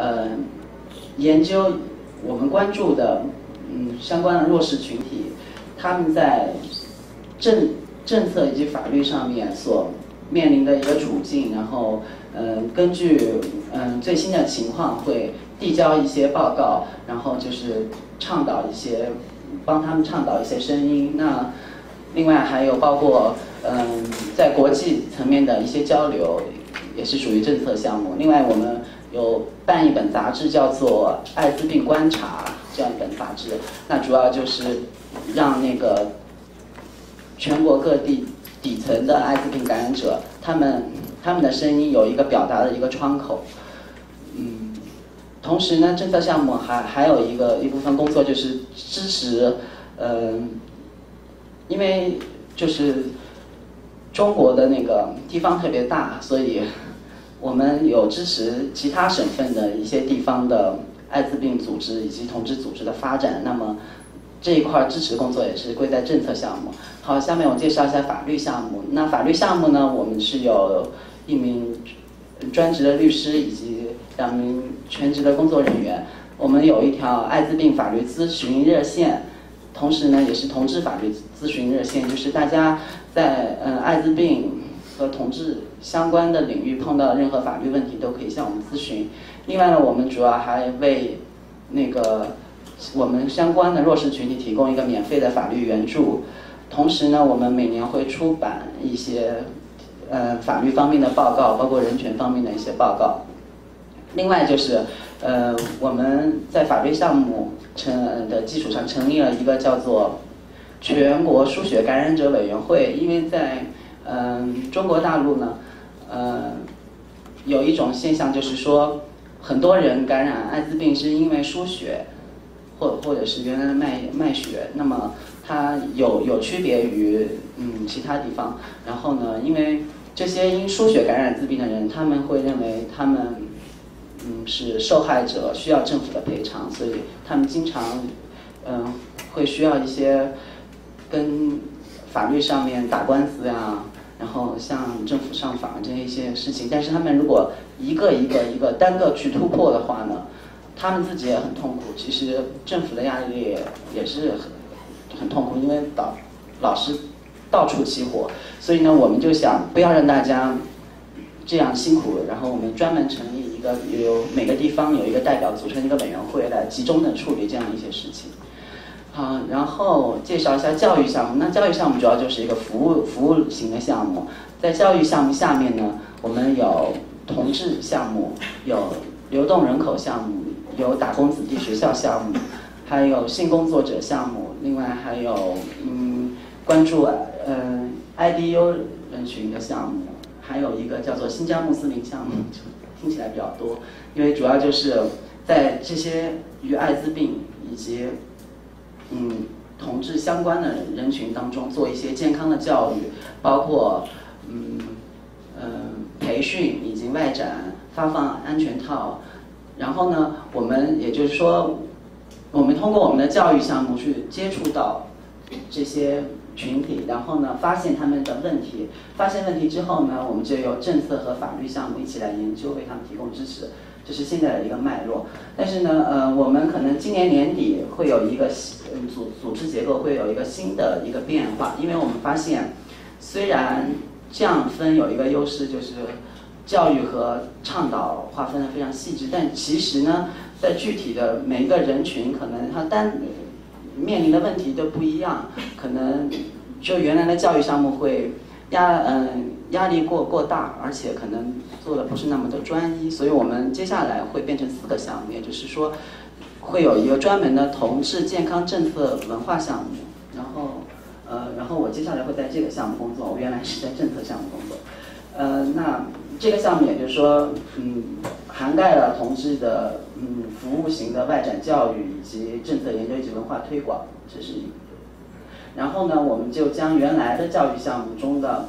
呃研究我们关注的嗯相关的弱势群体，他们在政政策以及法律上面所面临的一个处境，然后嗯根据嗯最新的情况会递交一些报告，然后就是倡导一些帮他们倡导一些声音。那另外还有包括嗯在国际层面的一些交流，也是属于政策项目。另外我们有办一本杂志，叫做《艾滋病观察》这样一本杂志，那主要就是让那个全国各地底层的艾滋病感染者，他们他们的声音有一个表达的一个窗口。嗯，同时呢，政策项目还还有一个一部分工作就是支持，嗯，因为就是中国的那个地方特别大，所以我们有支持其他省份的一些地方的艾滋病组织以及同志组织的发展。那么这一块支持工作也是归在政策项目。好，下面我介绍一下法律项目。那法律项目呢，我们是有一名专职的律师以及两名全职的工作人员。我们有一条艾滋病法律咨询热线，同时呢也是同志法律咨询热线，就是大家在呃艾滋病和同志相关的领域碰到任何法律问题都可以向我们咨询。另外呢，我们主要还为那个我们相关的弱势群体提供一个免费的法律援助。同时呢，我们每年会出版一些呃法律方面的报告，包括人权方面的一些报告。另外就是，呃，我们在法律项目成的基础上成立了一个叫做全国输血感染者委员会，因为在嗯、中国大陆呢，呃，有一种现象就是说，很多人感染艾滋病是因为输血，或或者是原来的卖卖血，那么它有有区别于嗯其他地方。然后呢，因为这些因输血感染艾滋病的人，他们会认为他们嗯是受害者，需要政府的赔偿，所以他们经常嗯会需要一些跟法律上面打官司呀、然后向政府上访这一些事情。但是他们如果一个一个一个单个去突破的话呢，他们自己也很痛苦。其实政府的压力也也是很很痛苦，因为导老是到处起火，所以呢，我们就想不要让大家这样辛苦，然后我们专门成立一个由每个地方有一个代表组成一个委员会来集中的处理这样一些事情。好，然后介绍一下教育项目。那教育项目主要就是一个服务服务型的项目。在教育项目下面呢，我们有同志项目，有流动人口项目，有打工子弟学校项目，还有性工作者项目，另外还有嗯关注呃 IDU 人群的项目，还有一个叫做新疆穆斯林项目，听起来比较多，因为主要就是在这些与艾滋病以及嗯，同志相关的人群当中做一些健康的教育，包括嗯嗯、培训以及外展发放安全套，然后呢，我们也就是说，我们通过我们的教育项目去接触到这些群体，然后呢，发现他们的问题，发现问题之后呢，我们就由政策和法律项目一起来研究，为他们提供支持。这是现在的一个脉络，但是呢，呃，我们可能今年年底会有一个嗯组组织结构会有一个新的一个变化，因为我们发现，虽然这样分有一个优势，就是教育和倡导划分的非常细致，但其实呢，在具体的每一个人群，可能他单面临的问题都不一样，可能就原来的教育项目会压嗯压力过过大，而且可能做的不是那么的专一，所以我们接下来会变成四个项目，也就是说会有一个专门的同志健康政策文化项目，然后呃然后我接下来会在这个项目工作，我原来是在政策项目工作，呃那这个项目也就是说嗯涵盖了同志的嗯服务型的外展教育以及政策研究以及文化推广，这是一。然后呢，我们就将原来的教育项目中的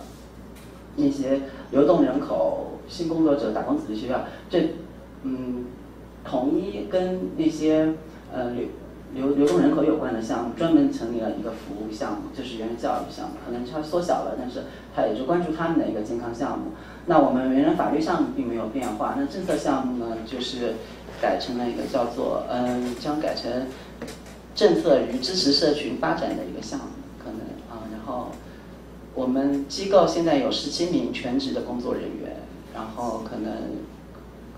那些流动人口、新工作者、打工子弟学校，这嗯统一跟那些呃流流流动人口有关的项目，专门成立了一个服务项目，就是原人教育项目，可能它缩小了，但是它也是关注他们的一个健康项目。那我们原人法律项目并没有变化，那政策项目呢，就是改成了一个叫做嗯，将改成政策与支持社群发展的一个项目，可能啊，然后我们机构现在有十七名全职的工作人员，然后可能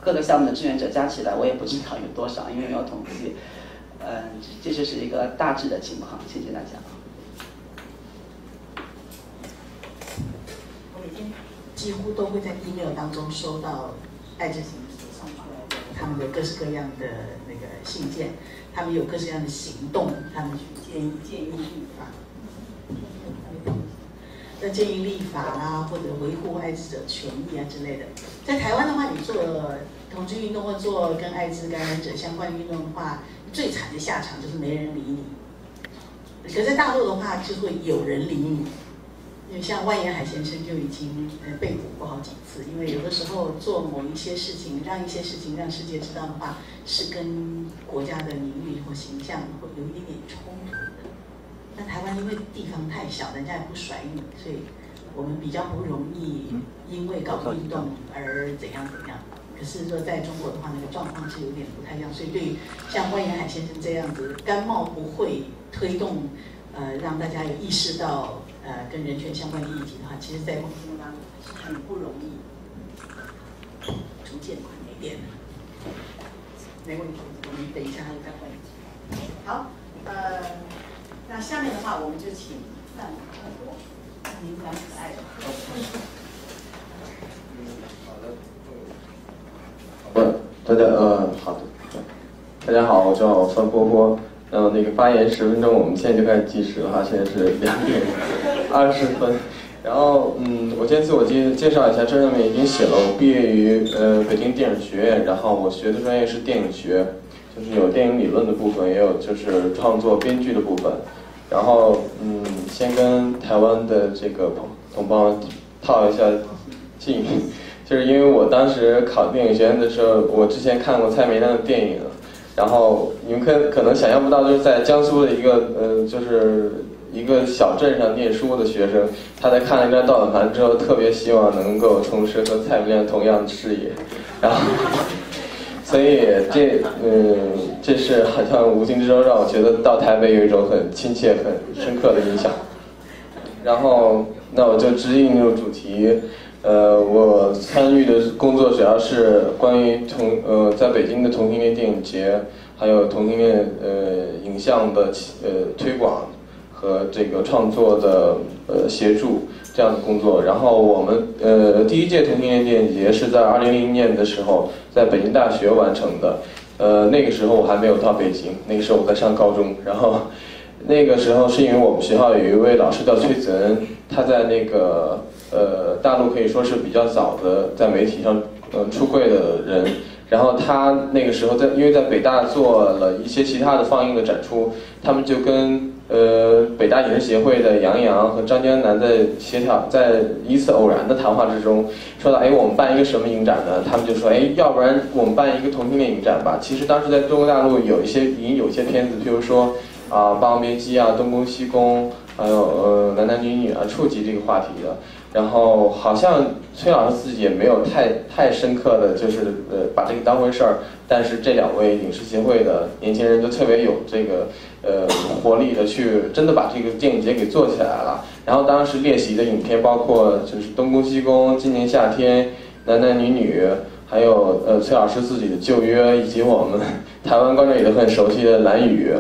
各个项目的志愿者加起来，我也不知道有多少，因为没有统计。嗯，这就是一个大致的情况，谢谢大家。我每天几乎都会在 email 当中收到爱之行他们的各式各样的那个信件，他们有各式各样的行动，他们去建议建议立法，那建议立法啦，或者维护爱滋者权益啊之类的。在台湾的话，你做同志运动或做跟艾滋感染者相关运动的话，最惨的下场就是没人理你，可在大陆的话就会有人理你，因为像万延海先生就已经呃被捕过好几次，因为有的时候做某一些事情，让一些事情让世界知道的话，是跟国家的名誉或形象会有一点点冲突的。那台湾因为地方太小，人家也不甩你，所以我们比较不容易因为搞运动而怎样怎样。可是说在中国的话，那个状况是有点不太一样，所以对于像万延海先生这样子，甘冒不会推动，呃，让大家有意识到呃跟人权相关的议题的话，其实在梦中当中是很不容易逐渐缓一点的。没问题，我们等一下还有再问。好，呃，那下面的话我们就请范科多，您蛮可爱的。大家呃好的，大家好，我叫范波波。然后那个发言十分钟，我们现在就开始计时了哈，现在是两点二十分。然后嗯，我先自我介介绍一下，这上面已经写了，我毕业于呃北京电影学院，然后我学的专业是电影学，就是有电影理论的部分，也有就是创作编剧的部分。然后嗯，先跟台湾的这个同同胞套一下近。就是因为我当时考电影学院的时候，我之前看过蔡明亮的电影，然后你们可可能想象不到，就是在江苏的一个呃，就是一个小镇上念书的学生，他在看了一张盗版盘之后，特别希望能够从事和蔡明亮同样的事业，然后，所以这嗯，这是好像无形之中让我觉得到台北有一种很亲切、很深刻的印象。然后，那我就直接进入主题。呃，我参与的工作主要是关于同呃，在北京的同性恋电影节，还有同性恋呃影像的呃推广和这个创作的呃协助这样的工作。然后我们呃第一届同性恋电影节是在二零零一年的时候在北京大学完成的。呃，那个时候我还没有到北京，那个时候我在上高中。然后那个时候是因为我们学校有一位老师叫崔子恩，他在那个。呃，大陆可以说是比较早的在媒体上呃出柜的人，然后他那个时候在因为在北大做了一些其他的放映的展出，他们就跟呃北大影视协会的杨洋和张江南在协调，在一次偶然的谈话之中，说到哎我们办一个什么影展呢？他们就说哎要不然我们办一个同性恋影展吧。其实当时在中国大陆有一些已经有些片子，譬如说啊《霸王别姬》啊《东宫西宫》，还有呃男男女女啊触及这个话题的。然后好像崔老师自己也没有太太深刻的就是呃把这个当回事儿，但是这两位影视协会的年轻人就特别有这个呃活力的去真的把这个电影节给做起来了。然后当时练习的影片包括就是《东宫西宫》《今年夏天》《男男女女》，还有呃崔老师自己的《旧约》，以及我们 台湾观众也都很熟悉的《蓝雨》。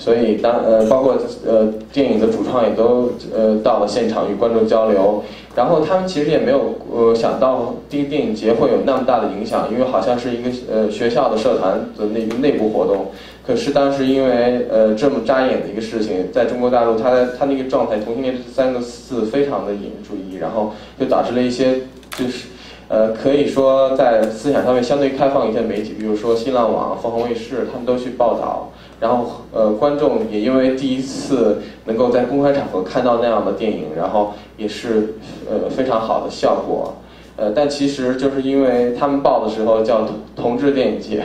所以当呃包括呃电影的主创也都呃到了现场与观众交流，然后他们其实也没有呃想到第一电影节会有那么大的影响，因为好像是一个呃学校的社团的那个内部活动。可是当时因为呃这么扎眼的一个事情，在中国大陆，他他那个状态同性恋这三个字非常的引人注意，然后就导致了一些就是呃可以说在思想上面相对开放一些媒体，比如说新浪网、凤凰卫视，他们都去报道。然后，呃，观众也因为第一次能够在公开场合看到那样的电影，然后也是呃非常好的效果，呃，但其实就是因为他们报的时候叫同同志电影节，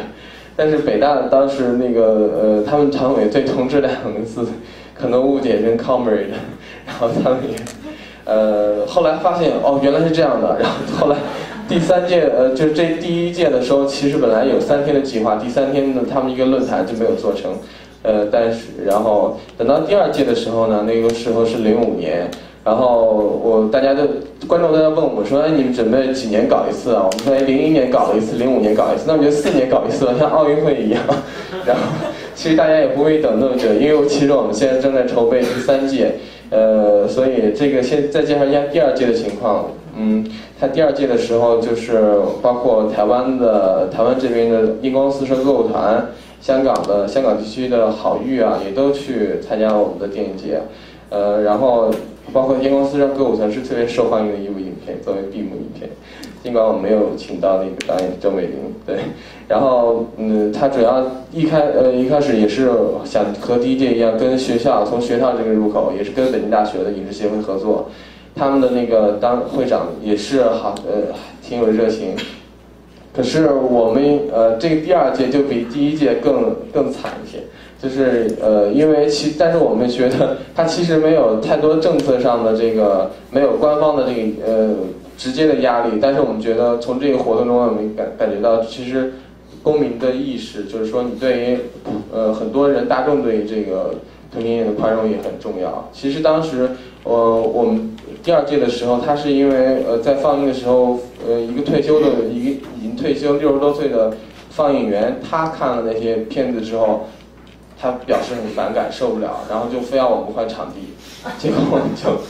但是北大当时那个呃，他们常委对“同志”两个字可能误解成 comrade，然后他们也呃后来发现哦原来是这样的，然后后来第三届呃就这第一届的时候，其实本来有三天的计划，第三天呢他们一个论坛就没有做成，呃但是然后等到第二届的时候呢，那个时候是零五年。然后我大家都观众都在问我说：“哎，你们准备几年搞一次啊？”我们说：“哎，零一年搞了一次，零五年搞一次，那我们就四年搞一次了，像奥运会一样。”然后其实大家也不会等那么久，因为其实我们现在正在筹备第三届，呃，所以这个先再介绍一下第二届的情况。嗯，他第二届的时候就是包括台湾的台湾这边的英光四射歌舞团，香港的香港地区的好玉啊，也都去参加了我们的电影节，呃，然后。包括天公司让歌舞团是特别受欢迎的一部影片，作为闭幕影片。尽管我没有请到那个导演周美玲，对。然后，嗯，他主要一开呃一开始也是想和第一届一样，跟学校从学校这个入口，也是跟北京大学的影视协会合作。他们的那个当会长也是好呃挺有热情。可是我们呃这个第二届就比第一届更更惨一些。就是呃，因为其但是我们觉得他其实没有太多政策上的这个没有官方的这个呃直接的压力，但是我们觉得从这个活动中我们感感觉到其实公民的意识，就是说你对于呃很多人大众对于这个同性恋的宽容也很重要。其实当时呃我们第二届的时候，他是因为呃在放映的时候呃一个退休的一个已经退休六十多岁的放映员，他看了那些片子之后。他表示很反感，受不了，然后就非要我们换场地，结果我们就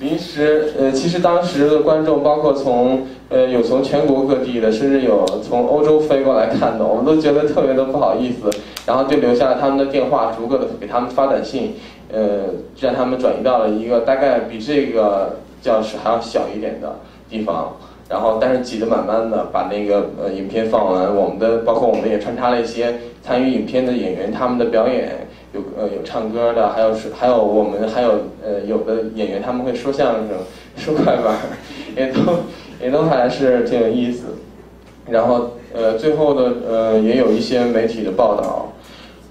临时呃，其实当时的观众包括从呃有从全国各地的，甚至有从欧洲飞过来看的，我们都觉得特别的不好意思，然后就留下了他们的电话，逐个的给他们发短信，呃，让他们转移到了一个大概比这个教室还要小一点的地方。然后，但是挤得满满的，把那个呃影片放完。我们的包括我们也穿插了一些参与影片的演员，他们的表演有呃有唱歌的，还有是还有我们还有呃有的演员他们会说相声、说快板，也都也都还是挺有意思。然后呃最后的呃也有一些媒体的报道。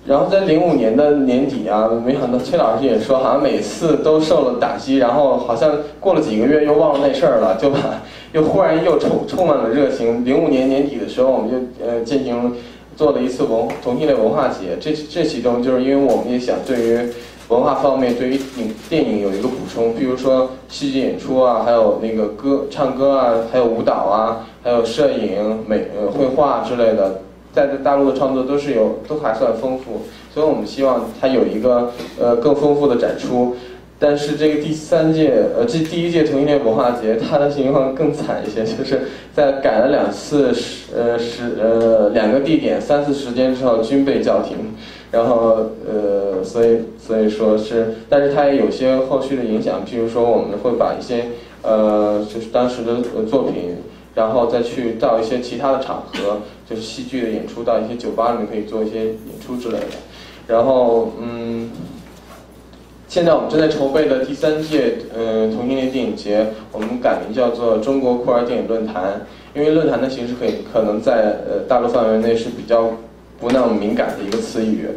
然后在零五年的年底啊，没想到崔老师也说，好像每次都受了打击，然后好像过了几个月又忘了那事儿了，就把 又忽然又充充满了热情。零五年年底的时候，我们就呃进行做了一次文同性恋文化节，这这其中就是因为我们也想对于文化方面，对于影电影有一个补充，比如说戏剧演出啊，还有那个歌唱歌啊，还有舞蹈啊，还有摄影、美绘画之类的。在这大陆的创作都是有，都还算丰富，所以我们希望它有一个呃更丰富的展出。但是这个第三届呃这第一届同性恋文化节，它的情况更惨一些，就是在改了两次时呃时呃两个地点三次时间之后均被叫停，然后呃所以所以说是，但是它也有些后续的影响，譬如说我们会把一些呃就是当时的作品。然后再去到一些其他的场合，就是戏剧的演出，到一些酒吧里面可以做一些演出之类的。然后，嗯，现在我们正在筹备的第三届呃同性恋电影节，我们改名叫做中国酷儿电影论坛，因为论坛的形式可以可能在呃大陆范围内是比较不那么敏感的一个词语。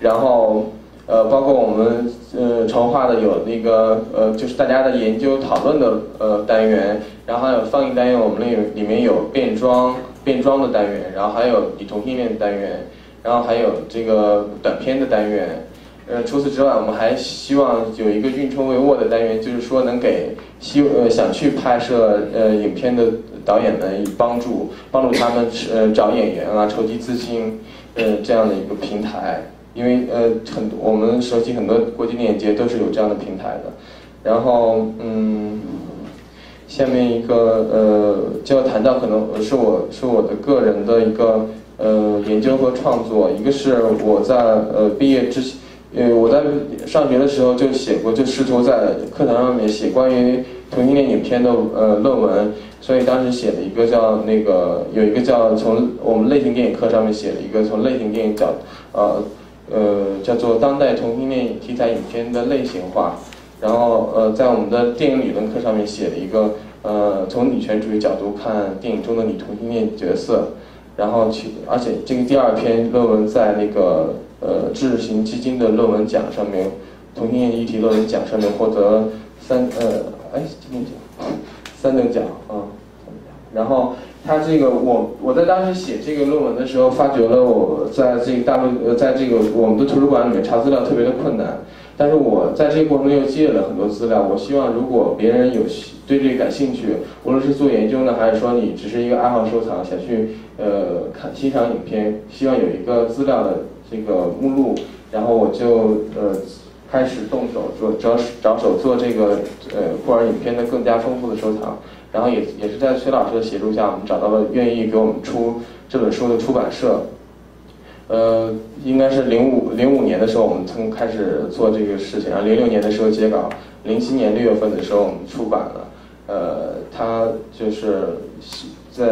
然后。呃，包括我们呃筹划的有那个呃，就是大家的研究讨论的呃单元，然后还有放映单元，我们里里面有变装变装的单元，然后还有以同性恋的单元，然后还有这个短片的单元。呃，除此之外，我们还希望有一个运筹帷幄的单元，就是说能给希呃想去拍摄呃影片的导演们以帮助，帮助他们呃找演员啊，筹集资金，呃这样的一个平台。因为呃，很我们熟悉很多国际电影节都是有这样的平台的，然后嗯，下面一个呃就要谈到可能是我是我的个人的一个呃研究和创作，一个是我在呃毕业之前，呃我在上学的时候就写过，就试图在课堂上面写关于同性恋影片的呃论文，所以当时写了一个叫那个有一个叫从我们类型电影课上面写了一个从类型电影角呃。呃，叫做当代同性恋题材影片的类型化，然后呃，在我们的电影理论课上面写了一个呃，从女权主义角度看电影中的女同性恋角色，然后去，而且这个第二篇论文在那个呃智行基金的论文奖上面，同性恋议题论文奖上面获得三呃哎几等奖？三等奖啊，然后。他这个我我在当时写这个论文的时候，发觉了我在这个大陆呃，在这个我们的图书馆里面查资料特别的困难。但是我在这个过程中又积累了很多资料。我希望如果别人有对这个感兴趣，无论是做研究呢，还是说你只是一个爱好收藏，想去呃看欣赏影片，希望有一个资料的这个目录，然后我就呃开始动手做着手着手做这个呃酷儿影片的更加丰富的收藏。然后也也是在崔老师的协助下，我们找到了愿意给我们出这本书的出版社。呃，应该是零五零五年的时候，我们从开始做这个事情，然后零六年的时候接稿，零七年六月份的时候我们出版了。呃，它就是在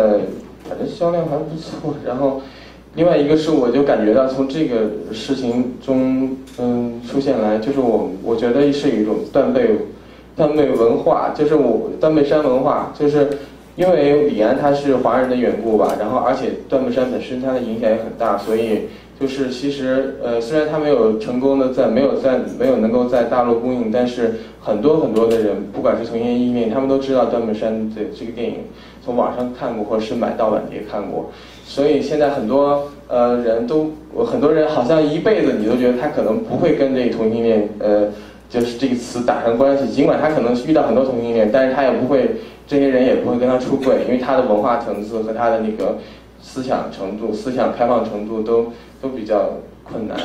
反正销量还不错。然后另外一个是，我就感觉到从这个事情中嗯出现来，就是我我觉得是一种断背。断背文化就是我断背山文化，就是因为李安他是华人的缘故吧，然后而且断背山本身它的影响也很大，所以就是其实呃虽然他没有成功的在没有在没有能够在大陆公映，但是很多很多的人不管是从业异面，他们都知道断背山的这个电影，从网上看过或者是买盗版碟看过，所以现在很多呃人都很多人好像一辈子你都觉得他可能不会跟这个同性恋呃。就是这个词打上关系，尽管他可能遇到很多同性恋，但是他也不会，这些人也不会跟他出柜，因为他的文化层次和他的那个思想程度、思想开放程度都都比较困难。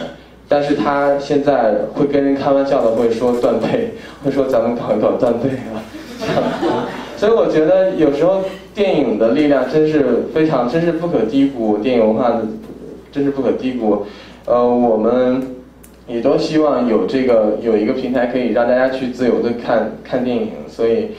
但是他现在会跟人开玩笑的，会说断背，会说咱们搞一搞断背啊，所以我觉得有时候电影的力量真是非常，真是不可低估，电影文化的真是不可低估。呃，我们。也都希望有这个有一个平台可以让大家去自由的看看电影，所以，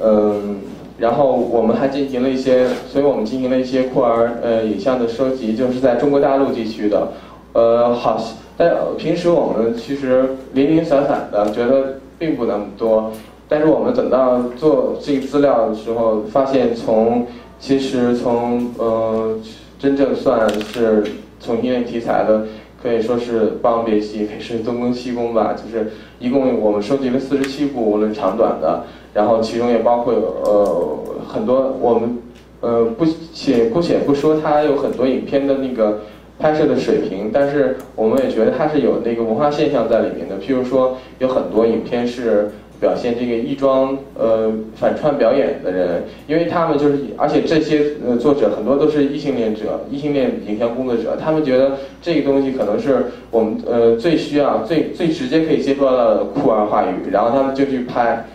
嗯，然后我们还进行了一些，所以我们进行了一些酷儿呃影像的收集，就是在中国大陆地区的，呃，好，但平时我们其实零零散散的，觉得并不那么多，但是我们等到做这个资料的时候，发现从其实从呃真正算是从音乐题材的。可以说是《霸王别姬》，可以是东宫西宫吧，就是一共我们收集了四十七部，无论长短的，然后其中也包括呃很多我们呃不且姑且不说它有很多影片的那个拍摄的水平，但是我们也觉得它是有那个文化现象在里面的，譬如说有很多影片是。表现这个衣装呃反串表演的人，因为他们就是，而且这些呃作者很多都是异性恋者，异性恋影像工作者，他们觉得这个东西可能是我们呃最需要、最最直接可以接触到的酷儿话语，然后他们就去拍。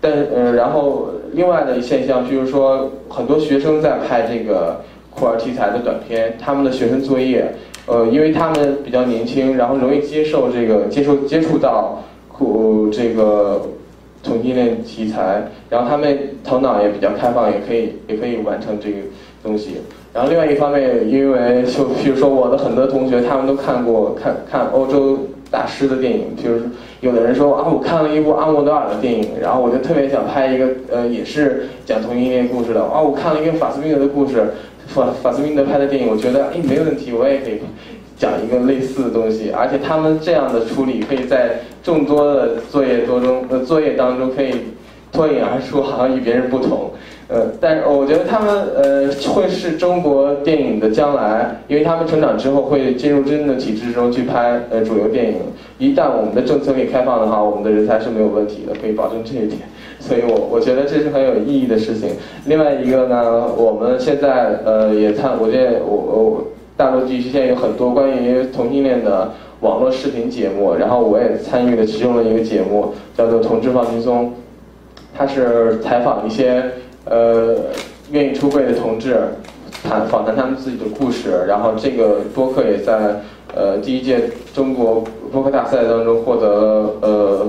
但呃，然后另外的现象就是说，很多学生在拍这个酷儿题材的短片，他们的学生作业，呃，因为他们比较年轻，然后容易接受这个接受接触到酷这个。同性恋题材，然后他们头脑也比较开放，也可以也可以完成这个东西。然后另外一方面，因为就比如说我的很多同学，他们都看过看看欧洲大师的电影，比如有的人说啊，我看了一部阿莫多尔的电影，然后我就特别想拍一个呃，也是讲同性恋故事的。啊，我看了一个法斯宾德的故事，法法斯宾德拍的电影，我觉得哎没问题，我也可以。讲一个类似的东西，而且他们这样的处理，可以在众多的作业当中，呃，作业当中可以脱颖而出，好像与别人不同。呃，但是我觉得他们呃会是中国电影的将来，因为他们成长之后会进入真正的体制中去拍呃主流电影。一旦我们的政策可以开放的话，我们的人才是没有问题的，可以保证这一点。所以我我觉得这是很有意义的事情。另外一个呢，我们现在呃也看，我这我我。大陆地区现在有很多关于同性恋的网络视频节目，然后我也参与了其中的一个节目，叫做《同志放轻松》，它是采访一些呃愿意出柜的同志，谈访谈他们自己的故事，然后这个播客也在呃第一届中国播客大赛当中获得呃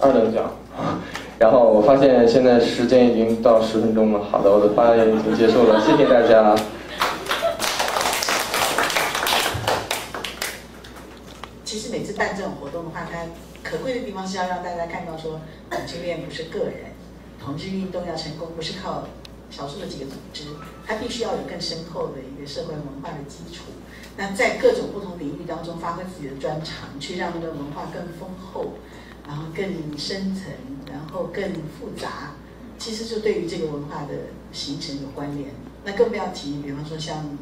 二等奖，然后我发现现在时间已经到十分钟了，好的，我的发言已经结束了，谢谢大家。其实每次办这种活动的话，它可贵的地方是要让大家看到说，同性恋不是个人，同志运动要成功不是靠少数的几个组织，它必须要有更深厚的一个社会文化的基础。那在各种不同领域当中发挥自己的专长，去让那个文化更丰厚，然后更深层，然后更复杂，其实就对于这个文化的形成有关联。那更不要提，比方说像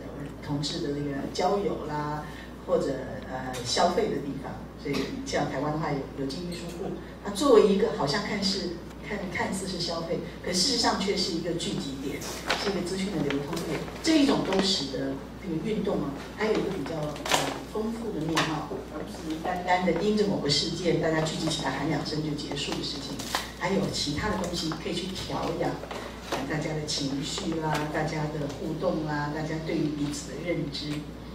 同志的那个交友啦，或者呃消费的地方。所以像台湾的话，有有经济书库，它作为一个好像看似看看似是消费，可事实上却是一个聚集点，是一个资讯的流通点。这一种都使得这个运动啊，还有一个比较呃丰富的面貌，而不是单单的因着某个事件大家聚集起来喊两声就结束的事情，还有其他的东西可以去调养大家的情绪啦，大家的互动啦，大家对于彼此的认知。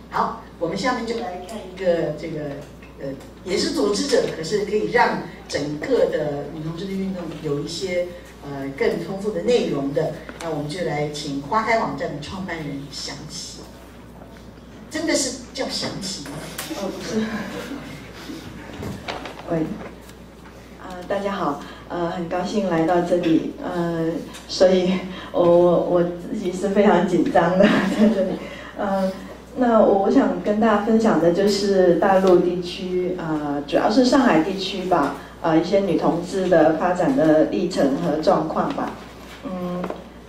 好，我们下面就来看一个这个。呃，也是组织者，可是可以让整个的女同志的运动有一些呃更丰富的内容的。那我们就来请花开网站的创办人想起，真的是叫想起吗？哦，不是。喂，啊，大家好，呃，很高兴来到这里，呃，所以我我我自己是非常紧张的在这里，呃。那我想跟大家分享的就是大陆地区啊，主要是上海地区吧，啊一些女同志的发展的历程和状况吧。嗯，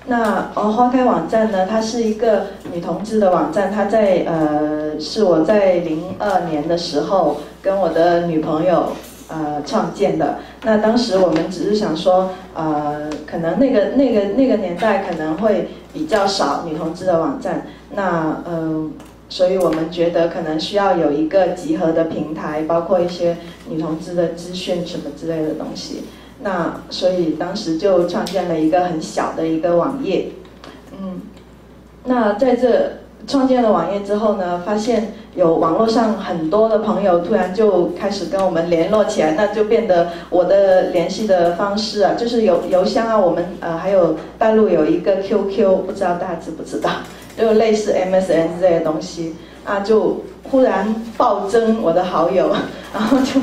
那哦花开网站呢，它是一个女同志的网站，它在呃是我在零二年的时候跟我的女朋友呃创建的。那当时我们只是想说，呃，可能那个那个那个年代可能会比较少女同志的网站，那嗯。所以我们觉得可能需要有一个集合的平台，包括一些女同志的资讯什么之类的东西。那所以当时就创建了一个很小的一个网页。嗯，那在这创建了网页之后呢，发现有网络上很多的朋友突然就开始跟我们联络起来，那就变得我的联系的方式啊，就是邮邮箱啊，我们呃还有大陆有一个 QQ，不知道大家知不知道？就类似 MSN 这些东西啊，就忽然暴增我的好友，然后就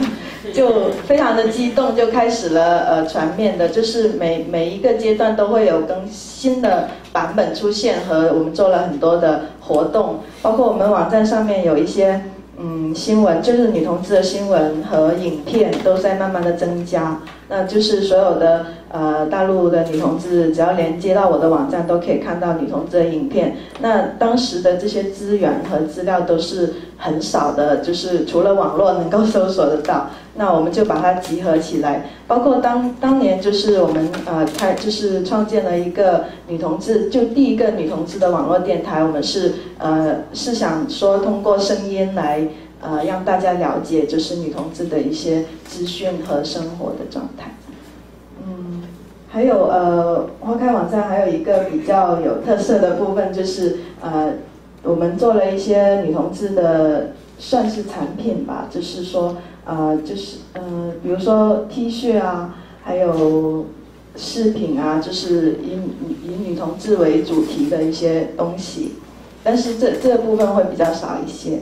就非常的激动，就开始了呃全面的，就是每每一个阶段都会有更新的版本出现，和我们做了很多的活动，包括我们网站上面有一些嗯新闻，就是女同志的新闻和影片都在慢慢的增加，那就是所有的。呃，大陆的女同志只要连接到我的网站，都可以看到女同志的影片。那当时的这些资源和资料都是很少的，就是除了网络能够搜索得到。那我们就把它集合起来，包括当当年就是我们呃开就是创建了一个女同志，就第一个女同志的网络电台。我们是呃是想说通过声音来呃让大家了解就是女同志的一些资讯和生活的状态。嗯还有呃，花开网站还有一个比较有特色的部分，就是呃，我们做了一些女同志的算是产品吧，就是说呃，就是嗯，比如说 T 恤啊，还有饰品啊，就是以以女同志为主题的一些东西，但是这这部分会比较少一些。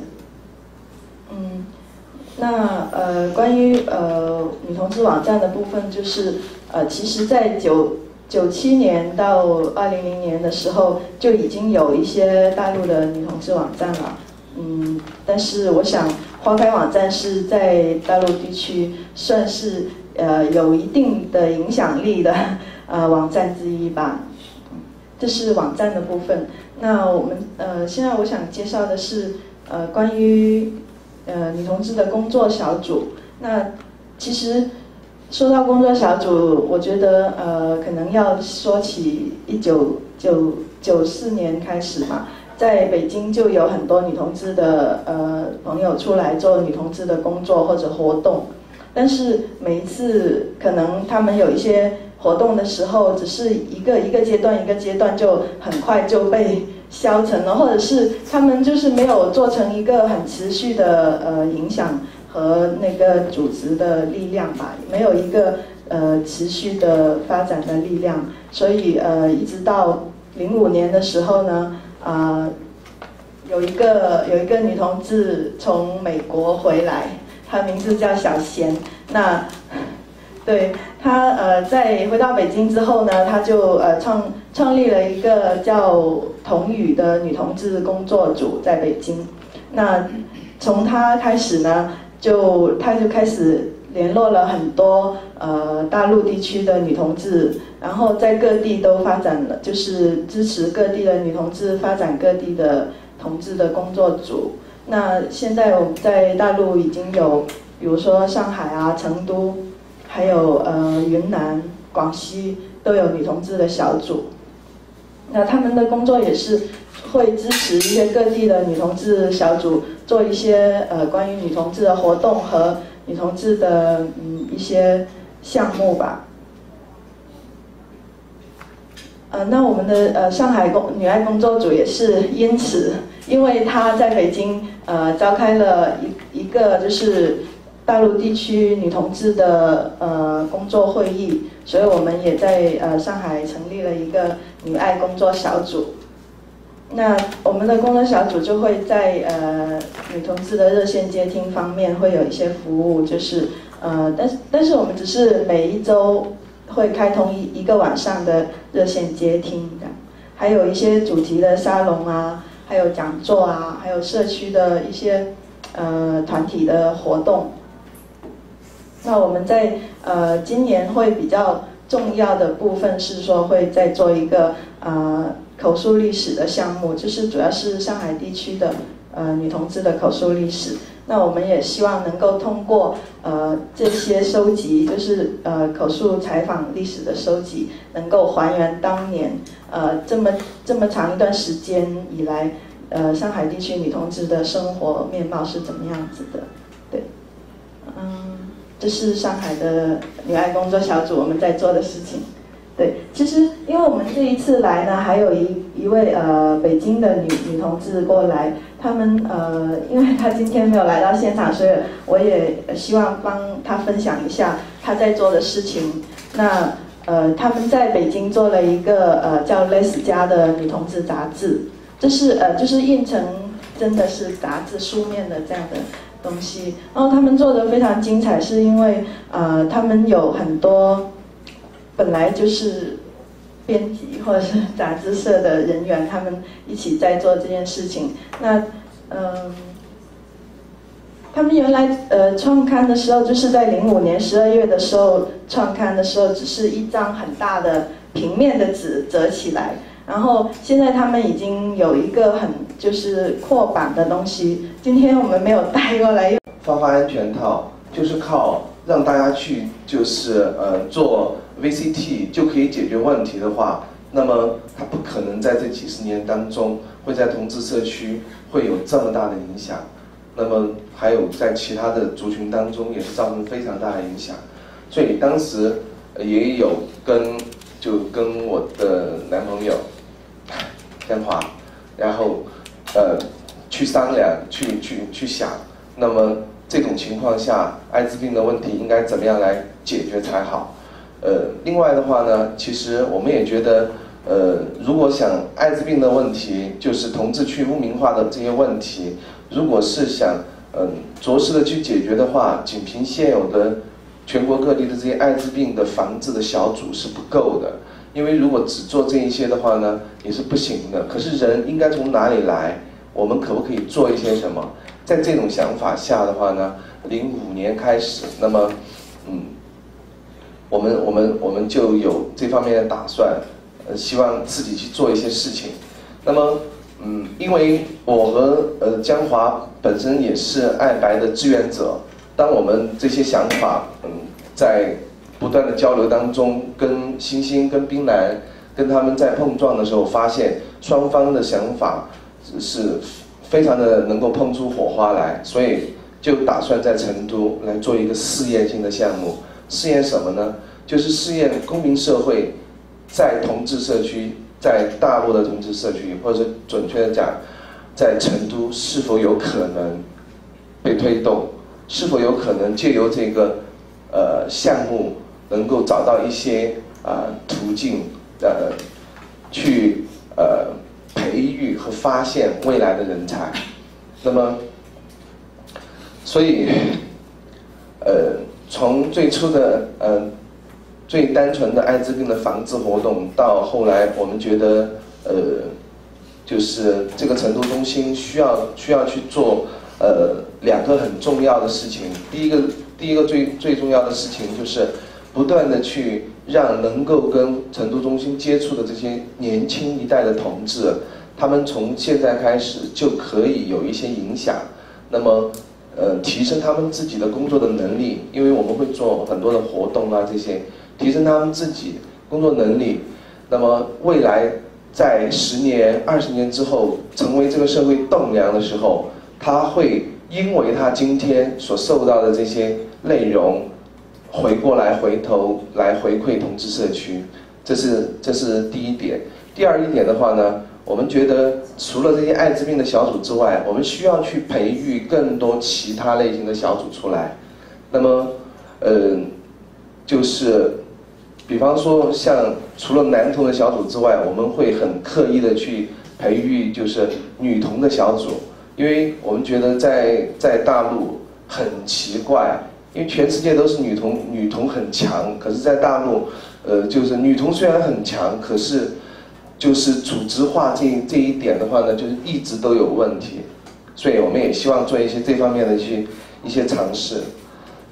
嗯，那呃，关于呃女同志网站的部分就是。呃，其实，在九九七年到二零零年的时候，就已经有一些大陆的女同志网站了。嗯，但是我想，花开网站是在大陆地区算是呃有一定的影响力的呃网站之一吧。这是网站的部分。那我们呃，现在我想介绍的是呃关于呃女同志的工作小组。那其实。说到工作小组，我觉得呃，可能要说起一九九九四年开始嘛，在北京就有很多女同志的呃朋友出来做女同志的工作或者活动，但是每一次可能他们有一些活动的时候，只是一个一个阶段一个阶段就很快就被消沉了，或者是他们就是没有做成一个很持续的呃影响。和那个组织的力量吧，没有一个呃持续的发展的力量，所以呃一直到零五年的时候呢，啊有一个有一个女同志从美国回来，她名字叫小贤，那对她呃在回到北京之后呢，她就呃创创立了一个叫童语的女同志工作组在北京。那从她开始呢，就她就开始联络了很多呃大陆地区的女同志，然后在各地都发展了，就是支持各地的女同志发展各地的同志的工作组。那现在我们在大陆已经有，比如说上海啊、成都，还有呃云南、广西都有女同志的小组。那他们的工作也是会支持一些各地的女同志小组做一些呃关于女同志的活动和女同志的嗯一些项目吧。呃，那我们的呃上海工女爱工作组也是因此，因为他在北京呃召开了一一个就是大陆地区女同志的呃工作会议，所以我们也在呃上海成立了一个女爱工作小组。那我们的工作小组就会在呃女同志的热线接听方面会有一些服务，就是呃但是但是我们只是每一周。会开通一一个晚上的热线接听的，还有一些主题的沙龙啊，还有讲座啊，还有社区的一些呃团体的活动。那我们在呃今年会比较重要的部分是说会再做一个呃口述历史的项目，就是主要是上海地区的呃女同志的口述历史。那我们也希望能够通过呃这些收集，就是呃口述采访历史的收集，能够还原当年呃这么这么长一段时间以来，呃上海地区女同志的生活面貌是怎么样子的？对，嗯，这是上海的女爱工作小组我们在做的事情。对，其实因为我们这一次来呢，还有一一位呃北京的女女同志过来。他们呃，因为她今天没有来到现场，所以我也希望帮她分享一下她在做的事情。那呃，他们在北京做了一个呃叫《Les》家的女同志杂志，这是呃就是印成真的是杂志书面的这样的东西。然后他们做的非常精彩，是因为呃他们有很多本来就是。编辑或者是杂志社的人员，他们一起在做这件事情。那，嗯，他们原来呃创刊的时候，就是在零五年十二月的时候创刊的时候，只是一张很大的平面的纸折起来。然后现在他们已经有一个很就是扩版的东西。今天我们没有带过来。发发安全套就是靠让大家去就是呃做。VCT 就可以解决问题的话，那么它不可能在这几十年当中会在同志社区会有这么大的影响。那么还有在其他的族群当中也是造成非常大的影响。所以当时也有跟就跟我的男朋友江华，然后呃去商量，去去去想，那么这种情况下，艾滋病的问题应该怎么样来解决才好？呃，另外的话呢，其实我们也觉得，呃，如果想艾滋病的问题，就是同志去污名化的这些问题，如果是想嗯着实的去解决的话，仅凭现有的全国各地的这些艾滋病的防治的小组是不够的，因为如果只做这一些的话呢，也是不行的。可是人应该从哪里来？我们可不可以做一些什么？在这种想法下的话呢，零五年开始，那么嗯。我们我们我们就有这方面的打算，呃，希望自己去做一些事情。那么，嗯，因为我和呃江华本身也是爱白的志愿者，当我们这些想法，嗯，在不断的交流当中，跟星星、跟冰蓝、跟他们在碰撞的时候，发现双方的想法是非常的能够碰出火花来，所以就打算在成都来做一个试验性的项目。试验什么呢？就是试验公民社会在同志社区，在大陆的同志社区，或者准确的讲，在成都是否有可能被推动？是否有可能借由这个呃项目，能够找到一些啊途径，呃，去呃培育和发现未来的人才？那么，所以呃。从最初的呃最单纯的艾滋病的防治活动，到后来我们觉得，呃，就是这个成都中心需要需要去做呃两个很重要的事情。第一个第一个最最重要的事情就是不断的去让能够跟成都中心接触的这些年轻一代的同志，他们从现在开始就可以有一些影响。那么。呃，提升他们自己的工作的能力，因为我们会做很多的活动啊，这些提升他们自己工作能力。那么未来在十年、二十年之后，成为这个社会栋梁的时候，他会因为他今天所受到的这些内容，回过来回头来回馈同志社区，这是这是第一点。第二一点的话呢？我们觉得，除了这些艾滋病的小组之外，我们需要去培育更多其他类型的小组出来。那么，嗯，就是，比方说，像除了男同的小组之外，我们会很刻意的去培育，就是女同的小组，因为我们觉得在在大陆很奇怪，因为全世界都是女同，女同很强，可是，在大陆，呃，就是女同虽然很强，可是。就是组织化这这一点的话呢，就是一直都有问题，所以我们也希望做一些这方面的一些一些尝试。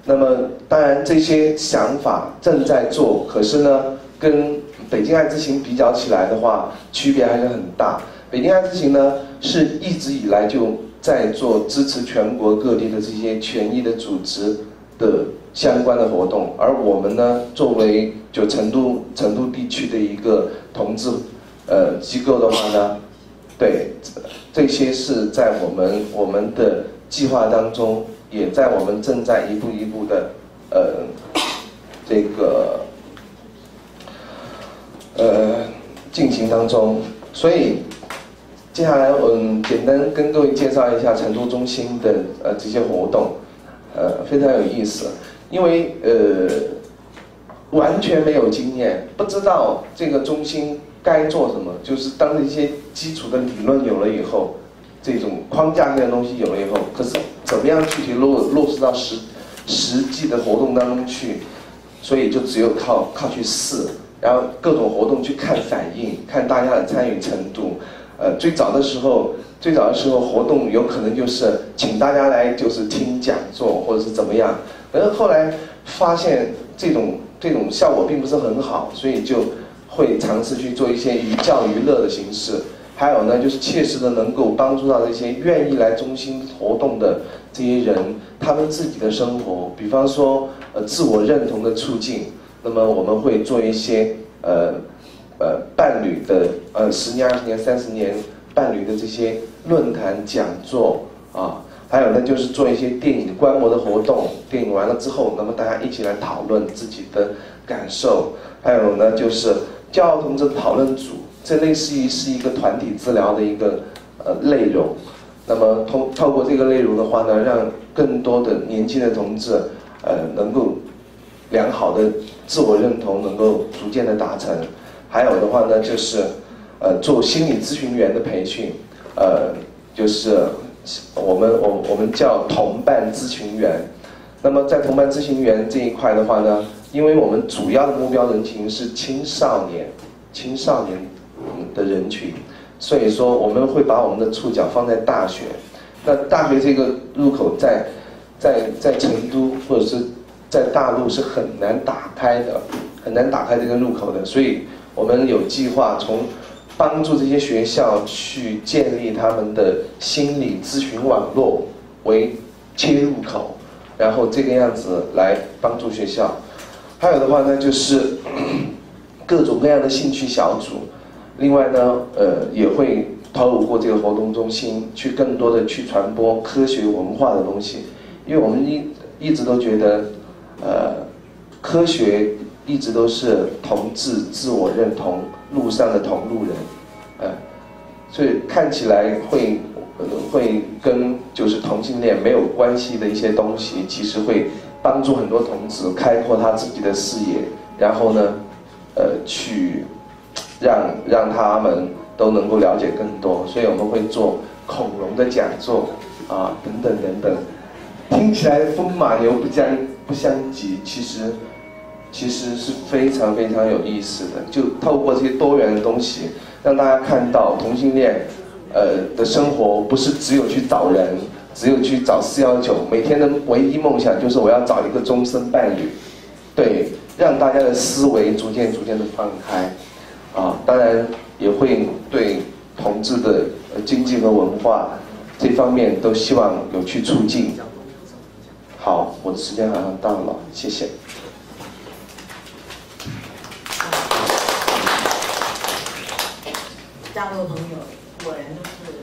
那么当然这些想法正在做，可是呢，跟北京爱之行比较起来的话，区别还是很大。北京爱之行呢是一直以来就在做支持全国各地的这些权益的组织的相关的活动，而我们呢作为就成都成都地区的一个同志。呃，机构的话呢，对，这些是在我们我们的计划当中，也在我们正在一步一步的呃这个呃进行当中。所以接下来嗯，简单跟各位介绍一下成都中心的呃这些活动，呃非常有意思，因为呃完全没有经验，不知道这个中心。该做什么？就是当一些基础的理论有了以后，这种框架性的东西有了以后，可是怎么样具体落落实到实实际的活动当中去？所以就只有靠靠去试，然后各种活动去看反应，看大家的参与程度。呃，最早的时候，最早的时候活动有可能就是请大家来就是听讲座或者是怎么样，可是后来发现这种这种效果并不是很好，所以就。会尝试去做一些寓教于乐的形式，还有呢，就是切实的能够帮助到这些愿意来中心活动的这些人，他们自己的生活，比方说呃自我认同的促进，那么我们会做一些呃呃伴侣的呃十年、二十年、三十年伴侣的这些论坛讲座啊，还有呢就是做一些电影观摩的活动，电影完了之后，那么大家一起来讨论自己的感受，还有呢就是。骄傲同志讨论组，这类似于是一个团体治疗的一个呃内容。那么通透过这个内容的话呢，让更多的年轻的同志呃能够良好的自我认同能够逐渐的达成。还有的话呢，就是呃做心理咨询员的培训，呃就是我们我我们叫同伴咨询员。那么在同伴咨询员这一块的话呢。因为我们主要的目标人群是青少年，青少年的人群，所以说我们会把我们的触角放在大学。那大学这个入口在在在成都或者是在大陆是很难打开的，很难打开这个入口的。所以我们有计划从帮助这些学校去建立他们的心理咨询网络为切入口，然后这个样子来帮助学校。还有的话呢，就是 各种各样的兴趣小组。另外呢，呃，也会透过这个活动中心去更多的去传播科学文化的东西。因为我们一一直都觉得，呃，科学一直都是同志自我认同路上的同路人，呃，所以看起来会会跟就是同性恋没有关系的一些东西，其实会。帮助很多同志开阔他自己的视野，然后呢，呃，去让让他们都能够了解更多。所以我们会做恐龙的讲座啊，等等等等，听起来风马牛不相不相及，其实其实是非常非常有意思的。就透过这些多元的东西，让大家看到同性恋，呃的生活不是只有去找人，只有去找四幺九，每天的唯一梦想就是我要找一个终身伴侣。对，让大家的思维逐渐逐渐的放开，啊，当然也会对同志的经济和文化这方面都希望有去促进。好，我的时间好像到了，谢谢。大陆朋友果然都是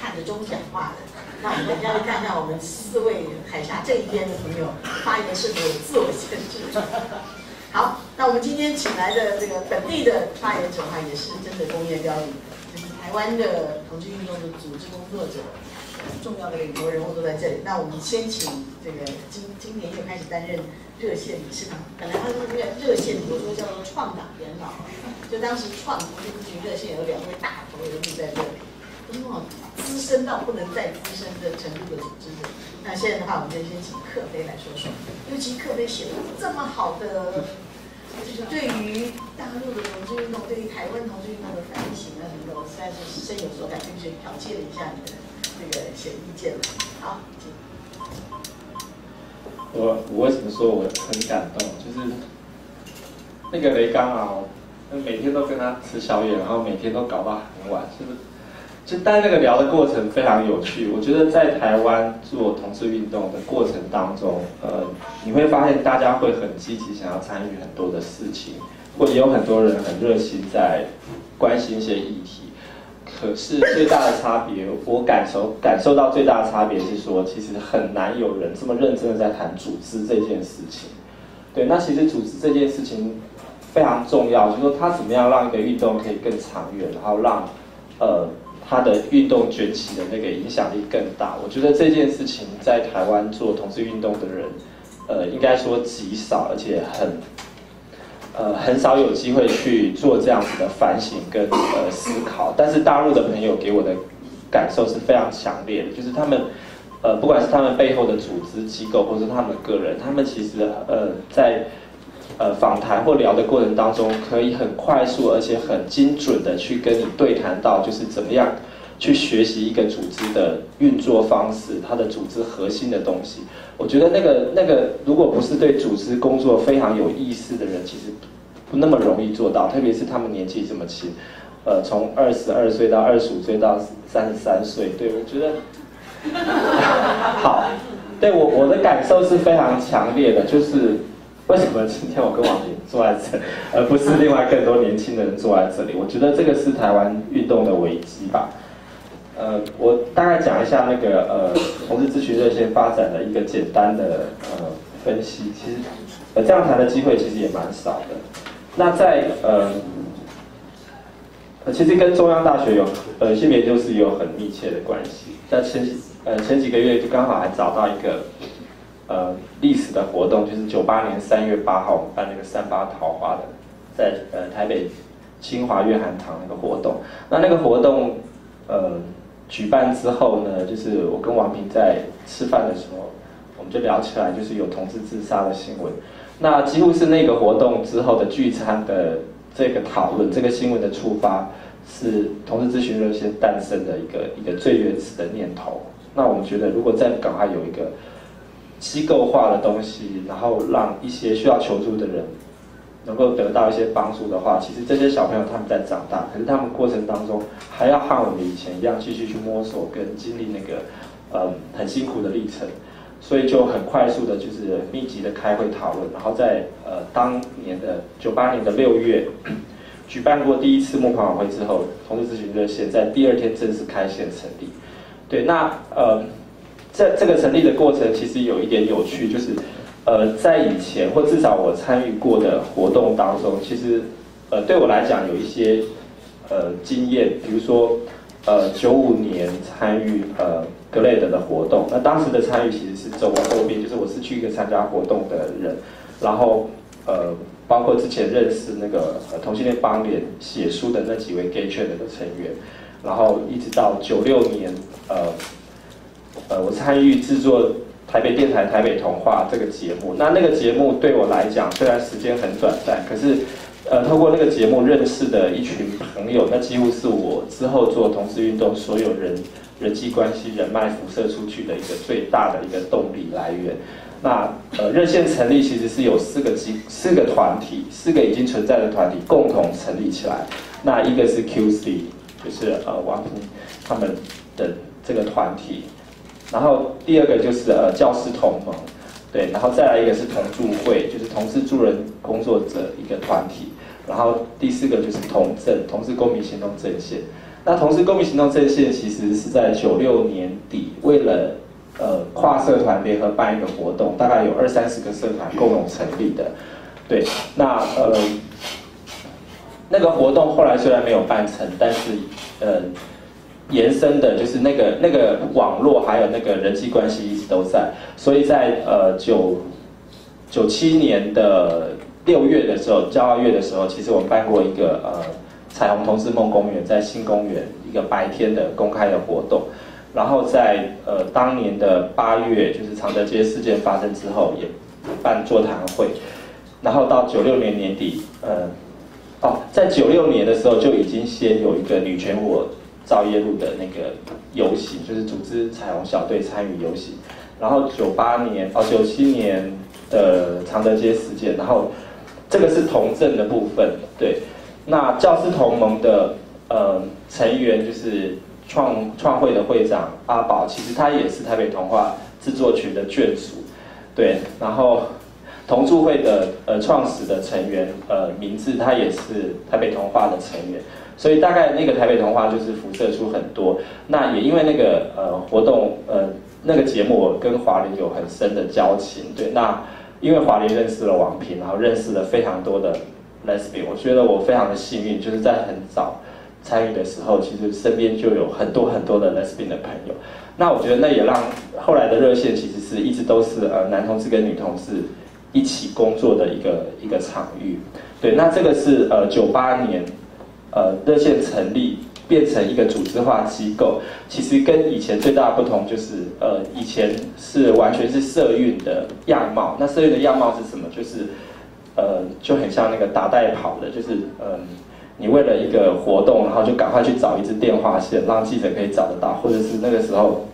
看着钟讲话的。那我们等一下就看看我们四位海峡这一边的朋友发言是否有自我限制。好，那我们今天请来的这个本地的发言者哈，也是真的工业标语，就是台湾的同志运动的组织工作者。重要的领头人物都在这里。那我们先请这个今今年又开始担任热线理事长。本来他是热热线，比如说叫做创党元老，就当时创同志咨询热线有两位大头人物在这里，都是那种资深到不能再资深的程度的组织者。那现在的话，我们就先请克飞来说说，尤其克飞写了这么好的，就是对于大陆的同志运动，对于台湾同志运动的反省啊什么的，我实在是深有所感，就是剽窃了一下你的。这个写意见了好，我我为什么说我很感动？就是那个雷刚啊，每天都跟他吃宵夜，然后每天都搞到很晚，是不是？就但那个聊的过程非常有趣。我觉得在台湾做同志运动的过程当中，呃，你会发现大家会很积极，想要参与很多的事情，或也有很多人很热心在关心一些议题。可是最大的差别，我感受感受到最大的差别是说，其实很难有人这么认真的在谈组织这件事情。对，那其实组织这件事情非常重要，就是说它怎么样让一个运动可以更长远，然后让呃它的运动崛起的那个影响力更大。我觉得这件事情在台湾做同志运动的人，呃，应该说极少，而且很。呃，很少有机会去做这样子的反省跟呃思考，但是大陆的朋友给我的感受是非常强烈的，就是他们呃，不管是他们背后的组织机构，或者是他们个人，他们其实呃在呃访谈或聊的过程当中，可以很快速而且很精准的去跟你对谈到，就是怎么样去学习一个组织的运作方式，它的组织核心的东西。我觉得那个那个，如果不是对组织工作非常有意识的人，其实不那么容易做到。特别是他们年纪这么轻，呃，从二十二岁到二十五岁到三十三岁，对我觉得好。对我我的感受是非常强烈的，就是为什么今天我跟王平坐在这，而不是另外更多年轻的人坐在这里？我觉得这个是台湾运动的危机吧。呃，我大概讲一下那个呃，同志咨询热线发展的一个简单的呃分析。其实，呃，这样谈的机会其实也蛮少的。那在呃，其实跟中央大学有呃性别就是有很密切的关系。在前呃前几个月就刚好还找到一个呃历史的活动，就是九八年三月八号我们办那个三八桃花的，在呃台北清华月涵堂那个活动。那那个活动呃。举办之后呢，就是我跟王平在吃饭的时候，我们就聊起来，就是有同志自杀的新闻。那几乎是那个活动之后的聚餐的这个讨论，这个新闻的触发是同志咨询热线诞生的一个一个最原始的念头。那我们觉得，如果在港快有一个机构化的东西，然后让一些需要求助的人。能够得到一些帮助的话，其实这些小朋友他们在长大，可是他们过程当中还要和我们以前一样继续去摸索跟经历那个，嗯，很辛苦的历程，所以就很快速的，就是密集的开会讨论，然后在呃当年的九八年的六月，举办过第一次募款晚会之后，同志咨询热线在第二天正式开线成立。对，那呃，这这个成立的过程其实有一点有趣，就是。呃，在以前或至少我参与过的活动当中，其实，呃，对我来讲有一些呃经验，比如说，呃，九五年参与呃格雷德的活动，那当时的参与其实是走后边，就是我是去一个参加活动的人，然后呃，包括之前认识那个呃同性恋邦联写书的那几位 gay 圈的成员，然后一直到九六年，呃，呃，我参与制作。台北电台台北童话这个节目。那那个节目对我来讲，虽然时间很短暂，可是呃，透过那个节目认识的一群朋友，那几乎是我之后做同志运动所有人人际关系人脉辐射出去的一个最大的一个动力来源。那呃，热线成立其实是有四个机四个团体，四个已经存在的团体共同成立起来。那一个是 QC，就是呃王平他们的这个团体，然后第二个就是呃教师同盟，对，然后再来一个是同住会，就是同事助人工作者一个团体，然后第四个就是同政，同事公民行动阵线。那同事公民行动阵线其实是在九六年底为了。呃，跨社团联合办一个活动，大概有二三十个社团共同成立的。对，那呃，那个活动后来虽然没有办成，但是呃，延伸的就是那个那个网络还有那个人际关系一直都在。所以在呃九九七年的六月的时候，骄傲月的时候，其实我们办过一个呃彩虹同志梦公园，在新公园一个白天的公开的活动。然后在呃当年的八月，就是常德街事件发生之后，也办座谈会。然后到九六年年底，呃，哦，在九六年的时候就已经先有一个女权我造业路的那个游行，就是组织彩虹小队参与游行。然后九八年哦九七年的常德街事件，然后这个是同政的部分，对。那教师同盟的呃成员就是。创创会的会长阿宝，其实他也是台北童话制作群的眷属，对。然后同助会的呃创始的成员呃名字，他也是台北童话的成员，所以大概那个台北童话就是辐射出很多。那也因为那个呃活动呃那个节目，我跟华联有很深的交情，对。那因为华联认识了王平，然后认识了非常多的 Lesbian，我觉得我非常的幸运，就是在很早。参与的时候，其实身边就有很多很多的 lesbian 的朋友。那我觉得那也让后来的热线其实是一直都是呃男同志跟女同志一起工作的一个一个场域。对，那这个是呃九八年呃热线成立变成一个组织化机构，其实跟以前最大的不同就是呃以前是完全是社运的样貌。那社运的样貌是什么？就是呃就很像那个打带跑的，就是嗯。你为了一个活动，然后就赶快去找一支电话线，让记者可以找得到，或者是那个时候，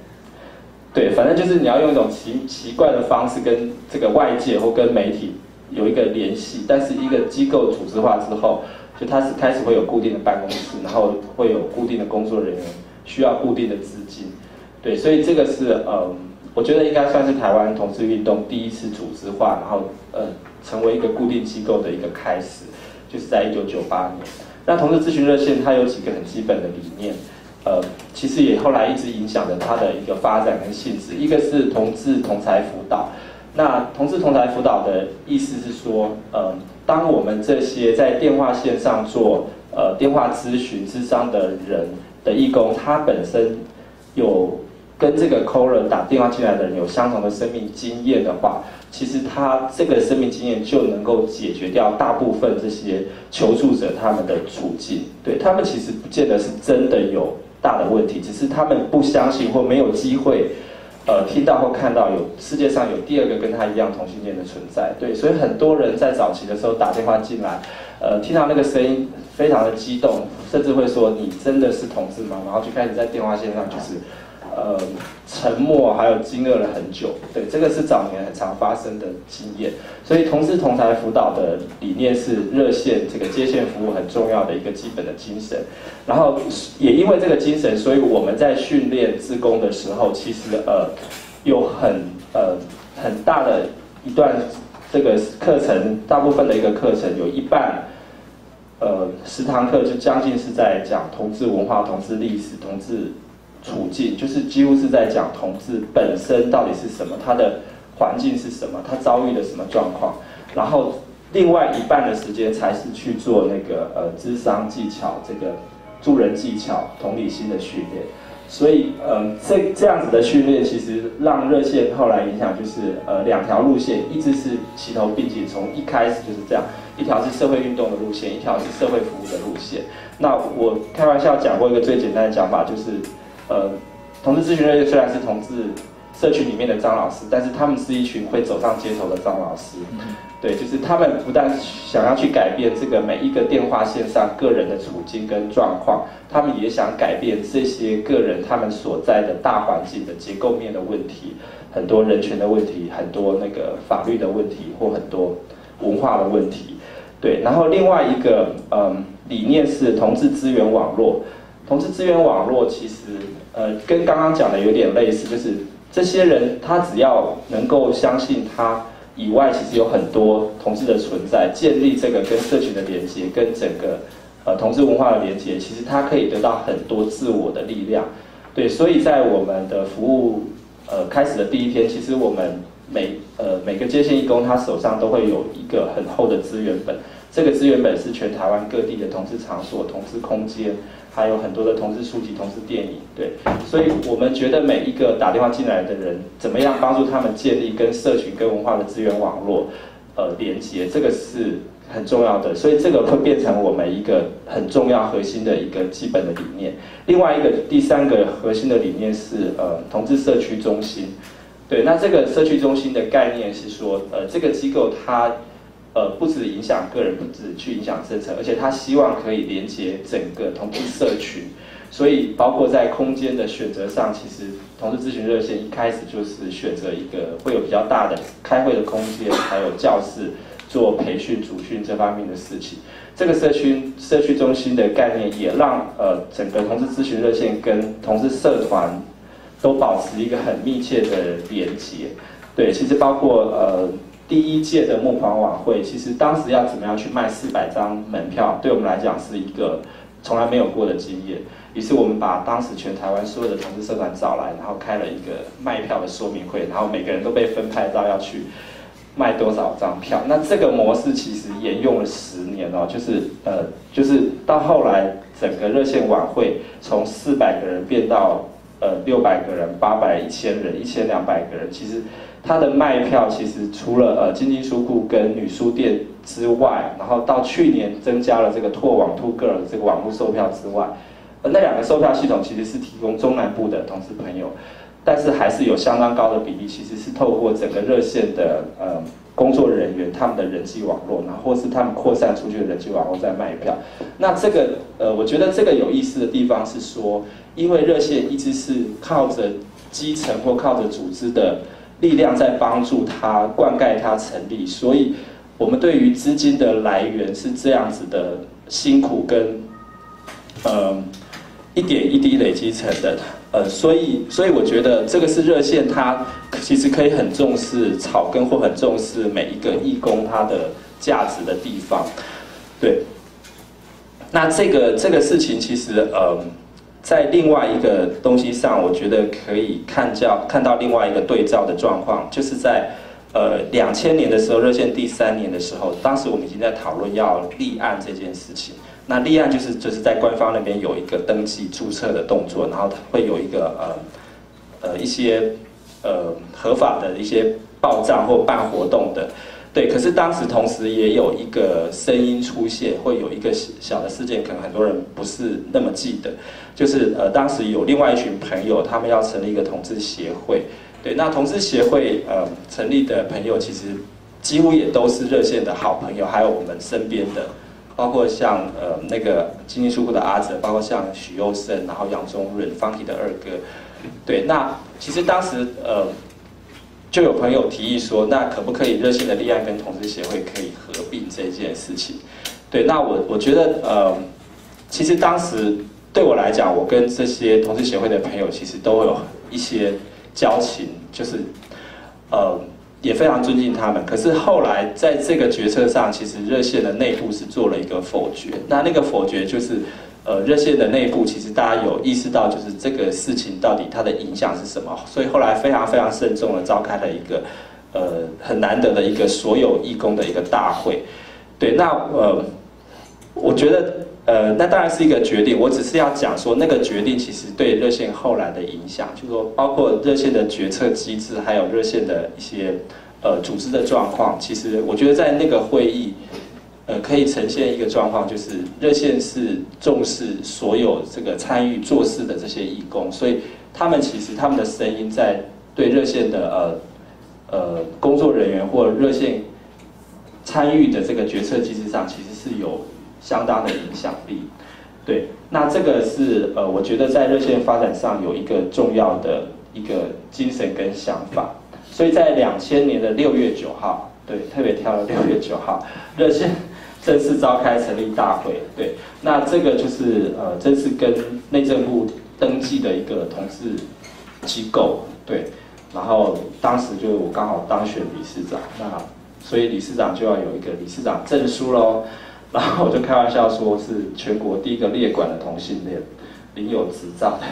对，反正就是你要用一种奇奇怪的方式跟这个外界或跟媒体有一个联系。但是一个机构组织化之后，就它是开始会有固定的办公室，然后会有固定的工作人员，需要固定的资金，对，所以这个是呃，我觉得应该算是台湾同志运动第一次组织化，然后呃，成为一个固定机构的一个开始，就是在一九九八年。那同志咨询热线它有几个很基本的理念，呃，其实也后来一直影响着它的一个发展跟性质。一个是同志同才辅导，那同志同才辅导的意思是说，呃，当我们这些在电话线上做呃电话咨询、咨商的人的义工，他本身有跟这个 caller 打电话进来的人有相同的生命经验的话。其实他这个生命经验就能够解决掉大部分这些求助者他们的处境，对他们其实不见得是真的有大的问题，只是他们不相信或没有机会，呃，听到或看到有世界上有第二个跟他一样同性恋的存在，对，所以很多人在早期的时候打电话进来，呃，听到那个声音非常的激动，甚至会说你真的是同志吗？然后就开始在电话线上就是。呃，沉默还有惊愕了很久，对，这个是早年很常发生的经验。所以，同志同台辅导的理念是热线这个接线服务很重要的一个基本的精神。然后，也因为这个精神，所以我们在训练自工的时候，其实呃，有很呃很大的一段这个课程，大部分的一个课程有一半，呃，十堂课就将近是在讲同志文化、同志历史、同志。处境就是几乎是在讲同志本身到底是什么，他的环境是什么，他遭遇了什么状况，然后另外一半的时间才是去做那个呃智商技巧、这个助人技巧、同理心的训练。所以嗯，这这样子的训练其实让热线后来影响就是呃两条路线一直是齐头并进，从一开始就是这样，一条是社会运动的路线，一条是社会服务的路线。那我开玩笑讲过一个最简单的讲法就是。呃，同志咨询热线虽然是同志社群里面的张老师，但是他们是一群会走上街头的张老师。对，就是他们不但想要去改变这个每一个电话线上个人的处境跟状况，他们也想改变这些个人他们所在的大环境的结构面的问题，很多人权的问题，很多那个法律的问题，或很多文化的问题。对，然后另外一个嗯理念是同志资源网络，同志资源网络其实呃跟刚刚讲的有点类似，就是这些人他只要能够相信他。以外，其实有很多同志的存在，建立这个跟社群的连接，跟整个呃同志文化的连接，其实他可以得到很多自我的力量。对，所以在我们的服务呃开始的第一天，其实我们每呃每个接线义工他手上都会有一个很厚的资源本，这个资源本是全台湾各地的同志场所、同志空间。还有很多的同志书籍、同志电影，对，所以我们觉得每一个打电话进来的人，怎么样帮助他们建立跟社群、跟文化的资源网络，呃，连接，这个是很重要的。所以这个会变成我们一个很重要、核心的一个基本的理念。另外一个第三个核心的理念是呃，同志社区中心。对，那这个社区中心的概念是说，呃，这个机构它。呃，不止影响个人，不止去影响政策，而且他希望可以连接整个同志社群，所以包括在空间的选择上，其实同志咨询热线一开始就是选择一个会有比较大的开会的空间，还有教室做培训、主训这方面的事情。这个社区社区中心的概念，也让呃整个同志咨询热线跟同志社团都保持一个很密切的连接。对，其实包括呃。第一届的募款晚会，其实当时要怎么样去卖四百张门票，对我们来讲是一个从来没有过的经验。于是我们把当时全台湾所有的同志社团找来，然后开了一个卖票的说明会，然后每个人都被分派到要去卖多少张票。那这个模式其实沿用了十年哦，就是呃，就是到后来整个热线晚会从四百个人变到呃六百个人、八百、一千人、一千两百个人，其实。它的卖票其实除了呃金金书库跟女书店之外，然后到去年增加了这个拓网 To Girl 这个网络售票之外，呃那两个售票系统其实是提供中南部的同事朋友，但是还是有相当高的比例其实是透过整个热线的呃工作人员他们的人际网络，然后或是他们扩散出去的人际网络在卖票。那这个呃我觉得这个有意思的地方是说，因为热线一直是靠着基层或靠着组织的。力量在帮助他灌溉他成立，所以我们对于资金的来源是这样子的辛苦跟，呃，一点一滴累积成的，呃，所以所以我觉得这个是热线，它其实可以很重视草根或很重视每一个义工他的价值的地方，对。那这个这个事情其实呃。在另外一个东西上，我觉得可以看叫看到另外一个对照的状况，就是在呃两千年的时候，热线第三年的时候，当时我们已经在讨论要立案这件事情。那立案就是就是在官方那边有一个登记注册的动作，然后它会有一个呃呃一些呃合法的一些报账或办活动的。对，可是当时同时也有一个声音出现，会有一个小的事件，可能很多人不是那么记得，就是呃，当时有另外一群朋友，他们要成立一个同志协会。对，那同志协会呃成立的朋友，其实几乎也都是热线的好朋友，还有我们身边的，包括像呃那个经济书库的阿哲，包括像许佑胜，然后杨宗润，方体的二哥。对，那其实当时呃。就有朋友提议说，那可不可以热心的立案跟同志协会可以合并这件事情？对，那我我觉得，呃，其实当时对我来讲，我跟这些同志协会的朋友其实都有一些交情，就是呃也非常尊敬他们。可是后来在这个决策上，其实热线的内部是做了一个否决。那那个否决就是。呃，热线的内部其实大家有意识到，就是这个事情到底它的影响是什么，所以后来非常非常慎重的召开了一个，呃，很难得的一个所有义工的一个大会。对，那呃，我觉得呃，那当然是一个决定，我只是要讲说那个决定其实对热线后来的影响，就是说包括热线的决策机制，还有热线的一些呃组织的状况，其实我觉得在那个会议。呃，可以呈现一个状况，就是热线是重视所有这个参与做事的这些义工，所以他们其实他们的声音在对热线的呃呃工作人员或热线参与的这个决策机制上，其实是有相当的影响力。对，那这个是呃，我觉得在热线发展上有一个重要的一个精神跟想法。所以在两千年的六月九号，对，特别挑了六月九号，热线 正式召开成立大会。对，那这个就是呃，这是跟内政部登记的一个同志机构。对，然后当时就我刚好当选理事长，那所以理事长就要有一个理事长证书喽。然后我就开玩笑说，是全国第一个列管的同性恋，领有执照的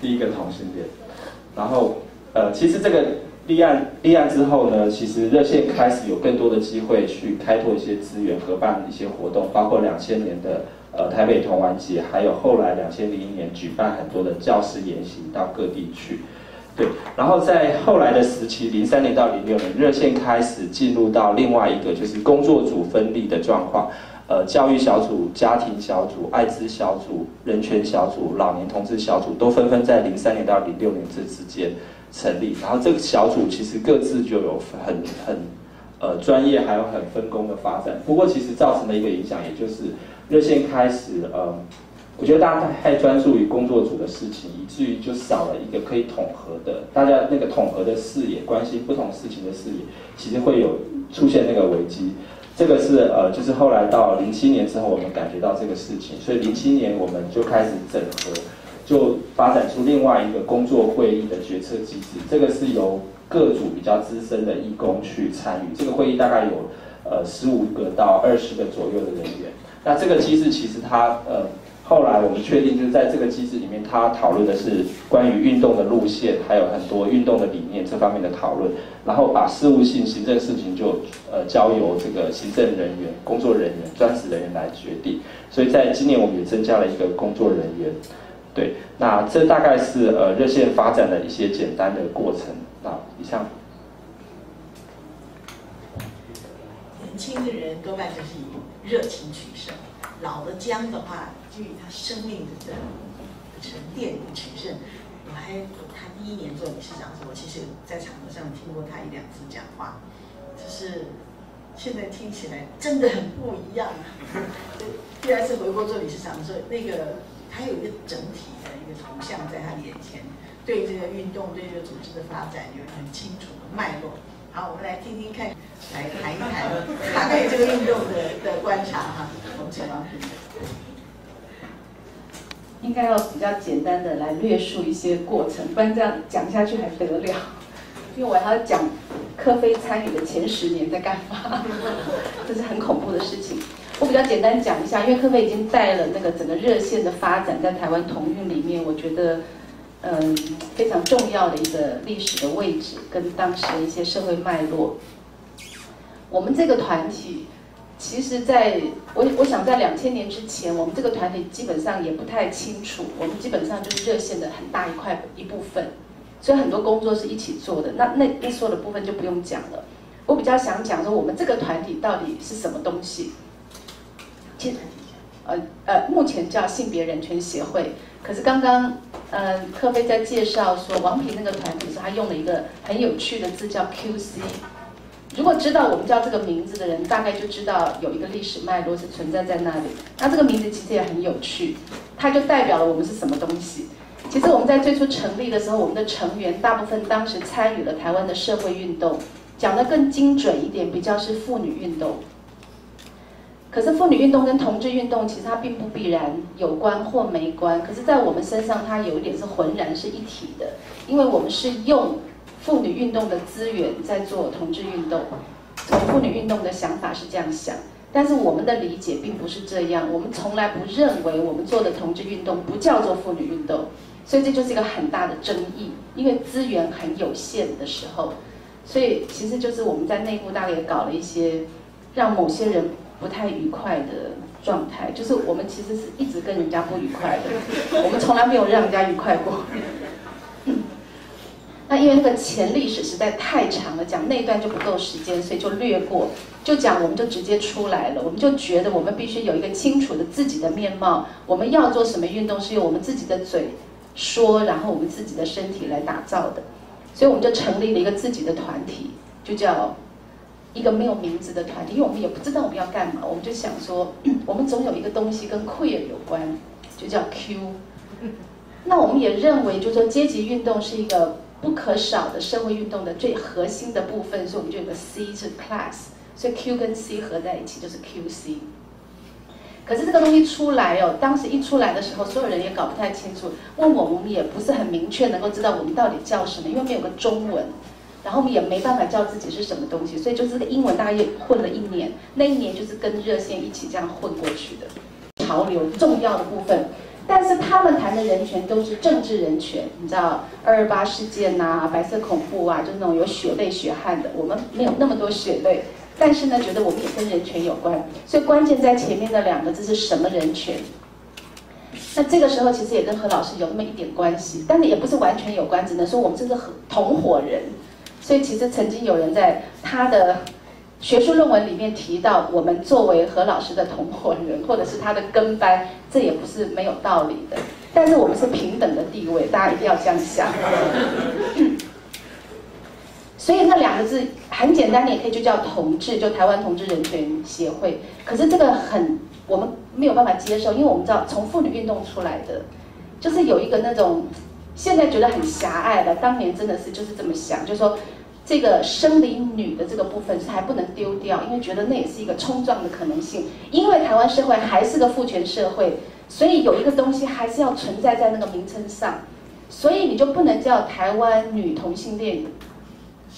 第一个同性恋。然后呃，其实这个。立案立案之后呢，其实热线开始有更多的机会去开拓一些资源，合办一些活动，包括两千年的呃台北同玩节，还有后来两千零一年举办很多的教师研习到各地去。对，然后在后来的时期，零三年到零六年，热线开始进入到另外一个就是工作组分立的状况，呃，教育小组、家庭小组、艾滋小组、人权小组、老年同志小组都纷纷在零三年到零六年这之间。成立，然后这个小组其实各自就有很很呃专业，还有很分工的发展。不过其实造成的一个影响，也就是热线开始呃，我觉得大家太专注于工作组的事情，以至于就少了一个可以统合的，大家那个统合的视野，关心不同事情的视野，其实会有出现那个危机。这个是呃，就是后来到零七年之后，我们感觉到这个事情，所以零七年我们就开始整合。就发展出另外一个工作会议的决策机制，这个是由各组比较资深的义工去参与。这个会议大概有呃十五个到二十个左右的人员。那这个机制其实它呃后来我们确定就是在这个机制里面，他讨论的是关于运动的路线，还有很多运动的理念这方面的讨论。然后把事务性行政事情就呃交由这个行政人员、工作人员、专职人员来决定。所以在今年我们也增加了一个工作人员。对，那这大概是呃热线发展的一些简单的过程啊。以上，年轻的人多半就是以热情取胜，老的姜的话他生命的沉淀取胜。我还他第一年做理事长的时候，我其实在场合上听过他一两次讲话，就是现在听起来真的很不一样。第二次回国做理事长的时候，那个。他有一个整体的一个图像在他眼前，对这个运动、对这个组织的发展有很清楚的脉络。好，我们来听听看，来谈一谈他对这个运动的的观察哈。我们请王平。应该要比较简单的来略述一些过程，不然这样讲下去还得了？因为我还要讲科菲参与的前十年在干嘛，这是很恐怖的事情。我比较简单讲一下，因为科菲已经带了那个整个热线的发展，在台湾同运里面，我觉得，嗯，非常重要的一个历史的位置，跟当时的一些社会脉络。我们这个团体，其实在我我想在两千年之前，我们这个团体基本上也不太清楚，我们基本上就是热线的很大一块一部分，所以很多工作是一起做的。那那那说的部分就不用讲了。我比较想讲说，我们这个团体到底是什么东西？其实，呃呃，目前叫性别人权协会。可是刚刚，嗯，柯飞在介绍说王平那个团体时，他用了一个很有趣的字叫 QC。如果知道我们叫这个名字的人，大概就知道有一个历史脉络是存在在那里。那这个名字其实也很有趣，它就代表了我们是什么东西。其实我们在最初成立的时候，我们的成员大部分当时参与了台湾的社会运动，讲得更精准一点，比较是妇女运动。可是妇女运动跟同志运动其实它并不必然有关或没关，可是，在我们身上它有一点是浑然是一体的，因为我们是用妇女运动的资源在做同志运动，从妇女运动的想法是这样想，但是我们的理解并不是这样，我们从来不认为我们做的同志运动不叫做妇女运动，所以这就是一个很大的争议，因为资源很有限的时候，所以其实就是我们在内部大概也搞了一些让某些人。不太愉快的状态，就是我们其实是一直跟人家不愉快的，我们从来没有让人家愉快过。那因为那个前历史实在太长了，讲那段就不够时间，所以就略过。就讲我们就直接出来了，我们就觉得我们必须有一个清楚的自己的面貌，我们要做什么运动是用我们自己的嘴说，然后我们自己的身体来打造的。所以我们就成立了一个自己的团体，就叫一个没有名字的团体，因为我们也不知道我们要干嘛，我们就想说，我们总有一个东西跟 queer 有关，就叫 Q。那我们也认为，就说阶级运动是一个不可少的社会运动的最核心的部分，所以我们就有个 C 是 class，所以 Q 跟 C 合在一起就是 QC。可是这个东西出来哦，当时一出来的时候，所有人也搞不太清楚，问我我们也不是很明确能够知道我们到底叫什么，因为没有个中文，然后我们也没办法叫自己是什么东西，所以就是个英文大概也混了一年，那一年就是跟热线一起这样混过去的，潮流重要的部分。但是他们谈的人权都是政治人权，你知道二二八事件呐、白色恐怖啊，就那种有血泪血汗的。我们没有那么多血泪，但是呢，觉得我们也跟人权有关。所以关键在前面的两个字是什么人权？那这个时候其实也跟何老师有那么一点关系，但是也不是完全有关，只能说我们这是同伙人。所以其实曾经有人在他的。学术论文里面提到，我们作为何老师的同伙人，或者是他的跟班，这也不是没有道理的。但是我们是平等的地位，大家一定要这样想。所以那两个字很简单，你也可以就叫同志，就台湾同志人权协会。可是这个很我们没有办法接受，因为我们知道从妇女运动出来的，就是有一个那种现在觉得很狭隘的，当年真的是就是这么想，就是说。这个生理女的这个部分是还不能丢掉，因为觉得那也是一个冲撞的可能性。因为台湾社会还是个父权社会，所以有一个东西还是要存在在那个名称上，所以你就不能叫台湾女同性恋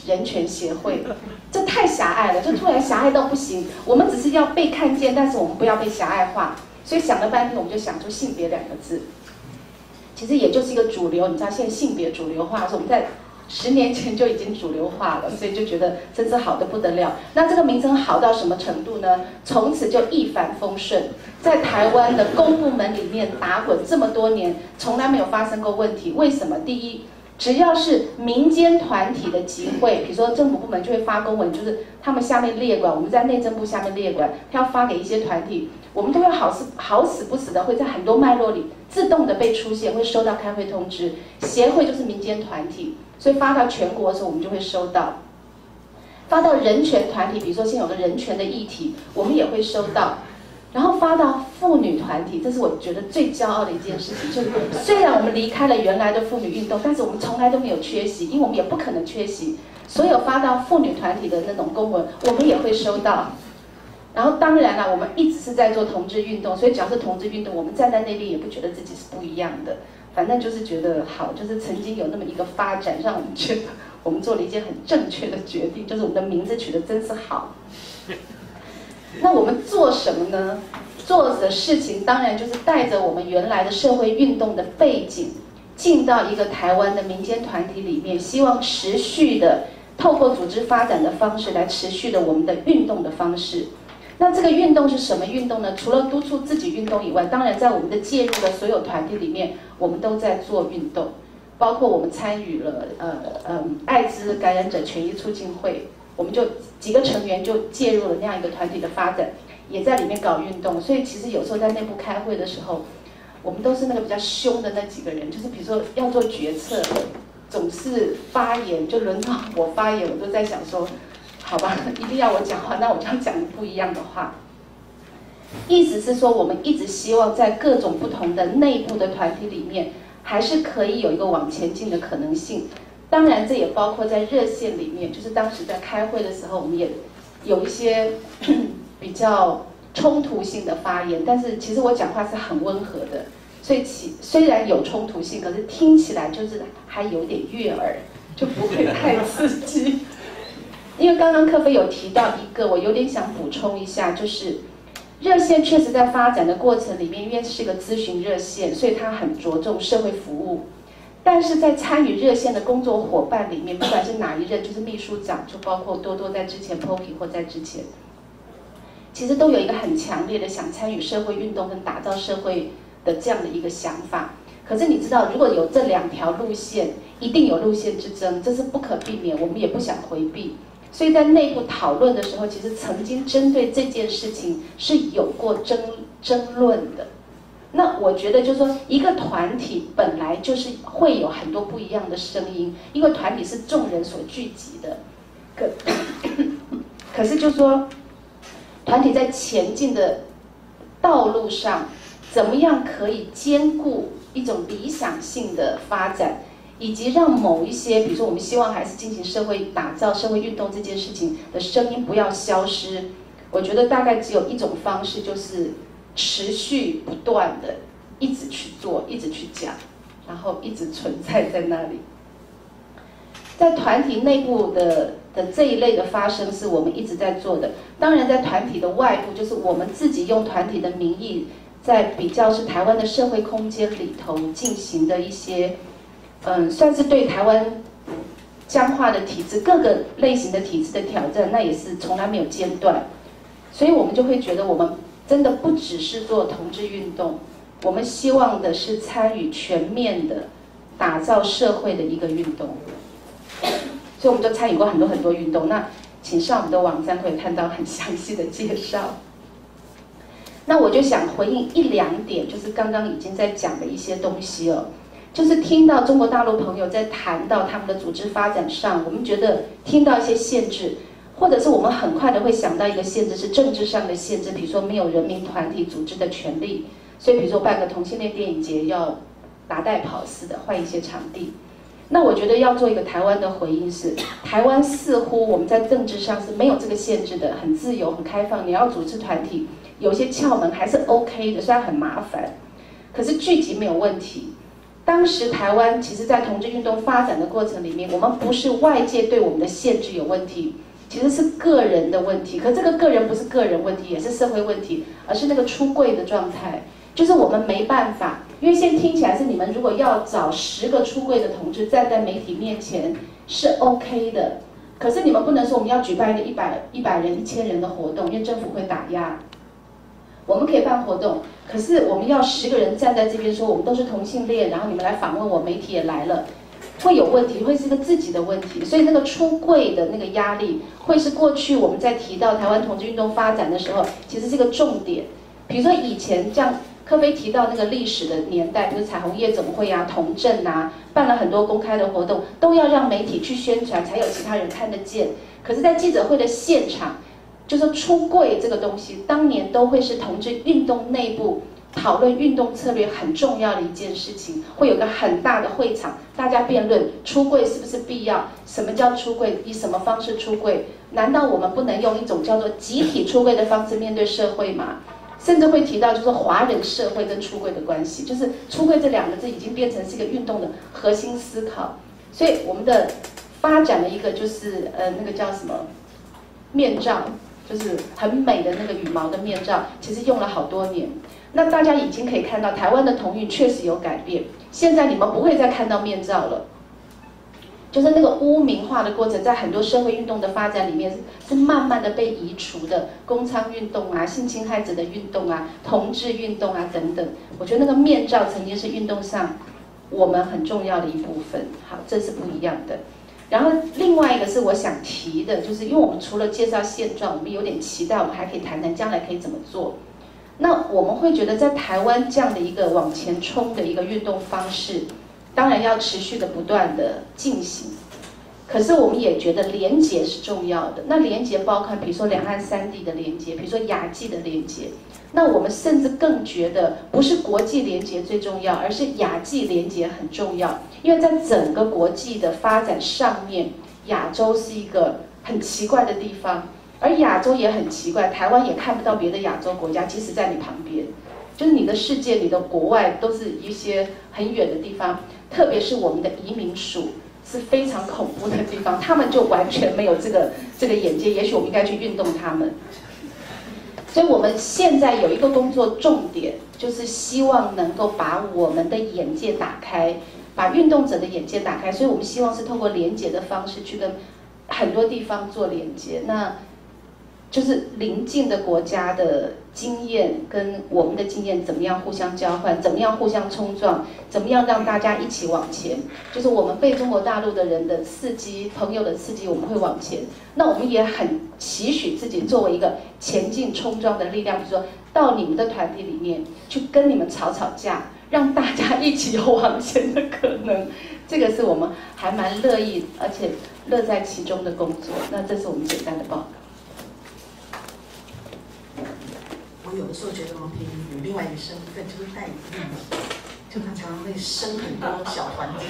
人权协会，这太狭隘了，就突然狭隘到不行。我们只是要被看见，但是我们不要被狭隘化。所以想了半天，我们就想出性别两个字，其实也就是一个主流。你知道现在性别主流化，所以我们在。十年前就已经主流化了，所以就觉得真是好的不得了。那这个名称好到什么程度呢？从此就一帆风顺，在台湾的公部门里面打滚这么多年，从来没有发生过问题。为什么？第一，只要是民间团体的集会，比如说政府部门就会发公文，就是他们下面列管，我们在内政部下面列管，他要发给一些团体，我们都会好死好死不死的会在很多脉络里自动的被出现，会收到开会通知。协会就是民间团体。所以发到全国的时候，我们就会收到；发到人权团体，比如说现在有个人权的议题，我们也会收到。然后发到妇女团体，这是我觉得最骄傲的一件事情。就是虽然我们离开了原来的妇女运动，但是我们从来都没有缺席，因为我们也不可能缺席。所有发到妇女团体的那种公文，我们也会收到。然后当然了，我们一直是在做同志运动，所以只要是同志运动，我们站在那边也不觉得自己是不一样的。反正就是觉得好，就是曾经有那么一个发展，让我们觉得我们做了一件很正确的决定，就是我们的名字取得真是好。那我们做什么呢？做的事情当然就是带着我们原来的社会运动的背景，进到一个台湾的民间团体里面，希望持续的透过组织发展的方式来持续的我们的运动的方式。那这个运动是什么运动呢？除了督促自己运动以外，当然在我们的介入的所有团体里面，我们都在做运动，包括我们参与了呃呃艾滋感染者权益促进会，我们就几个成员就介入了那样一个团体的发展，也在里面搞运动。所以其实有时候在内部开会的时候，我们都是那个比较凶的那几个人，就是比如说要做决策，总是发言，就轮到我发言，我都在想说。好吧，一定要我讲话，那我就要讲不一样的话。意思是说，我们一直希望在各种不同的内部的团体里面，还是可以有一个往前进的可能性。当然，这也包括在热线里面，就是当时在开会的时候，我们也有一些 比较冲突性的发言。但是，其实我讲话是很温和的，所以其虽然有冲突性，可是听起来就是还有点悦耳，就不会太刺激。因为刚刚柯飞有提到一个，我有点想补充一下，就是热线确实在发展的过程里面，因为是一个咨询热线，所以它很着重社会服务。但是在参与热线的工作伙伴里面，不管是哪一任，就是秘书长，就包括多多在之前，Poki 或在之前，其实都有一个很强烈的想参与社会运动跟打造社会的这样的一个想法。可是你知道，如果有这两条路线，一定有路线之争，这是不可避免，我们也不想回避。所以在内部讨论的时候，其实曾经针对这件事情是有过争争论的。那我觉得就是说，一个团体本来就是会有很多不一样的声音，因为团体是众人所聚集的。可 可是就说，团体在前进的道路上，怎么样可以兼顾一种理想性的发展，以及让某一些，比如说我们希望还是进行社会打造、社会运动这件事情的声音不要消失。我觉得大概只有一种方式，就是。持续不断的，一直去做，一直去讲，然后一直存在在那里。在团体内部的的这一类的发生，是我们一直在做的。当然，在团体的外部，就是我们自己用团体的名义，在比较是台湾的社会空间里头进行的一些，嗯，算是对台湾僵化的体制、各个类型的体制的挑战，那也是从来没有间断。所以我们就会觉得我们。真的不只是做同志运动，我们希望的是参与全面的打造社会的一个运动。所以我们就参与过很多很多运动。那请上我们的网站可以看到很详细的介绍。那我就想回应一两点，就是刚刚已经在讲的一些东西哦。就是听到中国大陆朋友在谈到他们的组织发展上，我们觉得听到一些限制。或者是我们很快的会想到一个限制，是政治上的限制，比如说没有人民团体组织的权利，所以比如说办个同性恋电影节要打带跑似的换一些场地。那我觉得要做一个台湾的回应是，台湾似乎我们在政治上是没有这个限制的，很自由、很开放。你要组织团体，有些窍门还是 OK 的，虽然很麻烦，可是聚集没有问题。当时台湾其实，在同志运动发展的过程里面，我们不是外界对我们的限制有问题。其实是个人的问题，可这个个人不是个人问题，也是社会问题，而是那个出柜的状态，就是我们没办法。因为现在听起来是你们如果要找十个出柜的同志站在媒体面前是 OK 的，可是你们不能说我们要举办一个一百一百人、一千人的活动，因为政府会打压。我们可以办活动，可是我们要十个人站在这边说我们都是同性恋，然后你们来访问我，媒体也来了。会有问题，会是一个自己的问题，所以那个出柜的那个压力，会是过去我们在提到台湾同志运动发展的时候，其实是一个重点。比如说以前像柯飞提到那个历史的年代，比如彩虹夜总会啊、同镇啊，办了很多公开的活动，都要让媒体去宣传，才有其他人看得见。可是，在记者会的现场，就是出柜这个东西，当年都会是同志运动内部。讨论运动策略很重要的一件事情，会有个很大的会场，大家辩论出柜是不是必要？什么叫出柜？以什么方式出柜？难道我们不能用一种叫做集体出柜的方式面对社会吗？甚至会提到就是华人社会跟出柜的关系，就是出柜这两个字已经变成是一个运动的核心思考。所以我们的发展的一个就是呃那个叫什么面罩，就是很美的那个羽毛的面罩，其实用了好多年。那大家已经可以看到，台湾的同运确实有改变。现在你们不会再看到面罩了，就是那个污名化的过程，在很多社会运动的发展里面是慢慢的被移除的。公娼运动啊，性侵害者的运动啊，同志运动啊等等，我觉得那个面罩曾经是运动上我们很重要的一部分。好，这是不一样的。然后另外一个是我想提的，就是因为我们除了介绍现状，我们有点期待，我们还可以谈谈将来可以怎么做。那我们会觉得，在台湾这样的一个往前冲的一个运动方式，当然要持续的不断的进行。可是我们也觉得连结是重要的。那连结包括，比如说两岸三地的连结，比如说亚际的连结。那我们甚至更觉得，不是国际连结最重要，而是亚际连结很重要。因为在整个国际的发展上面，亚洲是一个很奇怪的地方。而亚洲也很奇怪，台湾也看不到别的亚洲国家，即使在你旁边，就是你的世界里的国外都是一些很远的地方，特别是我们的移民署是非常恐怖的地方，他们就完全没有这个这个眼界，也许我们应该去运动他们。所以我们现在有一个工作重点，就是希望能够把我们的眼界打开，把运动者的眼界打开，所以我们希望是通过连接的方式去跟很多地方做连接。那就是邻近的国家的经验跟我们的经验怎么样互相交换，怎么样互相冲撞，怎么样让大家一起往前。就是我们被中国大陆的人的刺激，朋友的刺激，我们会往前。那我们也很期许自己作为一个前进冲撞的力量，比如说到你们的团体里面去跟你们吵吵架，让大家一起有往前的可能。这个是我们还蛮乐意，而且乐在其中的工作。那这是我们简单的报告。我有的时候觉得王平有另外一个身份，就是代理，就他常常会生很多小团体，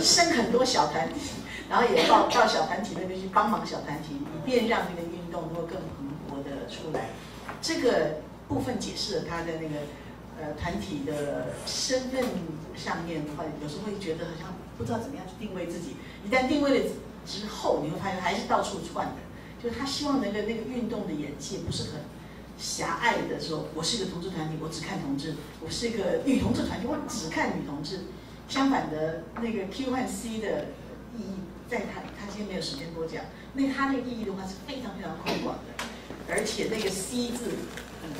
生很多小团体，然后也到到小团体那边去帮忙小团体，以便让那个运动能够更蓬勃的出来。这个部分解释了他的那个呃团体的身份上面的话，有时候会觉得好像不知道怎么样去定位自己。一旦定位了之后，你会发现还是到处窜的。就是他希望那个那个运动的眼界不是很狭隘的，说我是一个同志团体，我只看同志；我是一个女同志团体，我只看女同志。相反的，那个 Q 和 C 的意义，在他他今天没有时间多讲。那他那个意义的话是非常非常宽广的，而且那个 C 字，嗯，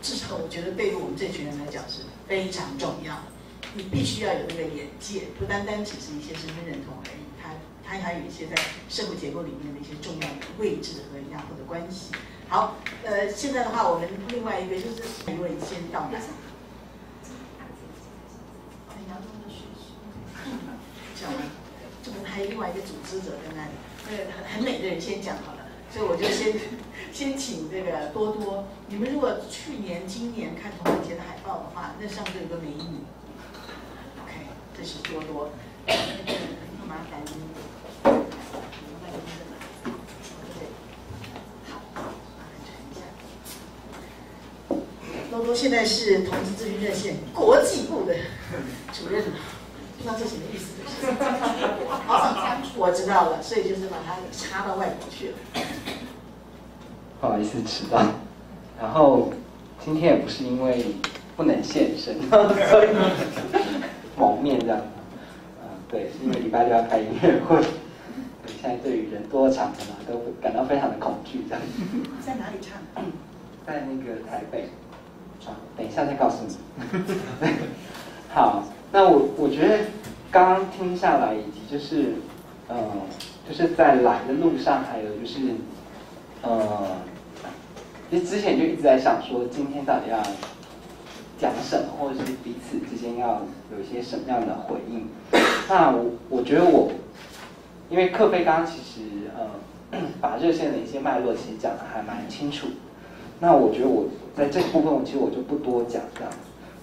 至少我觉得对于我们这群人来讲是非常重要。你必须要有那个眼界，不单单只是一些身份认同而已。它还有一些在社会结构里面的一些重要的位置和压迫的关系。好，呃，现在的话，我们另外一个就是一位先到来。讲完，这不还有另外一个组织者在那里，那个很很美的人先讲好了，所以我就先先请这个多多。你们如果去年、今年看童人节的海报的话，那上面有个美女。OK，这是多多。麻烦您。多多现在是同志咨询热线国际部的主任了，不知道这什么意思？我知道了，所以就是把它插到外国去了。不好意思迟到，然后今天也不是因为不能现身，所以 蒙面这样。嗯，对，是因为礼拜六要开音乐会。现在对于人多的场合嘛，都感到非常的恐惧这样。在哪里唱？在那个台北。等一下再告诉你。好，那我我觉得刚刚听下来，以及就是，呃，就是在来的路上，还有就是，呃，其实之前就一直在想说，今天到底要讲什么，或者是彼此之间要有一些什么样的回应。那我我觉得我，因为克菲刚刚其实呃，把热线的一些脉络其实讲的还蛮清楚。那我觉得我在这部分，其实我就不多讲这样。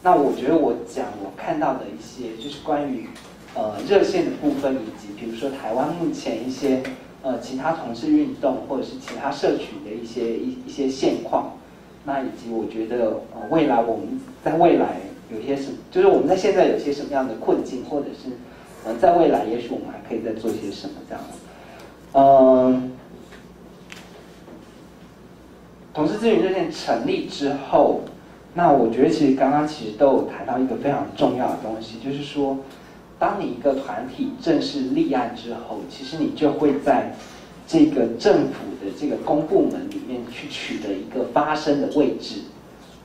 那我觉得我讲我看到的一些，就是关于呃热线的部分，以及比如说台湾目前一些呃其他同志运动或者是其他社群的一些一一些现况。那以及我觉得呃未来我们在未来有些什么，就是我们在现在有些什么样的困境，或者是呃在未来也许我们还可以再做些什么这样子，嗯。同事咨询热线成立之后，那我觉得其实刚刚其实都有谈到一个非常重要的东西，就是说，当你一个团体正式立案之后，其实你就会在这个政府的这个公部门里面去取得一个发声的位置，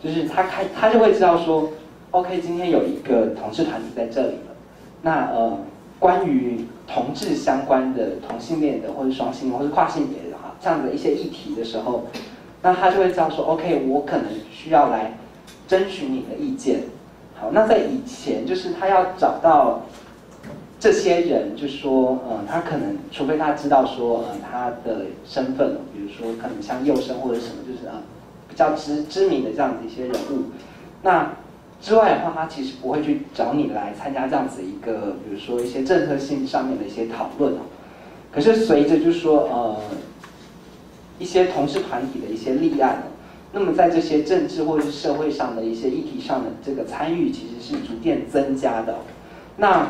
就是他开他就会知道说，OK，今天有一个同事团体在这里了，那呃，关于同志相关的同性恋的或者双性或者跨性别的哈这样的一些议题的时候。那他就会知道说，OK，我可能需要来征询你的意见。好，那在以前，就是他要找到这些人，就说，嗯，他可能除非他知道说，呃，他的身份，比如说可能像幼生或者什么，就是啊，比较知知名的这样子一些人物。那之外的话，他其实不会去找你来参加这样子一个，比如说一些政策性上面的一些讨论。可是随着就是说，呃。一些同事团体的一些立案，那么在这些政治或者是社会上的一些议题上的这个参与，其实是逐渐增加的。那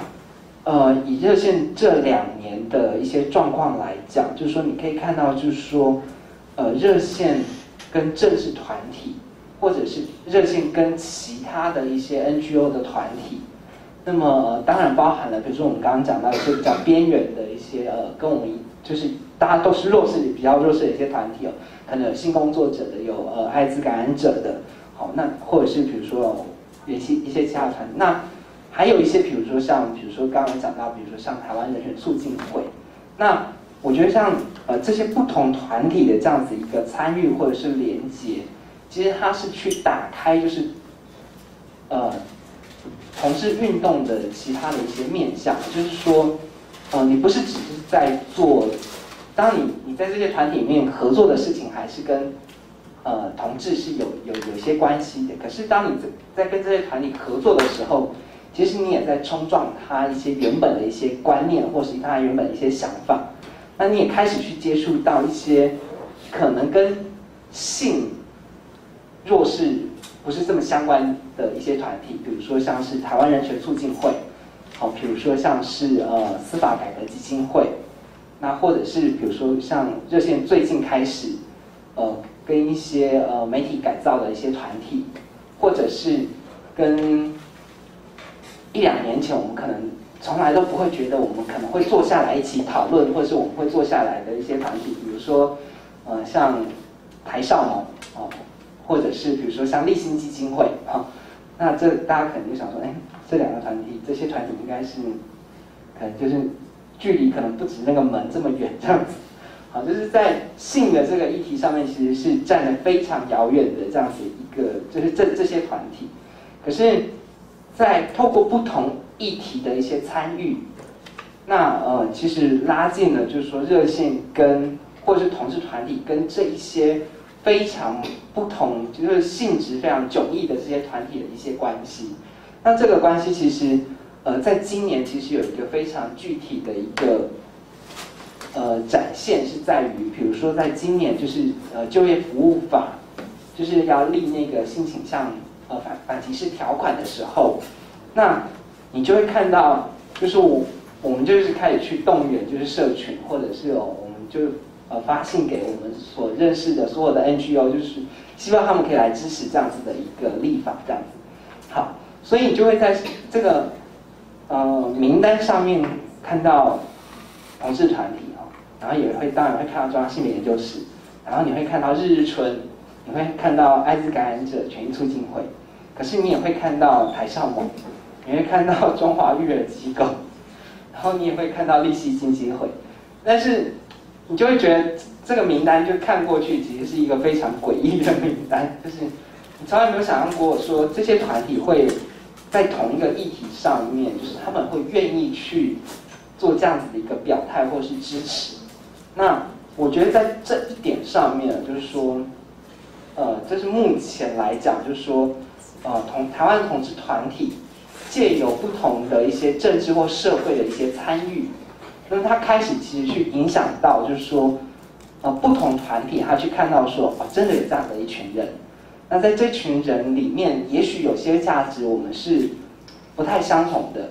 呃，以热线这两年的一些状况来讲，就是说你可以看到，就是说呃，热线跟政治团体，或者是热线跟其他的一些 NGO 的团体，那么当然包含了，比如说我们刚刚讲到一些比较边缘的一些呃，跟我们。就是大家都是弱势比较弱势的一些团体哦，可能有性工作者的，有呃艾滋感染者的，好，那或者是比如说一些一些其他团，那还有一些比如说像比如说刚刚讲到，比如说像台湾人权促进会，那我觉得像呃这些不同团体的这样子一个参与或者是连接，其实它是去打开就是呃同志运动的其他的一些面向，就是说。呃，你不是只是在做，当你你在这些团体里面合作的事情，还是跟呃同志是有有有些关系的。可是当你在在跟这些团体合作的时候，其实你也在冲撞他一些原本的一些观念，或是他原本一些想法。那你也开始去接触到一些可能跟性弱势不是这么相关的一些团体，比如说像是台湾人权促进会。好，比如说像是呃司法改革基金会，那或者是比如说像热线最近开始，呃跟一些呃媒体改造的一些团体，或者是跟一两年前我们可能从来都不会觉得我们可能会坐下来一起讨论，或是我们会坐下来的一些团体，比如说呃像台少盟哦，或者是比如说像立新基金会啊，那这大家可能就想说，哎。这两个团体，这些团体应该是，可能就是距离可能不止那个门这么远这样子，好，就是在性的这个议题上面，其实是站得非常遥远的这样子一个，就是这这些团体，可是，在透过不同议题的一些参与，那呃，其实拉近了就是说热线跟或者是同志团体跟这一些非常不同，就是性质非常迥异的这些团体的一些关系。那这个关系其实，呃，在今年其实有一个非常具体的一个，呃，展现是在于，比如说在今年就是呃就业服务法，就是要立那个性倾向呃反反歧视条款的时候，那你就会看到，就是我我们就是开始去动员，就是社群或者是哦，我们就呃发信给我们所认识的所有的 NGO，就是希望他们可以来支持这样子的一个立法这样子，好。所以你就会在这个呃名单上面看到同志团体哦，然后也会当然会看到中央性别研究室，然后你会看到日日春，你会看到艾滋感染者权益促进会，可是你也会看到台少盟，你会看到中华育儿机构，然后你也会看到利息基金会，但是你就会觉得这个名单就看过去其实是一个非常诡异的名单，就是你从来没有想象过说这些团体会。在同一个议题上面，就是他们会愿意去做这样子的一个表态或是支持。那我觉得在这一点上面，就是说，呃，这是目前来讲，就是说，呃，同台湾同志团体借由不同的一些政治或社会的一些参与，那么他开始其实去影响到，就是说，呃，不同团体他去看到说，哦，真的有这样的一群人。那在这群人里面，也许有些价值我们是不太相同的，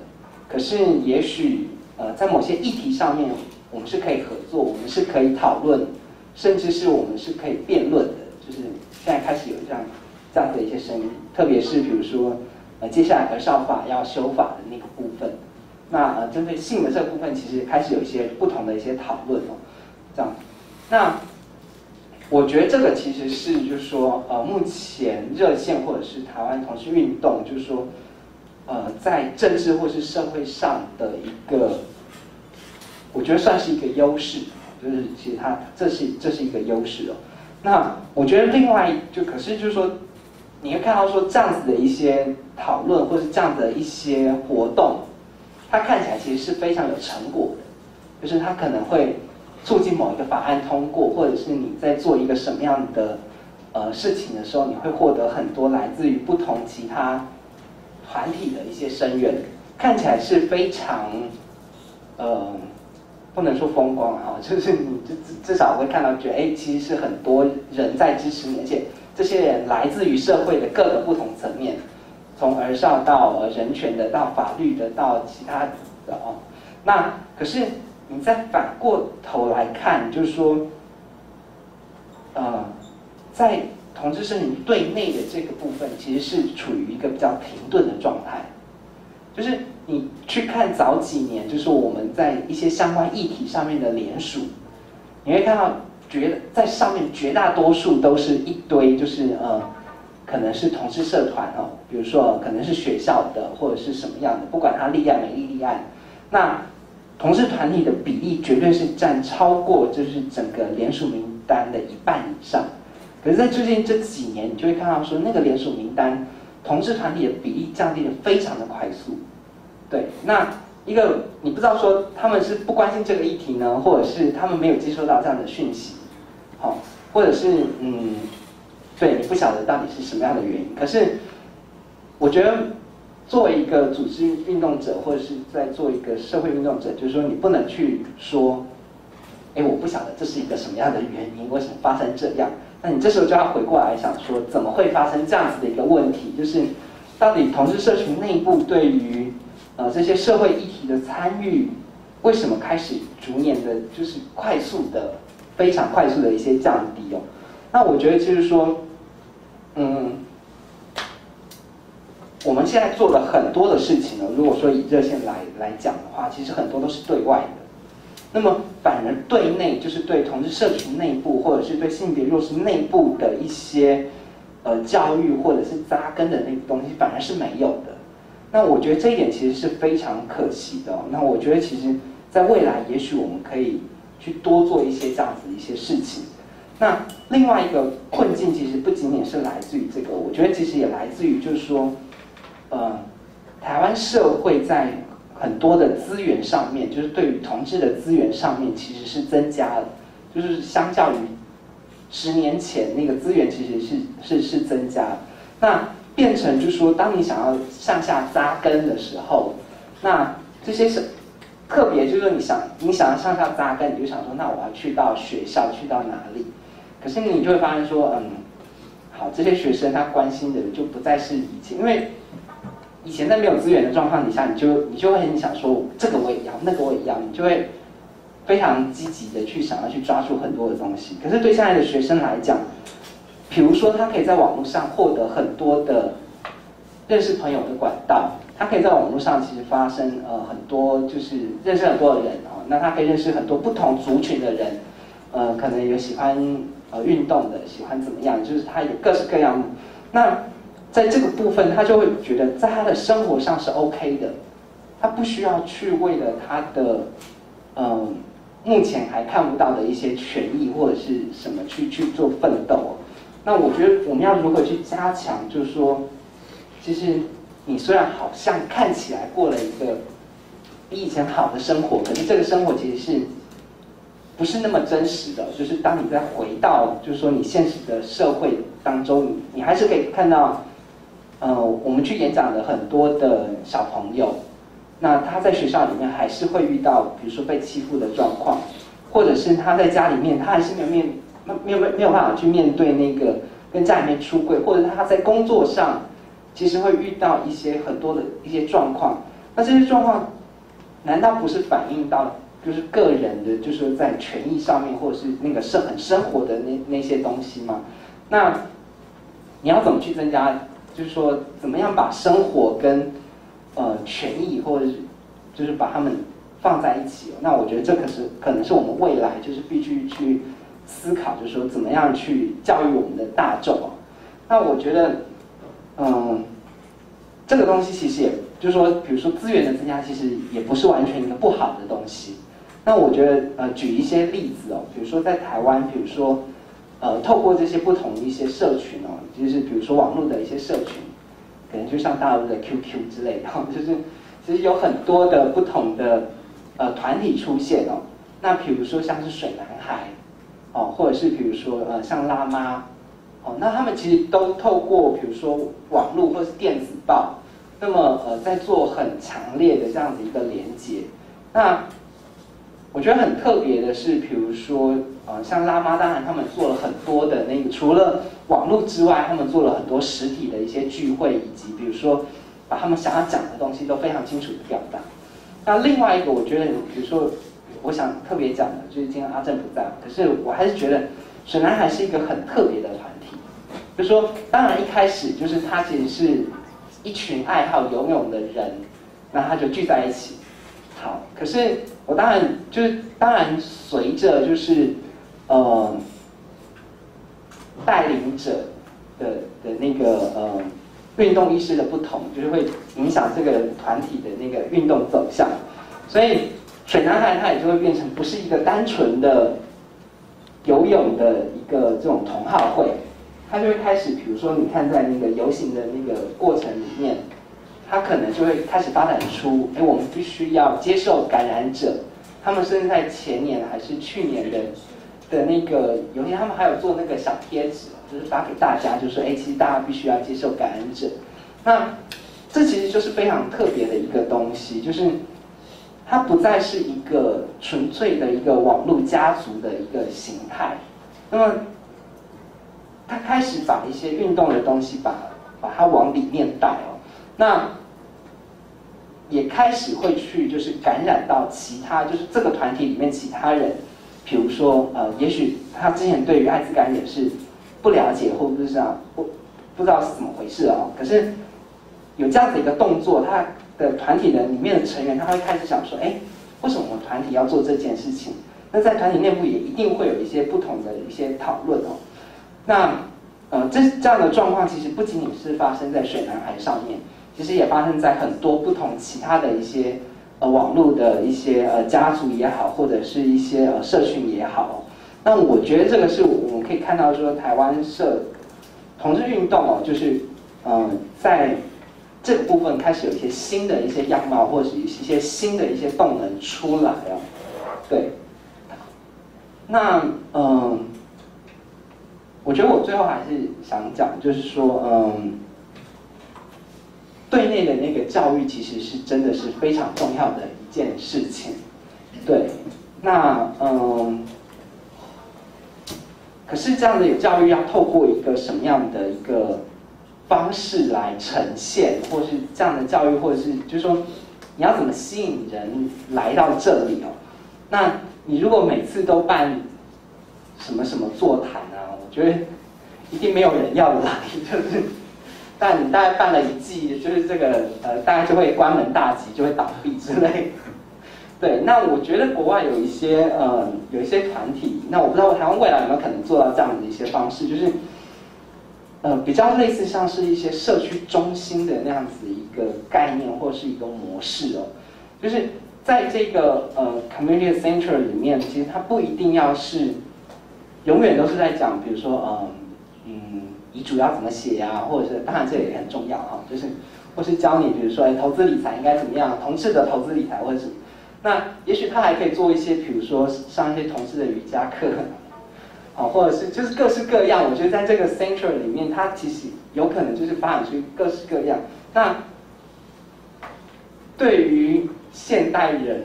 可是也许呃，在某些议题上面，我们是可以合作，我们是可以讨论，甚至是我们是可以辩论的。就是现在开始有这样这样的一些声音，特别是比如说呃，接下来和少法要修法的那个部分，那呃，针对性的这部分，其实开始有一些不同的一些讨论哦，这样，那。我觉得这个其实是，就是说，呃，目前热线或者是台湾同志运动，就是说，呃，在政治或是社会上的一个，我觉得算是一个优势，就是其实它这是这是一个优势哦。那我觉得另外就可是就是说，你会看到说这样子的一些讨论或是这样的一些活动，它看起来其实是非常有成果的，就是它可能会。促进某一个法案通过，或者是你在做一个什么样的呃事情的时候，你会获得很多来自于不同其他团体的一些声援，看起来是非常呃不能说风光哈，就是你至至少会看到觉得哎，其实是很多人在支持你，而且这些人来自于社会的各个不同层面，从儿少到人权的，到法律的，到其他的哦，那可是。你再反过头来看，就是说，呃，在同志社群对内的这个部分，其实是处于一个比较停顿的状态。就是你去看早几年，就是我们在一些相关议题上面的联署，你会看到绝在上面绝大多数都是一堆就是呃，可能是同事社团哦，比如说可能是学校的或者是什么样的，不管他立案没立案，那同事团体的比例绝对是占超过就是整个联署名单的一半以上。可是，在最近这几年，你就会看到说，那个联署名单同事团体的比例降低的非常的快速。对，那一个你不知道说他们是不关心这个议题呢，或者是他们没有接收到这样的讯息，好，或者是嗯，对你不晓得到底是什么样的原因。可是，我觉得作为一个组织运动者，或者是在做一个社会运动者，就是说你不能去说，哎，我不晓得这是一个什么样的原因，为什么发生这样。那你这时候就要回过来想说，怎么会发生这样子的一个问题？就是到底同志社群内部对于呃这些社会议题的参与，为什么开始逐年的，就是快速的、非常快速的一些降低哦？那我觉得就是说，嗯，我们现在做了很多的事情呢。如果说以热线来来讲的话，其实很多都是对外的。那么反而对内，就是对同志社群内部，或者是对性别弱势内部的一些呃教育或者是扎根的那个东西，反而是没有的。那我觉得这一点其实是非常可惜的。那我觉得其实在未来，也许我们可以去多做一些这样子的一些事情。那另外一个困境，其实不仅仅是来自于这个，我觉得其实也来自于就是说，呃，台湾社会在。很多的资源上面，就是对于同志的资源上面，其实是增加了，就是相较于十年前那个资源，其实是是是增加了。那变成就是说，当你想要向下扎根的时候，那这些是特别，就是说你想你想要向下扎根，你就想说，那我要去到学校，去到哪里？可是你就会发现说，嗯，好，这些学生他关心的就不再是以前，因为。以前在没有资源的状况底下，你就你就会很想说这个我也要，那个我也要，你就会非常积极的去想要去抓住很多的东西。可是对现在的学生来讲，比如说他可以在网络上获得很多的认识朋友的管道，他可以在网络上其实发生呃很多就是认识很多的人哦，那他可以认识很多不同族群的人，呃，可能有喜欢运动的，喜欢怎么样，就是他有各式各样那。在这个部分，他就会觉得在他的生活上是 OK 的，他不需要去为了他的，嗯，目前还看不到的一些权益或者是什么去去做奋斗。那我觉得我们要如何去加强？就是说，其实你虽然好像看起来过了一个比以前好的生活，可是这个生活其实是不是那么真实的。就是当你再回到，就是说你现实的社会当中，你你还是可以看到。呃，我们去演讲的很多的小朋友，那他在学校里面还是会遇到，比如说被欺负的状况，或者是他在家里面，他还是没有面，没有没没有办法去面对那个跟家里面出柜，或者他在工作上，其实会遇到一些很多的一些状况。那这些状况，难道不是反映到就是个人的，就是说在权益上面，或者是那个生很生活的那那些东西吗？那你要怎么去增加？就是说，怎么样把生活跟呃权益，或者是就是把他们放在一起？那我觉得这可是可能是我们未来就是必须去思考，就是说怎么样去教育我们的大众啊？那我觉得，嗯，这个东西其实也就是说，比如说资源的增加，其实也不是完全一个不好的东西。那我觉得，呃，举一些例子哦，比如说在台湾，比如说。呃，透过这些不同的一些社群哦，就是比如说网络的一些社群，可能就像大陆的 QQ 之类的，就是其实有很多的不同的呃团体出现哦。那比如说像是水男孩哦，或者是比如说呃像辣妈哦，那他们其实都透过比如说网络或是电子报，那么呃在做很强烈的这样子一个连接。那我觉得很特别的是，比如说。呃，像辣妈，当然他们做了很多的那个，除了网络之外，他们做了很多实体的一些聚会，以及比如说把他们想要讲的东西都非常清楚的表达。那另外一个，我觉得，比如说，我想特别讲的，就是今天阿正不在，可是我还是觉得水男孩是一个很特别的团体。就说，当然一开始就是他其实是一群爱好游泳的人，那他就聚在一起。好，可是我当然就是当然随着就是。呃带领者的的那个呃运动意识的不同，就是会影响这个团体的那个运动走向。所以水男孩他也就会变成不是一个单纯的游泳的一个这种同好会，他就会开始，比如说你看在那个游行的那个过程里面，他可能就会开始发展出，哎，我们必须要接受感染者。他们甚至在前年还是去年的的那个有些，他们还有做那个小贴纸，就是发给大家，就说，哎，其实大家必须要接受感染者。那这其实就是非常特别的一个东西，就是它不再是一个纯粹的一个网络家族的一个形态。那么，他开始把一些运动的东西，把把它往里面带哦。那也开始会去，就是感染到其他，就是这个团体里面其他人，比如说，呃，也许他之前对于艾滋感染是不了解，或者是啊不不知道是怎么回事哦。可是有这样子一个动作，他的团体的里面的成员，他会开始想说，哎，为什么我们团体要做这件事情？那在团体内部也一定会有一些不同的一些讨论哦。那呃，这这样的状况其实不仅仅是发生在水男孩上面。其实也发生在很多不同其他的一些呃网络的一些呃家族也好，或者是一些呃社群也好。那我觉得这个是我们可以看到说台湾社同志运动哦，就是嗯在这个部分开始有一些新的一些样貌，或者是一些新的一些动能出来哦。对。那嗯，我觉得我最后还是想讲，就是说嗯。对内的那个教育其实是真的是非常重要的一件事情，对，那嗯，可是这样的有教育要透过一个什么样的一个方式来呈现，或是这样的教育，或者是就是说你要怎么吸引人来到这里哦？那你如果每次都办什么什么座谈啊，我觉得一定没有人要来，就是。但你大概办了一季，就是这个呃，大概就会关门大吉，就会倒闭之类。对，那我觉得国外有一些呃，有一些团体，那我不知道台湾未来有没有可能做到这样的一些方式，就是呃，比较类似像是一些社区中心的那样子一个概念或是一个模式哦，就是在这个呃 community center 里面，其实它不一定要是永远都是在讲，比如说呃，嗯。遗嘱要怎么写呀？或者是当然这也很重要哈，就是或是教你，比如说哎，投资理财应该怎么样？同事的投资理财或者是那也许他还可以做一些，比如说上一些同事的瑜伽课，好，或者是就是各式各样。我觉得在这个 center 里面，它其实有可能就是发展出各式各样。那对于现代人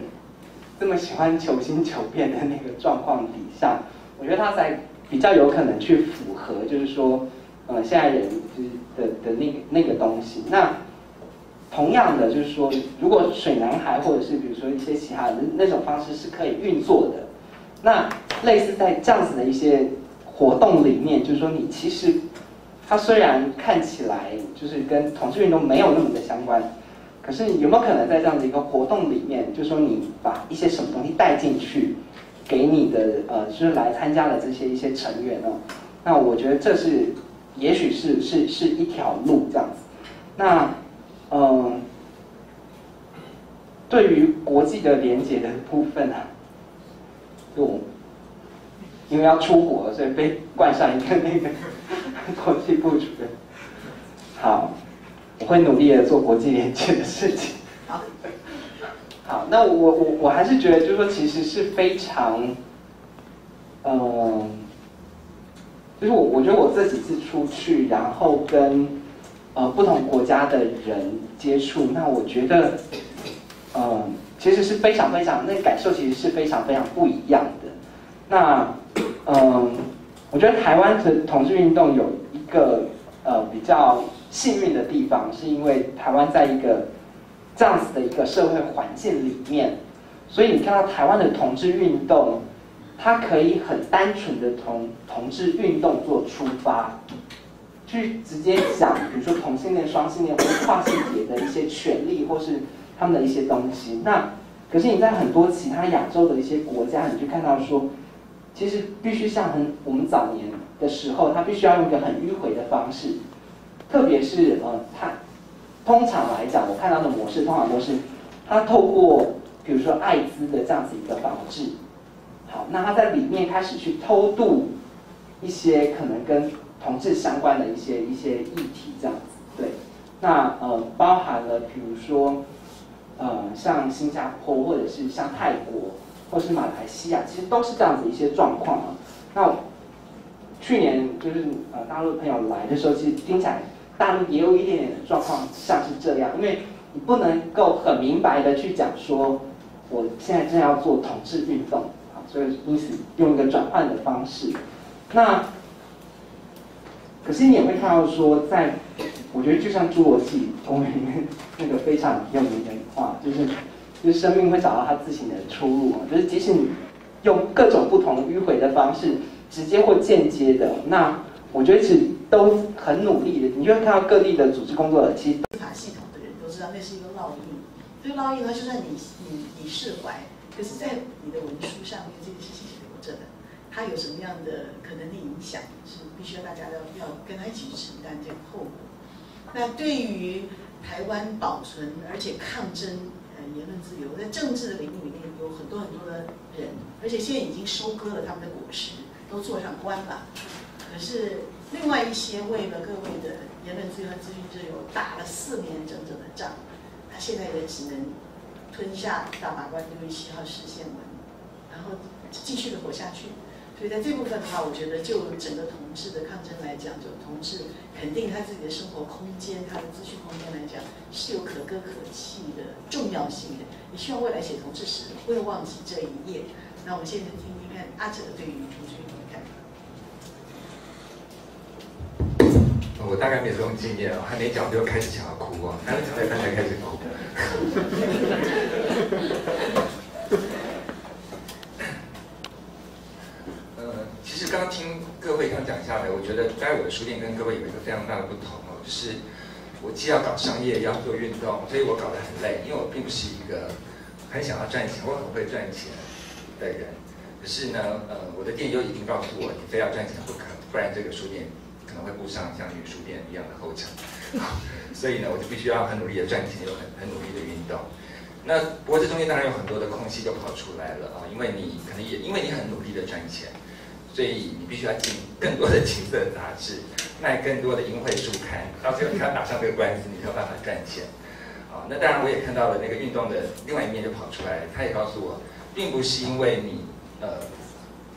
这么喜欢求新求变的那个状况底下，我觉得他才比较有可能去符合，就是说。呃，现在人就是的的那个那个东西。那同样的，就是说，如果水男孩或者是比如说一些其他的那种方式是可以运作的，那类似在这样子的一些活动里面，就是说，你其实它虽然看起来就是跟同志运动没有那么的相关，可是有没有可能在这样的一个活动里面，就是说你把一些什么东西带进去，给你的呃，就是来参加的这些一些成员哦，那我觉得这是。也许是是是一条路这样子，那嗯，对于国际的连接的部分呢，就因为要出国，所以被冠上一个那个 国际部主任。好，我会努力的做国际连接的事情。好，好，那我我我还是觉得，就是说，其实是非常，嗯。就是我，我觉得我这几次出去，然后跟呃不同国家的人接触，那我觉得，嗯，其实是非常非常，那感受其实是非常非常不一样的。那嗯，我觉得台湾的同志运动有一个呃比较幸运的地方，是因为台湾在一个这样子的一个社会环境里面，所以你看到台湾的同志运动。他可以很单纯的从同志运动做出发，去直接讲，比如说同性恋、双性恋或跨性别的一些权利，或是他们的一些东西。那可是你在很多其他亚洲的一些国家，你就看到说，其实必须像很我们早年的时候，他必须要用一个很迂回的方式，特别是呃，他通常来讲，我看到的模式通常都是他透过比如说艾滋的这样子一个防治，好，那他在里面开始去偷渡一些可能跟同志相关的一些一些议题这样子，对，那呃包含了比如说呃像新加坡或者是像泰国。或是马来西亚，其实都是这样子一些状况啊。那去年就是呃大陆朋友来的时候，其实听起来大陆也有一点点状况像是这样，因为你不能够很明白的去讲说，我现在正要做统治运动，所以因此用一个转换的方式。那可是你也会看到说，在我觉得就像侏罗纪公园里面那个非常有名的话，就是。就是生命会找到它自行的出路啊就是即使你用各种不同迂回的方式，直接或间接的，那我觉得其实都很努力的。你就会看到各地的组织工作者，其实司法系统的人都知道那是一个烙印。这个烙印呢，就算你你你释怀，可是在你的文书上面这件事情是留着的。它有什么样的可能的影响，是必须要大家要要跟他一起去承担这个后果。那对于台湾保存而且抗争呃。言论自由在政治的领域里面有很多很多的人，而且现在已经收割了他们的果实，都做上官了。可是另外一些为了各位的言论自由和资讯自由打了四年整整的仗，他现在也只能吞下大法官六月七号视线文，然后继续的活下去。所以在这部分的话，我觉得就整个同志的抗争来讲，就同志肯定他自己的生活空间、他的资讯空间来讲，是有可歌可泣的重要性的。你希望未来写同志时不会忘记这一页。那我们现在听听看阿哲对于同志运动的看法。我大概没有这种经验哦，还没讲就开始想要哭哦，还没讲才开始哭。刚刚听各位刚讲下来，我觉得在我的书店跟各位有一个非常大的不同哦，就是我既要搞商业，也要做运动，所以我搞得很累，因为我并不是一个很想要赚钱或很会赚钱的人。可是呢，呃，我的店又已经告诉我，你非要赚钱不可，不然这个书店可能会步上像女书店一样的后尘。所以呢，我就必须要很努力的赚钱，又很很努力的运动。那不过这中间当然有很多的空隙就跑出来了啊，因为你可能也因为你很努力的赚钱。所以你必须要进更多的情色杂志，卖更多的淫秽书刊，到最后你要打上这个官司，你才有办法赚钱。啊，那当然我也看到了那个运动的另外一面就跑出来，他也告诉我，并不是因为你呃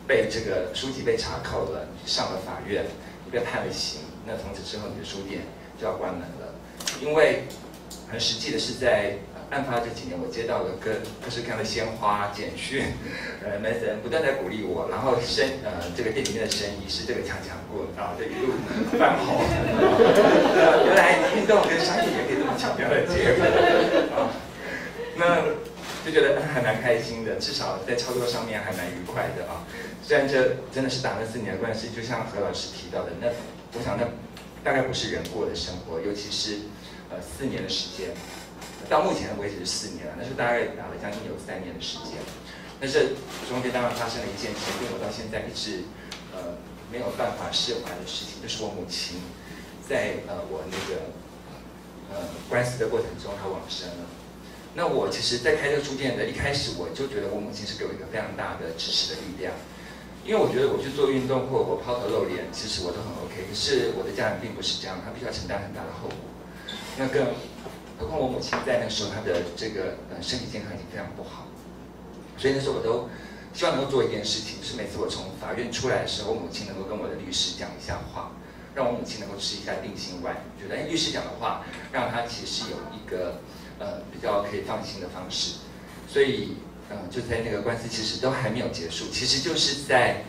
被这个书籍被查扣了，上了法院，你被判了刑，那从此之后你的书店就要关门了，因为很实际的是在。案发这几年，我接到了各各式各样的鲜花简讯，呃，门神不断在鼓励我，然后生呃这个店里面的生意是这个强强过啊，这一路翻红。原来运动跟商业也可以这么巧妙的结合啊，那就觉得还蛮开心的，至少在操作上面还蛮愉快的啊。虽然这真的是打了四年的官司，就像何老师提到的，那我想那大概不是人过的生活，尤其是呃四年的时间。到目前为止是四年了，那是大概打了将近有三年的时间。但是中间当然发生了一件令我到现在一直呃没有办法释怀的事情，就是我母亲在呃我那个呃官司的过程中她往生了。那我其实，在开这个书店的一开始，我就觉得我母亲是给我一个非常大的支持的力量，因为我觉得我去做运动或者我抛头露脸，其实我都很 OK。可是我的家人并不是这样，他必须要承担很大的后果。那更何况我母亲在那时候，她的这个呃身体健康已经非常不好，所以那时候我都希望能够做一件事情，是每次我从法院出来的时候，我母亲能够跟我的律师讲一下话，让我母亲能够吃一下定心丸，觉得哎律师讲的话，让她其实有一个呃比较可以放心的方式，所以嗯就在那个官司其实都还没有结束，其实就是在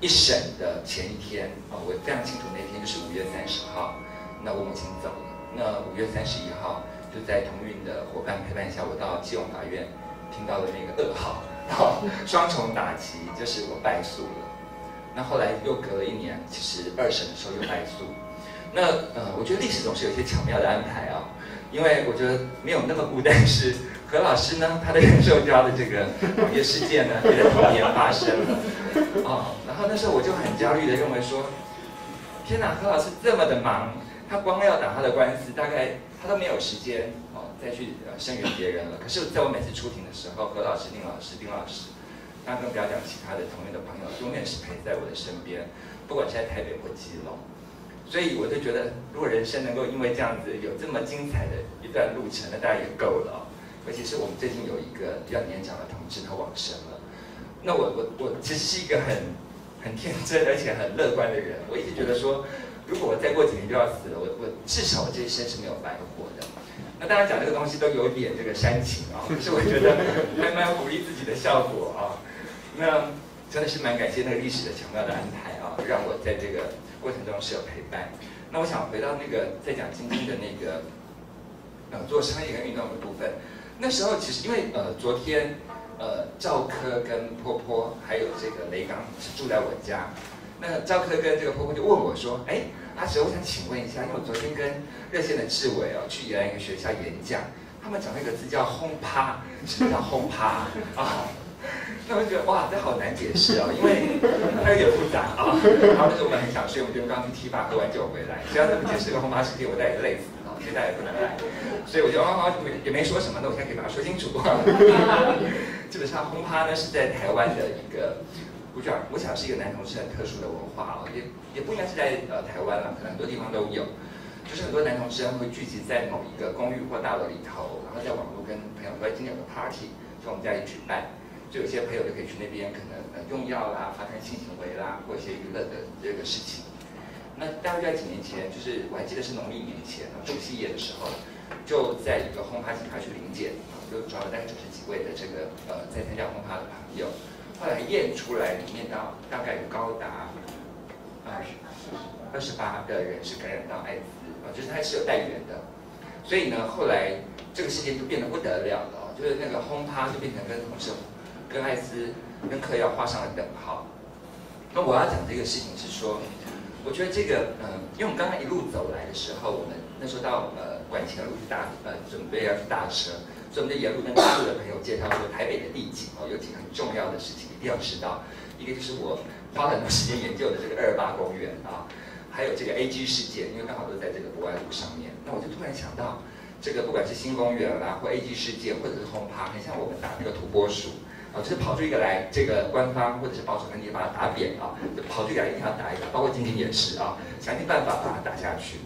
一审的前一天啊，我非常清楚那天就是五月三十号，那我母亲走了，那五月三十一号。就在同运的伙伴陪伴下，我到基隆法院听到了那个噩耗，然后 双重打击，就是我败诉了。那后来又隔了一年，其实二审的时候又败诉。那呃，我觉得历史总是有一些巧妙的安排啊，因为我觉得没有那么孤单。是何老师呢，他的 人兽交的这个一个事件呢，也在同年发生了。哦，然后那时候我就很焦虑的认为说，天哪，何老师这么的忙，他光要打他的官司，大概他都没有时间哦再去呃声援别人了。可是在我每次出庭的时候，何老师、丁老师、丁老师，那更不要讲其他的同院的朋友，永远是陪在我的身边，不管是在台北或基隆。所以我就觉得，如果人生能够因为这样子有这么精彩的一段路程，那大家也够了。尤其是我们最近有一个比较年长的同志，他往生了。那我我我其实是一个很 很天真而且很乐观的人。我一直觉得说，如果我再过几年就要死了，我我至少我这一生是没有白活的。那大家讲这个东西都有点这个煽情啊，可是我觉得还蛮鼓励自己的效果啊。那真的是蛮感谢那个历史的巧妙的安排啊，让我在这个。过程中是有陪伴。那我想回到那个在讲晶晶的那个呃做商业跟运动的部分。那时候其实因为呃昨天呃赵科跟坡坡还有这个雷刚是住在我家。那赵科跟这个坡坡就问我说：“哎，阿哲，我想请问一下，因为我昨天跟热线的志伟哦去原来一个学校演讲，他们讲那个字叫轰趴，什么叫轰趴啊？” 那我觉得哇，这好难解释哦，因为它有点复杂啊。然后那时候我们很想睡，我们就刚去踢吧，喝完酒回来。虽然这么解释个轰趴事件，我大概累死啊，现在也不能来。所以我就啊啊，也没说什么，那我现在可以把它说清楚。基本上轰趴呢是在台湾的一个，我想我想是一个男同志很特殊的文化哦，也也不应该是在呃台湾了，可能很多地方都有。就是很多男同志他们会聚集在某一个公寓或大楼里头，然后在网络跟朋友说今天有个 party，在我们家里举办。就有些朋友就可以去那边，可能呃用药啦、发生性行为啦，或一些娱乐的这个事情。那大概在几年前，就是我还记得是农历年前，除夕夜的时候，就在一个轰趴警察去临检，就抓了大概九十几位的这个呃在参加轰趴的朋友。后来验出来，里面到大概有高达二十二十八的人是感染到艾滋，啊，就是他是有带源的。所以呢，后来这个事件就变得不得了了，就是那个轰趴就变成跟同事。跟艾滋、跟嗑药画上了等号。那我要讲这个事情是说，我觉得这个，嗯，因为我们刚刚一路走来的时候，我们那时候到呃管前路去搭，呃，准备要去搭车，所以我们就沿路跟大陆的朋友介绍说，台北的地景哦，有几个很重要的事情一定要知道。一个就是我花了很多时间研究的这个二二八公园啊，还有这个 A G 事件，因为刚好都在这个博爱路上面。那我就突然想到，这个不管是新公园啦，或 A G 事件，或者是轰趴，很像我们打那个土拨鼠。就是跑出一个来，这个官方或者是保守团体把它打扁啊，就跑出来一定要打一打，包括今天也是啊，想尽办法把它打下去。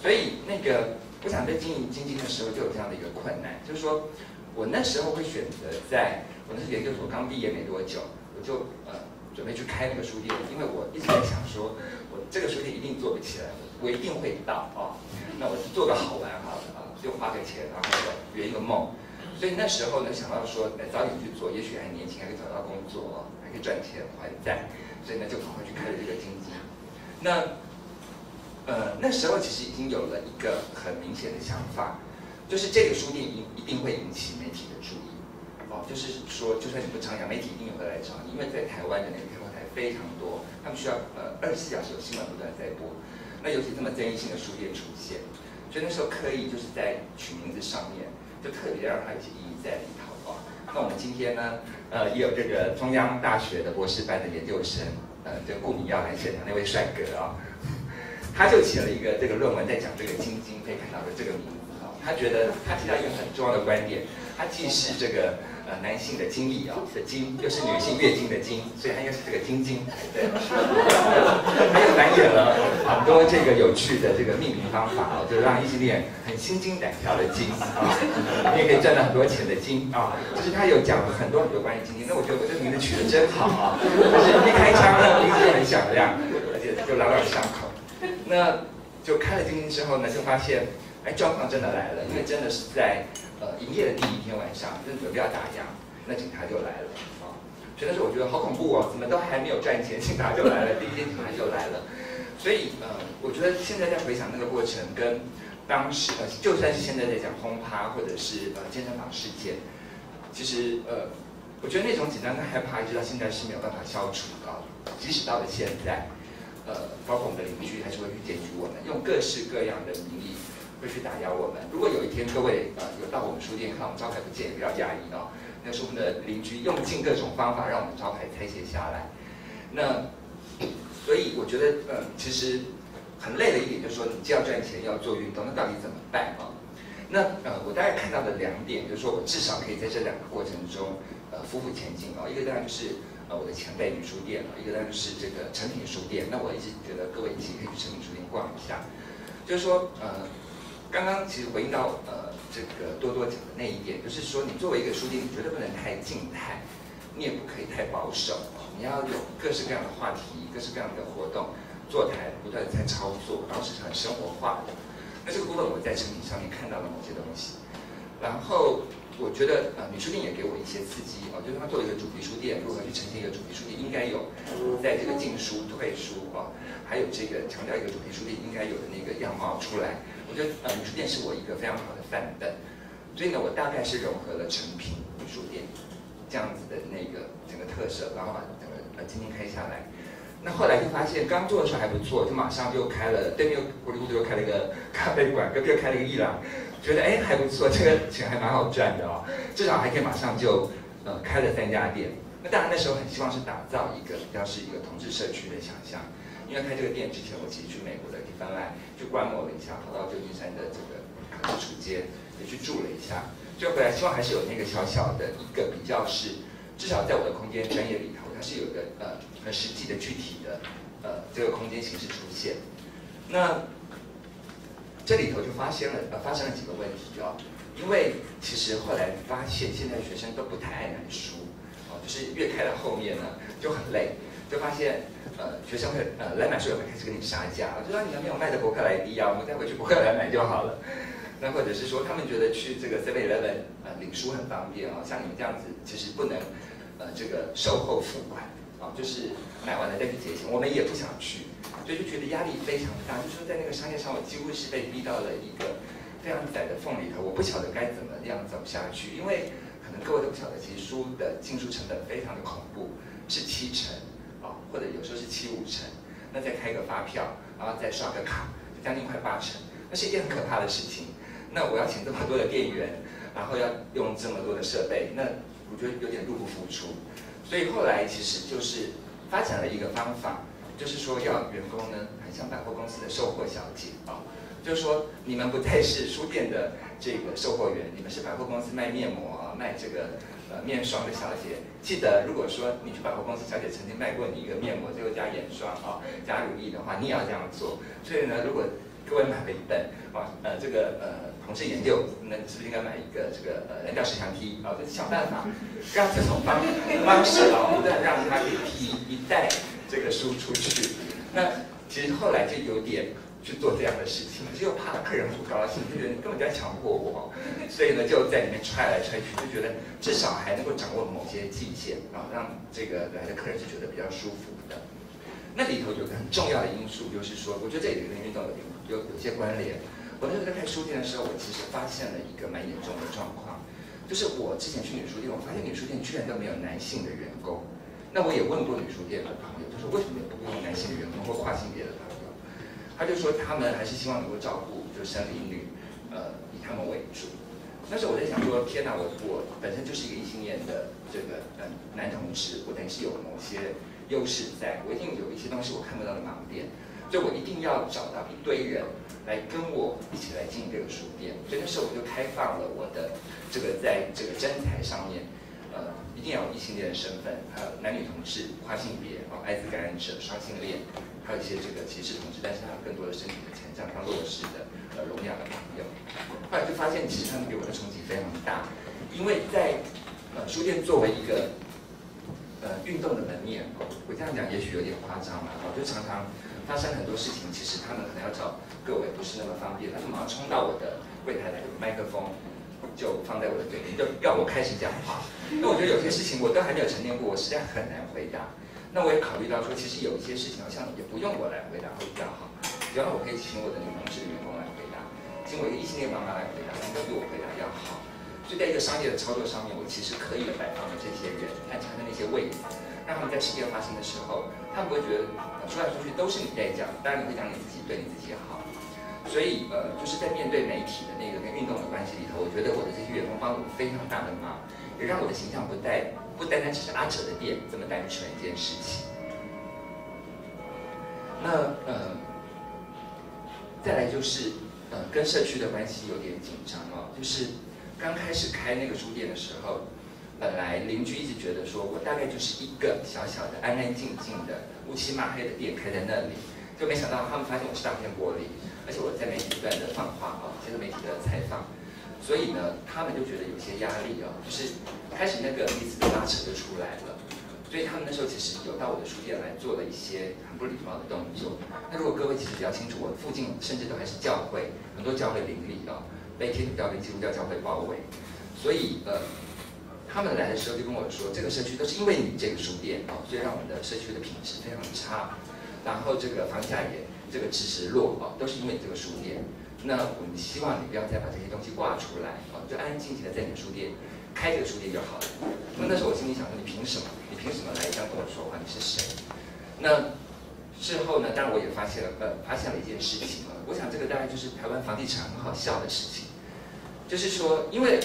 所以那个，我想在经营经济的时候就有这样的一个困难，就是说我那时候会选择在我那是研究所刚毕业没多久，我就呃准备去开那个书店，因为我一直在想说，我这个书店一定做不起来，我一定会倒啊，那我就做个好玩好的啊，就花个钱，然后圆一个梦。所以那时候呢，想到说，哎早点去做，也许还年轻，还可以找到工作，还可以赚钱还债，所以呢，就赶快去开了这个经济。那，呃，那时候其实已经有了一个很明显的想法，就是这个书店一一定会引起媒体的注意。哦，就是说，就算你不常讲，媒体一定会来找你，因为在台湾的那个开放台非常多，他们需要呃二十四小时有新闻不断在播。那尤其这么争议性的书店出现，所以那时候刻意就是在取名字上面。就特别让它有些意义在里头啊。那我们今天呢，呃，也有这个中央大学的博士班的研究生，呃，这顾明耀来现场那位帅哥啊，他就写了一个这个论文，在讲这个晶晶，可以看到的这个名字啊。他觉得他提到一个很重要的观点，他既是这个。呃，男性的精液啊，的精，又是女性月经的经，所以它应该是这个精精才对。还有繁衍了很多这个有趣的这个命名方法啊，就让异性恋很心惊胆跳的精啊，你也可以赚到很多钱的精啊。就是他有讲了很多很多关于精精，那我觉得我这名字取得真好啊，就是一开腔呢，名字就很响亮，而且就朗朗上口。那就开了精精之后呢，就发现哎，状况真的来了，因为真的是在。呃，营业的第一天晚上，正准备要打烊，那警察就来了啊！所以那时候我觉得好恐怖哦，怎么都还没有赚钱，警察就来了，第一天警察就来了。所以呃，我觉得现在在回想那个过程，跟当时呃，就算是现在在讲轰趴或者是呃健身房事件，其实呃，我觉得那种紧张跟害怕，一直到现在是没有办法消除的。即使到了现在，呃，包括我们的邻居还是会去检举我们，用各式各样的名义。会去打压我们。如果有一天各位呃有到我们书店看我们招牌不见，也不要压抑哦，那是我们的邻居用尽各种方法让我们招牌拆卸下来。那 所以我觉得呃其实很累的一点就是说，你既要赚钱，要做运动，那到底怎么办啊？那呃我大概看到的两点就是说我至少可以在这两个过程中呃夫妇前进哦，一个当然就是。呃，我的前辈女书店哦一个当然就是这个成品书店。那我一直觉得各位其实可以去成品书店逛一下。就是说，呃，刚刚其实回应到呃这个多多讲的那一点，就是说你作为一个书店，你绝对不能太静态，你也不可以太保守，你要有各式各样的话题，各式各样的活动，坐台不断的在操作，然后是很生活化的。那这个部分我在成品上面看到了某些东西，然后。我觉得呃，女书店也给我一些刺激啊，就是它做一个主题书店，如何去呈现一个主题书店应该有，在这个进书、退书啊，还有这个强调一个主题书店应该有的那个样貌出来。我觉得呃，女书店是我一个非常好的范本，所以呢，我大概是融合了成品女书店这样子的那个整个特色，然后把整个呃今天开下来。那后来就发现刚做的时候还不错，就马上就开了，对面又咕噜咕噜又开了一个咖啡馆，隔壁又开了一个艺廊。觉得哎还不错，这个钱还蛮好赚的哦，至少还可以马上就呃开了三家店。那当然那时候很希望是打造一个比较是一个同志社区的想象，因为开这个店之前我其实去美国的地方来去观摩了一下，跑到旧金山的这个康楚街也去住了一下，就回来希望还是有那个小小的一个比较是，至少在我的空间专业里头，它是有一个呃很实际的具体的呃这个空间形式出现。那。这里头就发现了呃发生了几个问题哦，因为其实后来发现现在学生都不太爱买书，哦，就是越开到后面呢就很累，就发现呃学生会呃来买书也会开始跟你杀价，就说你还没有卖的博客来低啊，我们再回去博客来买就好了。那或者是说他们觉得去这个 Seven Eleven 呃领书很方便哦，像你们这样子其实不能呃这个售后付款啊，就是买完了再去结钱，我们也不想去。所以就觉得压力非常大，就说在那个商业上，我几乎是被逼到了一个非常窄的缝里头，我不晓得该怎么样走下去。因为可能各位都不晓得，其实书的进书成本非常的恐怖，是七成，或者有时候是七五成。那再开个发票，然后再刷个卡，将近快八成，那是一件很可怕的事情。那我要请这么多的店员，然后要用这么多的设备，那我觉得有点入不敷出。所以后来其实就是发展了一个方法。就是说，要员工呢，很像百货公司的售货小姐啊。就是说，你们不再是书店的这个售货员，你们是百货公司卖面膜、卖这个呃面霜的小姐。记得，如果说你去百货公司，小姐曾经卖过你一个面膜，最后加眼霜啊、加乳液的话，你也要这样做。所以呢，如果各位买了一本啊，呃，这个呃同事研究，那是不是应该买一个这个呃人造石墙梯啊？就是想办法让这种方方式啊，不断让他给替一代。这个书出去，那其实后来就有点去做这样的事情，就怕客人不高兴，就觉得你根本就在强迫我，所以呢就在里面踹来踹去，就觉得至少还能够掌握某些界限，然后让这个来的客人是觉得比较舒服的。那里头有个很重要的因素，就是说，我觉得这里跟运动有有有些关联。我那时候在开书店的时候，我其实发现了一个蛮严重的状况，就是我之前去女书店，我发现女书店居然都没有男性的员工。那我也问过女书店的朋友，就是为什么不用男性的员工或跨性别的？他就说他们还是希望能够照顾就生理女，呃，以他们为主。那时候我在想说，天哪，我我本身就是一个异性恋的这个嗯男同志，我等于是有某些优势在，我一定有一些东西我看不到的盲点，所以我一定要找到一堆人来跟我一起来经营这个书店。所以那时候我就开放了我的这个在这个真台上面。呃，一定要有异性恋的身份，还有男女同志、跨性别、哦，艾滋感染者、双性恋，还有一些这个歧视同志，但是他有更多的身体的残障、他弱势的、呃聋哑的朋友。后来就发现，其实他们给我的冲击非常大，因为在呃书店作为一个呃运动的门面，我这样讲也许有点夸张了，哦，就常常发生很多事情，其实他们可能要找各位不是那么方便，他们马上冲到我的柜台来，麦克风。就放在我的嘴边，就要我开始讲话。那我觉得有些事情我都还没有沉淀过，我实在很难回答。那我也考虑到说，其实有一些事情好像也不用我来回答会比较好。比方我可以请我的女同事的员工来回答，请我一个异性恋妈妈来回答，应该比我回答要好。所以在一个商业的操作上面，我其实刻意的摆放了这些人，安插的那些位置，让他们在事件发生的时候，他们不会觉得说来说去都是你在讲，当然你会讲你自己，对你自己好。所以呃，就是在面对媒体的那个跟运动的关系里头，我觉得我的这些员工帮了我非常大的忙，也让我的形象不带不单单只是阿哲的店这么单纯一件事情。那呃，再来就是呃，跟社区的关系有点紧张哦，就是刚开始开那个书店的时候，本来邻居一直觉得说我大概就是一个小小的安安静静的乌漆嘛黑的店开在那里，就没想到他们发现我是大片玻璃，而且我在媒体不断的放话哦，接受媒体的采访，所以呢，他们就觉得有些压力哦，就是开始那个彼此的拉扯就出来了。所以他们那时候其实有到我的书店来做了一些很不礼貌的动作。那如果各位其实比较清楚，我附近甚至都还是教会，很多教会邻里啊，被天主教跟基督教教会包围。所以呃，他们来的时候就跟我说，这个社区都是因为你这个书店啊，所以让我们的社区的品质非常差。然后这个房价也这个直直落啊，都是因为你这个书店。那我们希望你不要再把这些东西挂出来啊，就安安静静的在你的书店开这个书店就好了。那那时候我心里想说，你凭什么？你凭什么来这样跟我说话？你是谁？那事后呢？当然我也发现了，呃，发现了一件事情啊。我想这个大概就是台湾房地产很好笑的事情，就是说，因为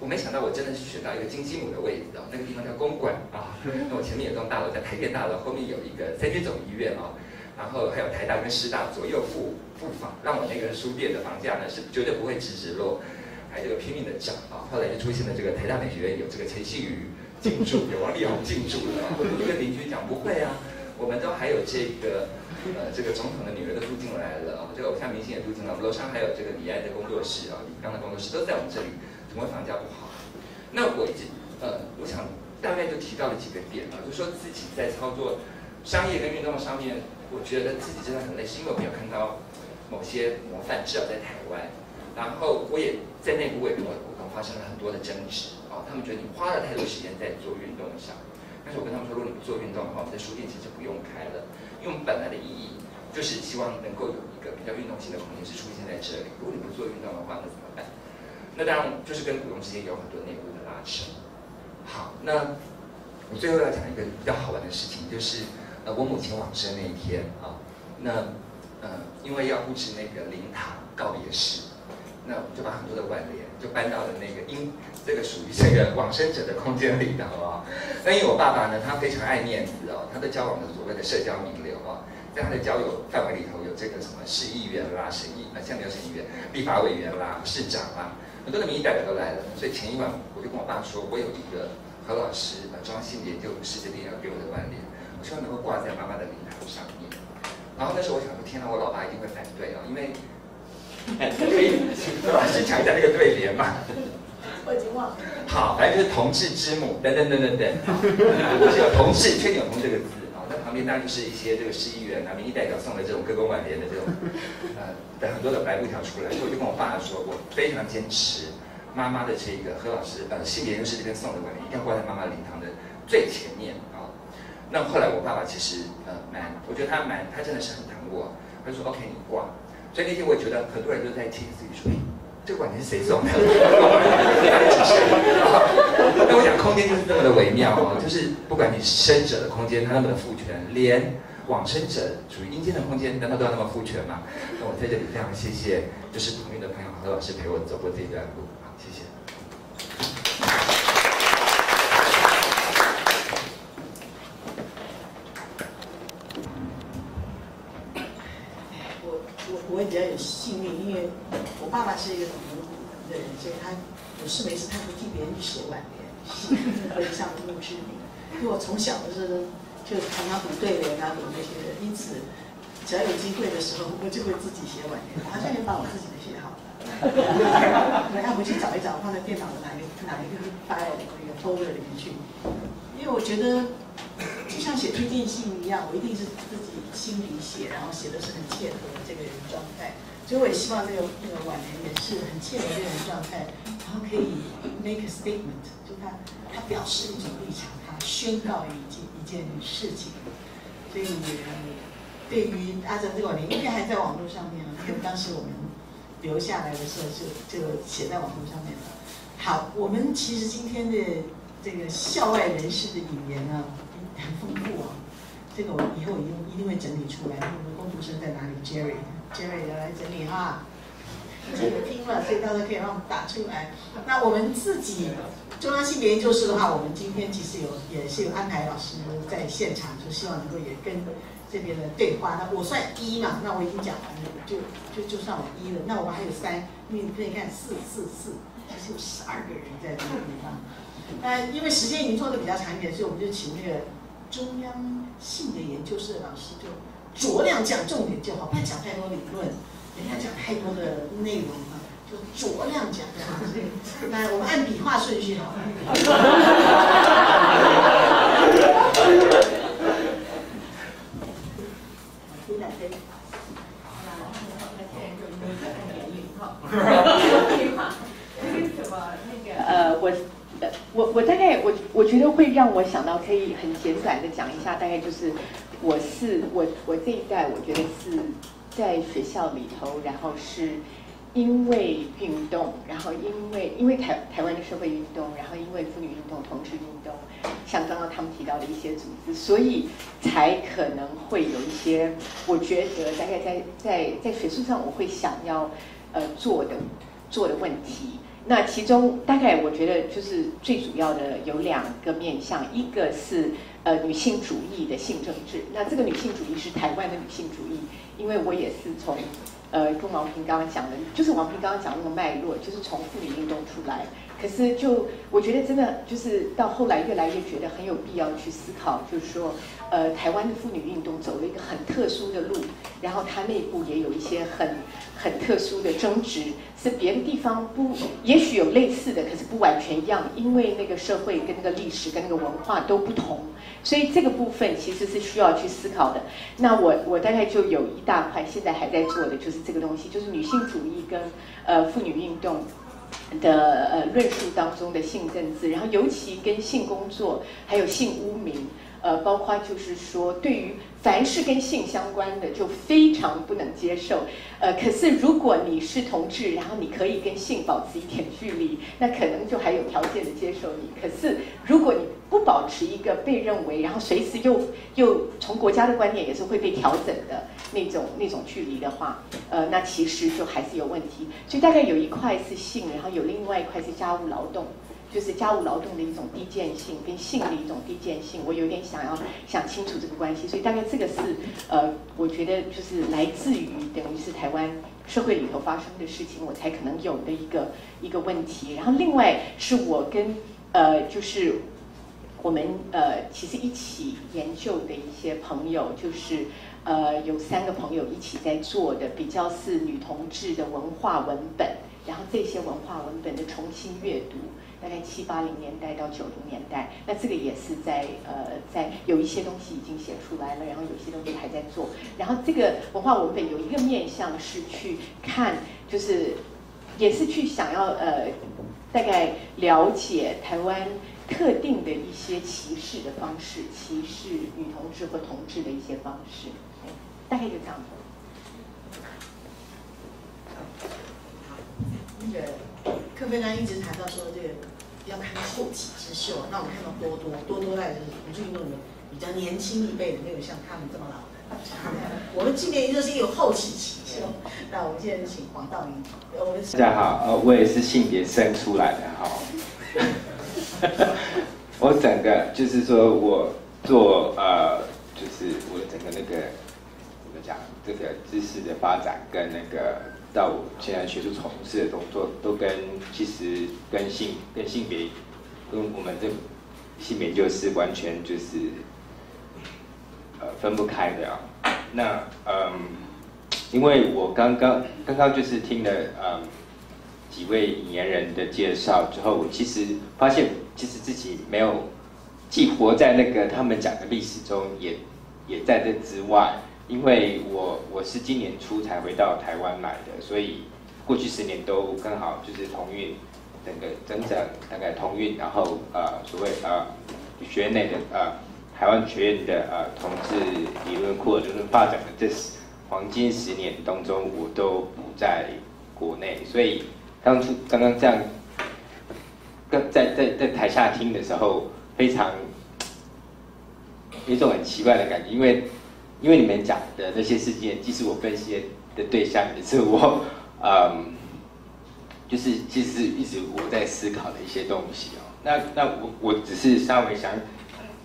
我没想到我真的是选到一个金鸡母的位置哦，那个地方叫公馆啊。那我前面有栋大楼在台电大楼，后面有一个三军总医院啊，然后还有台大跟师大左右附附房，让我那个书店的房价呢是绝对不会直直落，还这个拼命的涨啊。后来就出现了这个台大美学院有这个陈希宇。进驻有王力宏进驻了，我就跟邻居讲不会啊，我们都还有这个呃这个总统的女儿都住进来了啊，这个偶像明星也住进来，楼上还有这个李安的工作室啊，李刚的工作室都在我们这里，怎么房价不好？那我一直呃，我想大概就提到了几个点啊，就说自己在操作商业跟运动上面，我觉得自己真的很累，是因为我没有看到某些模范，至少在台湾，然后我也在内部也跟我股东发生了很多的争执。他们觉得你花了太多时间在做运动上，但是我跟他们说，如果你不做运动的话，我们的书店其实不用开了，因为本来的意义就是希望能够有一个比较运动性的空间是出现在这里。如果你不做运动的话，那怎么办？那当然就是跟股东之间有很多内部的拉扯。好，那我最后要讲一个比较好玩的事情，就是呃我母亲往生那一天啊，那呃因为要布置那个灵堂告别式，那我们就把很多的挽联就搬到了那个因。这个属于这个往生者的空间里的，好不好？那因为我爸爸呢，他非常爱面子哦，他的交往的所谓的社交名流啊，在他的交友范围里头有这个什么市议员啦、省议啊，现在没有省议员、立法委员啦、市长啦，很多的民意代表都来了。所以前一晚我就跟我爸说，我有一个何老师呃中央性研究世界第一要给我的挽联，我希望能够挂在妈妈的灵堂上面。然后那时候我想说，天哪，我老爸一定会反对啊，因为可以何老师讲一下那个对联嘛。我已经忘了。好，反正就是同志之母，等等等等等。我是有同志，确定有同这个字啊。那旁边当然就是一些这个市议员啊、民意代表送的这种歌功挽联的这种，呃，的很多的白布条出来。所以我就跟我爸说，我非常坚持妈妈的这个何老师呃性别认识这边送的挽联，一定要挂在妈妈灵堂的最前面。那后来我爸爸其实呃蛮，我觉得他蛮，他真的是很疼我。他说 OK 你挂。所以那天我觉得很多人都在窃自己说。这管你是谁送的？那我讲空间就是这么的微妙哦，就是不管你生者的空间，它那么的父权，连往生者属于阴间的空间，难道都要那么父权吗？那我在这里非常谢谢，就是同运的朋友何老师陪我走过这一段路，好，谢谢。我我我也比较有幸运，因为我。爸爸是一个很古的人，所以他有事没事他不替别人去写挽联，非常的知名。因为我从小的时候就常常读对联啊，读那些，因此只要有机会的时候，我就会自己写挽联。好像也把我自己的写好了，我要回去找一找，放在电脑的哪一哪一个 file 那个 folder 里面去。因为我觉得就像写推荐信一样，我一定是自己心里写，然后写的是很切合这个人状态。所以我也希望那个那个晚年也是很切合这种状态，然后可以 make a statement，就他他表示一种立场，他宣告一件一件事情。所以对于阿哲这个晚年，应该还在网络上面啊因为当时我们留下来的时候就就写在网络上面了。好，我们其实今天的这个校外人士的语言呢很丰富啊，这个我以后一定一定会整理出来。我们的工读生在哪里，Jerry？？Jerry，Jerry 要来整理哈。这个听了，所以大家可以让我们打出来。那我们自己中央性别研究室的话，我们今天其实有也是有安排老师在现场，就希望能够也跟这边的对话。那我算一嘛，那我已经讲完了，就就就算我一了。那我们还有三，你可以看四四四，其实有十二个人在这个地方。那因为时间已经做的比较长一点，所以我们就请那个中央性别研究室的老师就酌量讲重点就好，不要讲太多理论。不要讲太多的内容啊，就酌量讲这样子。那我们按笔画顺序好。呃，我，我我大概我我觉得会让我想到可以很简短的讲一下，大概就是我是我我这一代，我觉得是。在学校里头，然后是因为运动，然后因为因为台台湾的社会运动，然后因为妇女运动、同志运动，像刚刚他们提到的一些组织，所以才可能会有一些，我觉得大概在在在学术上我会想要呃做的做的问题。那其中大概我觉得就是最主要的有两个面向，一个是呃女性主义的性政治，那这个女性主义是台湾的女性主义。因为我也是从，呃，跟王平刚刚讲的，就是王平刚刚讲那个脉络，就是从妇女运动出来。可是就我觉得真的就是到后来越来越觉得很有必要去思考，就是说，呃，台湾的妇女运动走了一个很特殊的路，然后它内部也有一些很很特殊的争执，是别的地方不，也许有类似的，可是不完全一样，因为那个社会跟那个历史跟那个文化都不同。所以这个部分其实是需要去思考的。那我我大概就有一大块，现在还在做的就是这个东西，就是女性主义跟呃妇女运动的呃论述当中的性政治，然后尤其跟性工作还有性污名，呃，包括就是说对于。凡是跟性相关的，就非常不能接受。呃，可是如果你是同志，然后你可以跟性保持一点距离，那可能就还有条件的接受你。可是如果你不保持一个被认为，然后随时又又从国家的观点也是会被调整的那种那种距离的话，呃，那其实就还是有问题。所以大概有一块是性，然后有另外一块是家务劳动。就是家务劳动的一种低贱性，跟性的一种低贱性，我有点想要想清楚这个关系，所以大概这个是呃，我觉得就是来自于等于是台湾社会里头发生的事情，我才可能有的一个一个问题。然后另外是我跟呃，就是我们呃，其实一起研究的一些朋友，就是呃，有三个朋友一起在做的，比较是女同志的文化文本，然后这些文化文本的重新阅读。大概七八零年代到九零年代，那这个也是在呃，在有一些东西已经写出来了，然后有些东西还在做。然后这个文化文本有一个面向是去看，就是也是去想要呃，大概了解台湾特定的一些歧视的方式，歧视女同志或同志的一些方式，大概就这样子。那个。柯飞刚一直谈到说这个要看后起之秀，那我们看到多多多多代就是运动员比较年轻一辈的，没有像他们这么老的。我们今年就是有后起之秀，那我们现在请黄道明，我们大家好，呃，我也是性别生出来的哈。我整个就是说我做呃，就是我整个那个怎么讲，这个知识的发展跟那个。到我现在学术从事的工作，都跟其实跟性跟性别，跟我们这性别就是完全就是呃分不开的啊。那嗯，因为我刚刚刚刚就是听了嗯几位引言人的介绍之后，我其实发现其实自己没有既活在那个他们讲的历史中，也也在这之外。因为我我是今年初才回到台湾来的，所以过去十年都刚好就是同运整个增长大概同运，然后呃所谓呃学院内的呃台湾学院的呃同志理论库理论发展的这黄金十年当中，我都不在国内，所以当初刚刚这样跟在在在台下听的时候，非常 有一种很奇怪的感觉，因为因为你们讲的那些事件，既是我分析的对象，也是我 嗯，就是其实一直我在思考的一些东西哦。那那我我只是稍微想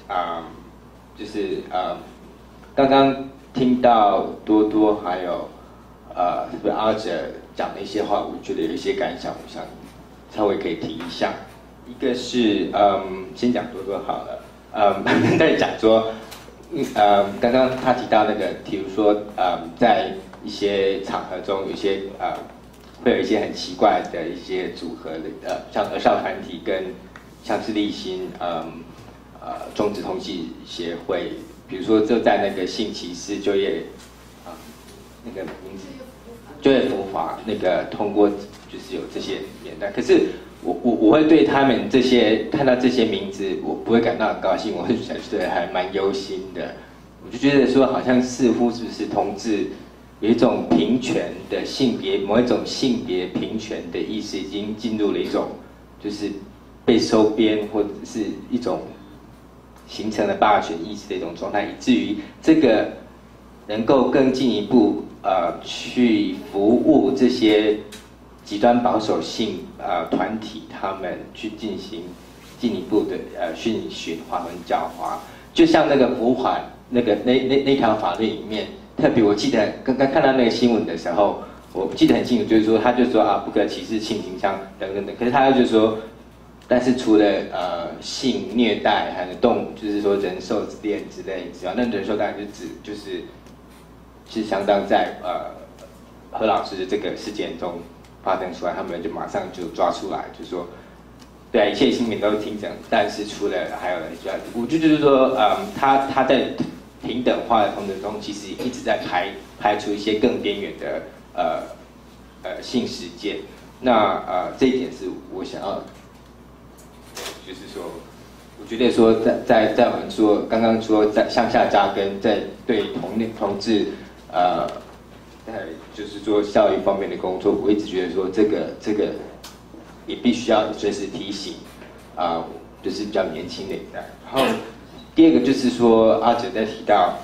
啊、就是呃，刚刚听到多多还有呃，是不是阿哲讲的一些话，我觉得有一些感想，我想稍微可以提一下。一个是嗯，先讲多多好了，嗯，在讲说，呃，刚刚他提到那个，比如说，嗯，在一些场合中，有些呃，会有一些很奇怪的一些组合的，呃，像儿少团体跟像是立新，嗯，呃，中职通信协会，比如说就在那个性歧视就业，啊，那个名字，就业佛法那个通过就是有这些年代，可是我我我会对他们这些看到这些名字，我不会感到很高兴，我会觉得还蛮忧心的。我就觉得说，好像似乎是不是同志有一种平权的性别，某一种性别平权的意识，已经进入了一种就是被收编或者是一种形成了霸权意识的一种状态，以至于这个能够更进一步呃去服务这些极端保守性呃团体，他们去进行进一步的呃训训化跟教化，就像那个福法那个那那那条法律里面，特别我记得刚刚看到那个新闻的时候，我记得很清楚，就是说他就说啊不可歧视性倾向等等等，可是他就说。但是除了呃性虐待，还有动物，就是说人兽之恋之类，只要那人兽当然就指就是是相当在呃何老师的这个事件中发生出来，他们就马上就抓出来，就说对啊，一切新闻都听整，但是除了还有人就我就就是说，嗯，他他在平等化的同时中，其实一直在排排除一些更边缘的呃呃性事件，那呃这一点是我想要。就是说，我觉得说，在在在我们说刚刚说在向下扎根，在对同同志，呃，在就是做教育方面的工作，我一直觉得说这个这个也必须要随时提醒，啊、就是比较年轻的一代。然后第二个就是说，阿哲在提到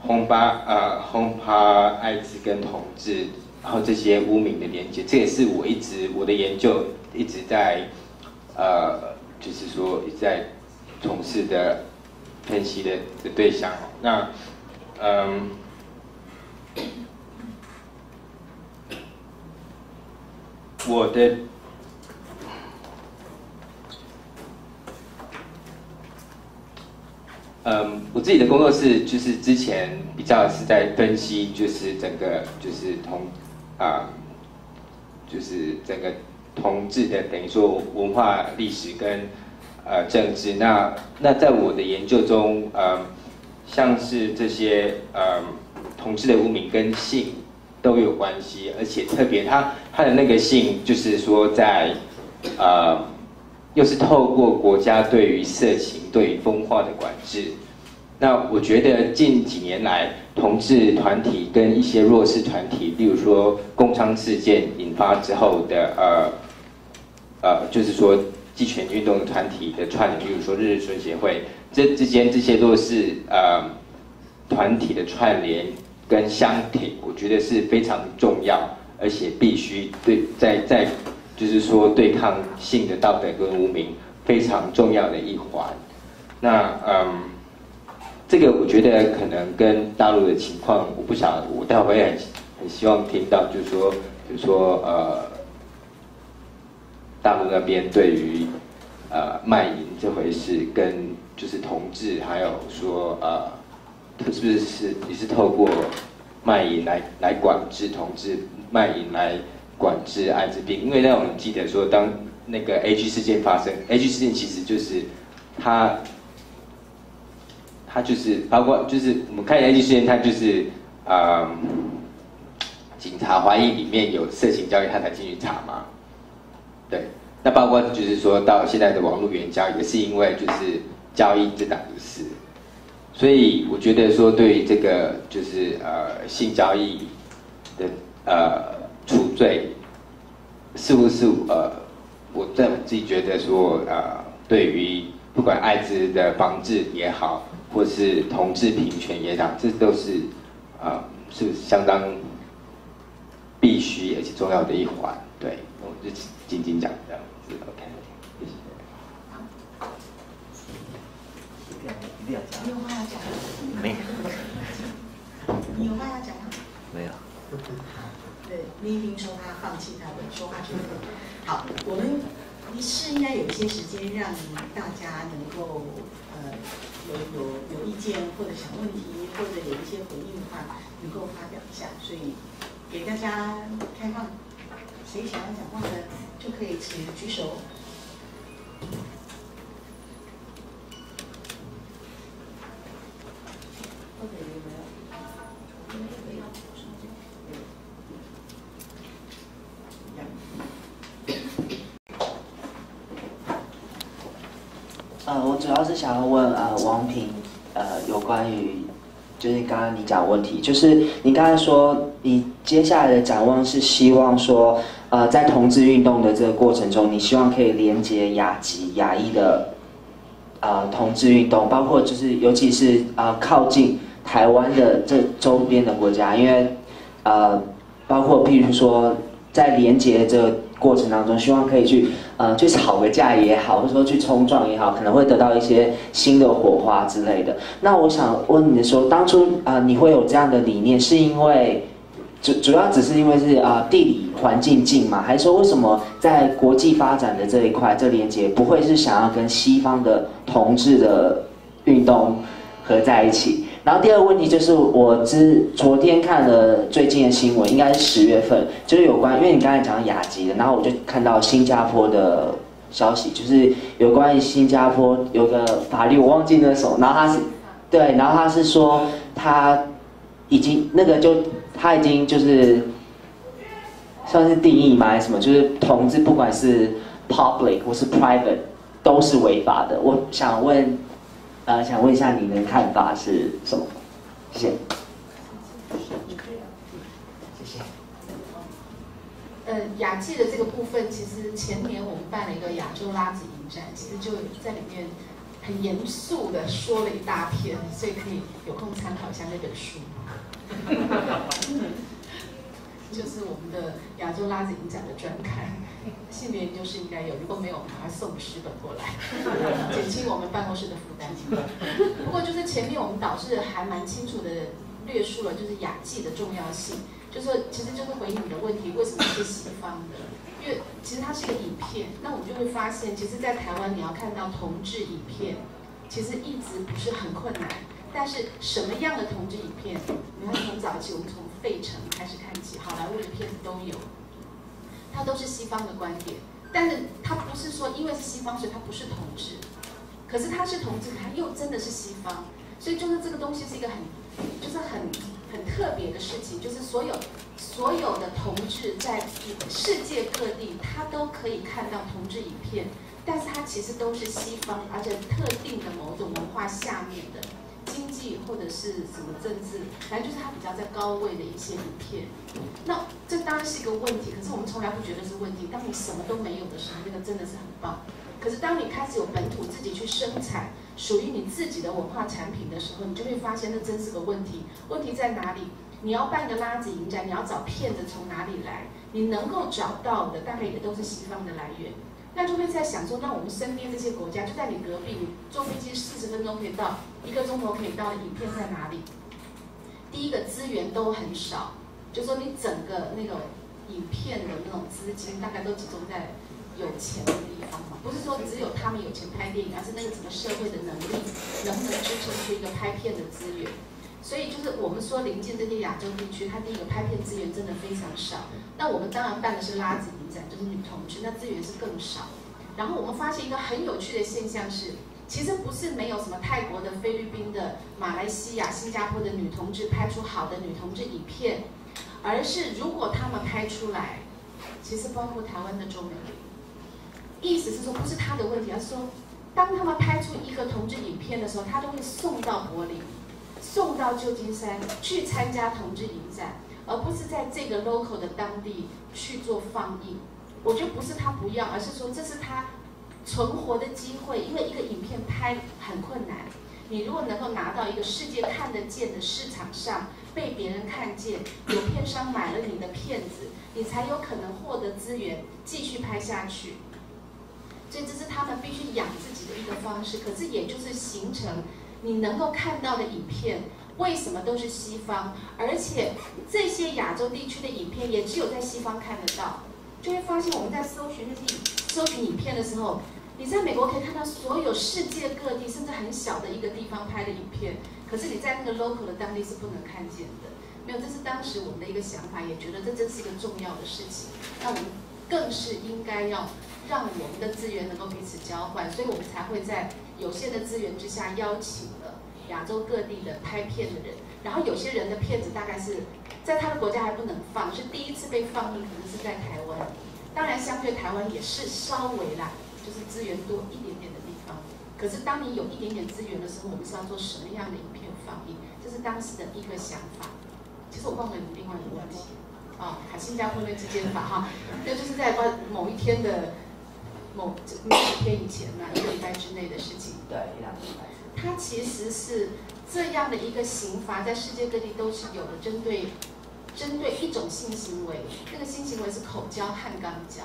轰趴呃轰趴艾滋跟同志，然后这些污名的连接，这也是我一直我的研究一直在。呃，就是说一直在从事的分析的的对象。那嗯，我的嗯，我自己的工作室就是之前比较是在分析，就是整个就是同啊、就是整个。同志的等于说文化历史跟呃政治，那那在我的研究中，呃，像是这些呃同志的污名跟性都有关系，而且特别他他的那个性就是说在呃又是透过国家对于色情对于风化的管制，那我觉得近几年来同志团体跟一些弱势团体，例如说工商事件引发之后的呃。呃，就是说，集权运动团体的串联，比如说日日春协会，这之间这些都是呃团体的串联跟相挺，我觉得是非常重要，而且必须对在在就是说对抗性的道德跟污名非常重要的一环。那嗯，这个我觉得可能跟大陆的情况，我不晓得，我待会也很很希望听到，就是说，比如说呃。大陆那边对于呃卖淫这回事，跟就是同志，还有说呃，是不是是你是透过卖淫来来管制同志，卖淫来管制艾滋病？因为那我们记得说，当那个 H 事件发生，H 事件其实就是他他就是包括就是我们看 H 事件，他就是啊、警察怀疑里面有色情交易，他才进去查嘛。对，那包括就是说到现在的网络援交，也是因为就是交易这档子事，所以我觉得说对于这个就是呃性交易的呃处罪，是不是呃我在我自己觉得说呃对于不管艾滋的防治也好，或是同志平权也好，这都是啊、是相当必须而且重要的一环。对，我就仅仅讲这样子，OK，谢谢。你有话要讲吗？没有，你有话要讲吗？没有。对，咪咪说他放弃他的说话权。好，我们一是应该有一些时间让大家能够呃有有有意见或者想问题或者有一些回应的话，能够发表一下，所以给大家开放，谁想要讲话的就可以请举手。呃，我主要是想要问呃王平，呃有关于就是刚刚你讲问题，就是你刚才说你接下来的展望是希望说，呃在同志运动的这个过程中，你希望可以连接雅集雅裔的呃同志运动，包括就是尤其是呃靠近台湾的这周边的国家，因为呃包括譬如说在连接这个过程当中，希望可以去呃去吵个架也好，或者说去冲撞也好，可能会得到一些新的火花之类的。那我想问你的说，当初啊、你会有这样的理念，是因为主主要只是因为是啊、地理环境近嘛，还是说为什么在国际发展的这一块这连接不会是想要跟西方的同志的运动合在一起？然后第二个问题就是，我之昨天看了最近的新闻，应该是十月份，就是有关，因为你刚才讲雅集的，然后我就看到新加坡的消息，就是有关于新加坡有个法律，我忘记那首，然后他是对，然后他是说他已经那个就他已经就是算是定义吗还是什么，就是同志不管是 public 或是 private 都是违法的。我想问。呃，想问一下您的看法是什么？谢谢。谢谢。呃，雅纪的这个部分，其实前年我们办了一个亚洲拉子影展，其实就在里面很严肃的说了一大片，所以可以有空参考一下那本书。就是我们的亚洲拉子影展的专刊，性别研究室应该有，如果没有，我们还会送十本过来，减轻我们办公室的负担。不过就是前面我们导师还蛮清楚的略述了，就是雅纪的重要性，就是说其实就是回应你的问题，为什么是西方的？因为其实它是一个影片，那我们就会发现，其实，在台湾你要看到同志影片，其实一直不是很困难。但是什么样的同志影片？你看从早期我们从费城开始看起，好莱坞的片子都有，它都是西方的观点，但是它不是说因为是西方，所以它不是同志，可是它是同志，它又真的是西方，所以就是这个东西是一个很，就是很很特别的事情，就是所有所有的同志在世界各地，他都可以看到同志影片，但是他其实都是西方，而且特定的某种文化下面的。经济或者是什么政治，反正就是它比较在高位的一些影片。那这当然是一个问题，可是我们从来不觉得是问题。当你什么都没有的时候，那个真的是很棒。可是当你开始有本土自己去生产属于你自己的文化产品的时候，你就会发现那真是个问题。问题在哪里？你要办个拉子影展，你要找骗子从哪里来？你能够找到的大概也都是西方的来源。那就会在想说，那我们身边这些国家就在你隔壁，你坐飞机四十分钟可以到，一个钟头可以到的影片在哪里？第一个资源都很少，就说你整个那种影片的那种资金大概都集中在有钱的地方嘛，不是说只有他们有钱拍电影，而是那个整个社会的能力能不能支撑出一个拍片的资源？所以就是我们说临近这些亚洲地区，它第一个拍片资源真的非常少。那我们当然办的是拉子影展，就是女同志，那资源是更少。然后我们发现一个很有趣的现象是，其实不是没有什么泰国的、菲律宾的、马来西亚、新加坡的女同志拍出好的女同志影片，而是如果他们拍出来，其实包括台湾的周美玲，意思是说不是他的问题，而是说当他们拍出一个同志影片的时候，他都会送到柏林。送到旧金山去参加同志影展，而不是在这个 local 的当地去做放映。我觉得不是他不要，而是说这是他存活的机会。因为一个影片拍很困难，你如果能够拿到一个世界看得见的市场上，被别人看见，有片商买了你的片子，你才有可能获得资源继续拍下去。所以这是他们必须养自己的一个方式。可是也就是形成你能够看到的影片，为什么都是西方？而且这些亚洲地区的影片也只有在西方看得到。就会发现我们在搜寻那些搜寻影片的时候，你在美国可以看到所有世界各地甚至很小的一个地方拍的影片，可是你在那个 local 的当地是不能看见的。没有，这是当时我们的一个想法，也觉得这真是一个重要的事情。那我们更是应该要让我们的资源能够彼此交换，所以我们才会在有限的资源之下邀请了亚洲各地的拍片的人。然后有些人的片子大概是在他的国家还不能放，是第一次被放映，可能是在台湾。当然，相对台湾也是稍微啦，就是资源多一点点的地方。可是当你有一点点资源的时候，我们是要做什么样的影片放映？这是当时的一个想法。其实我忘了你另外一个问题，啊，还新加坡那之间吧哈，那就是在关某一天的某某几天以前嘛，一个礼拜之内的事情。对，一两个礼拜。它其实是这样的一个刑罚，在世界各地都是有的，针对针对一种性行为，那个性行为是口交和肛交，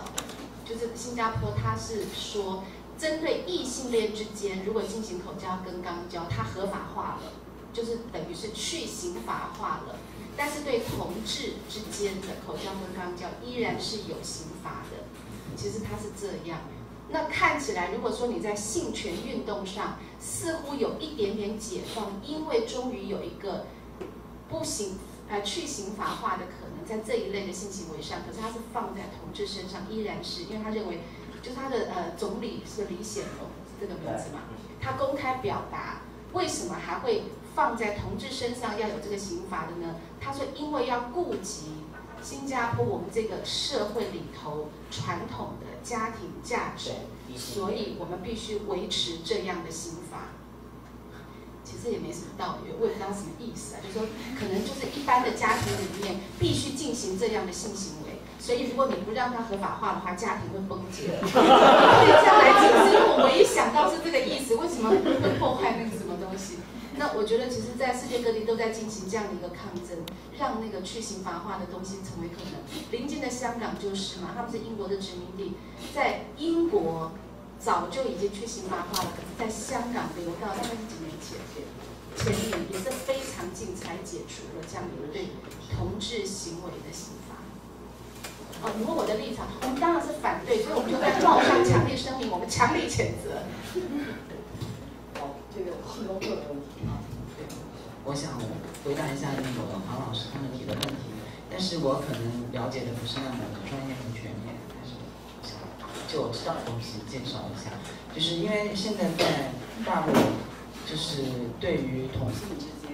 就是新加坡它是说，针对异性恋之间如果进行口交跟肛交，它合法化了，就是等于是去刑法化了，但是对同志之间的口交跟肛交依然是有刑罚的，其实它是这样。那看起来，如果说你在性权运动上似乎有一点点解放，因为终于有一个不行呃去刑法化的可能，在这一类的性行为上，可是他是放在同志身上，依然是因为他认为，就是他的呃总理是李显龙这个名字嘛，他公开表达为什么还会放在同志身上要有这个刑罚的呢？他说因为要顾及。新加坡，我们这个社会里头传统的家庭价值，所以我们必须维持这样的刑法。其实也没什么道理，我也不知道什么意思啊。就说可能就是一般的家庭里面必须进行这样的性行为，所以如果你不让它合法化的话，家庭会崩解。所以这样来解释，因为我唯一想到是这个意思，为什么会破坏那个什么东西？那我觉得，其实，在世界各地都在进行这样的一个抗争，让那个去刑罚化的东西成为可能。邻近的香港就是嘛，他们是英国的殖民地，在英国早就已经去刑罚化了，可是在香港留到大概是几年前，前年也是非常近才解除了这样一个对同志行为的刑罚。哦，你问我的立场，我们当然是反对，所以我们就在报上强烈声明，我们强烈谴责。这个性工作的问题啊，我想回答一下那个黄老师他们提的问题，但是我可能了解的不是那么的专业和全面，但是就我知道的东西介绍一下，就是因为现在在大陆，就是对于同性之间，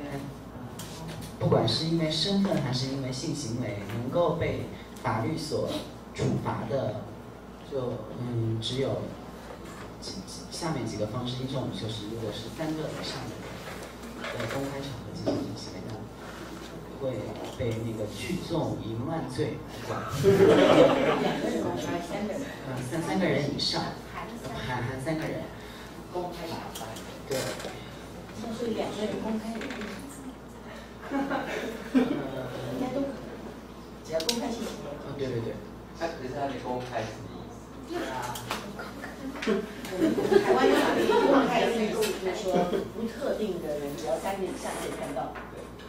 不管是因为身份还是因为性行为，能够被法律所处罚的，就嗯只有。下面几个方式，一种就是如果是三个以上的人在公开场合进行性行为，那会被那个聚众淫乱罪管。两个人吗？还是三个人？嗯，三三个人以上，含含三个人。公开场合。对。那是两个人公开。应该都可以，只要公开性行为。哦，对对对。他可是他的公开。台湾法律公开的意思就是说，不特定的人，只要三个以上可以看？到，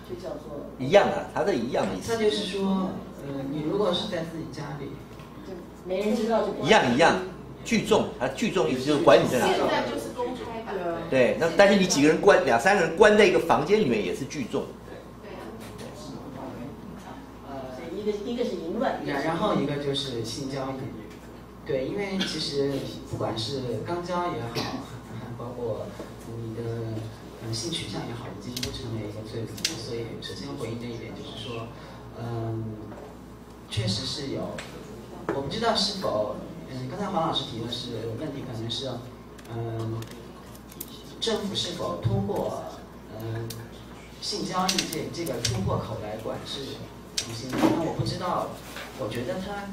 就叫做一样的，他这一样的意思。他就是说，呃，你如果是在自己家里，没人知道就一样一样，聚众，他聚众意思就是管你在哪。现在就是公开的。对，那但是你几个人关，两三个人关在一个房间里面也是聚众。对。呃，一个一个是淫乱，然然后一个就是性交易。对，因为其实不管是肛交也好，还包括你的嗯性取向也好，已经都成为一个罪名。所以首先回应这一点，就是说，嗯，确实是有，我不知道是否，嗯，刚才黄老师提的是问题，可能是，嗯，政府是否通过嗯性交易这这个突破口来管制同性恋？那我不知道，我觉得他。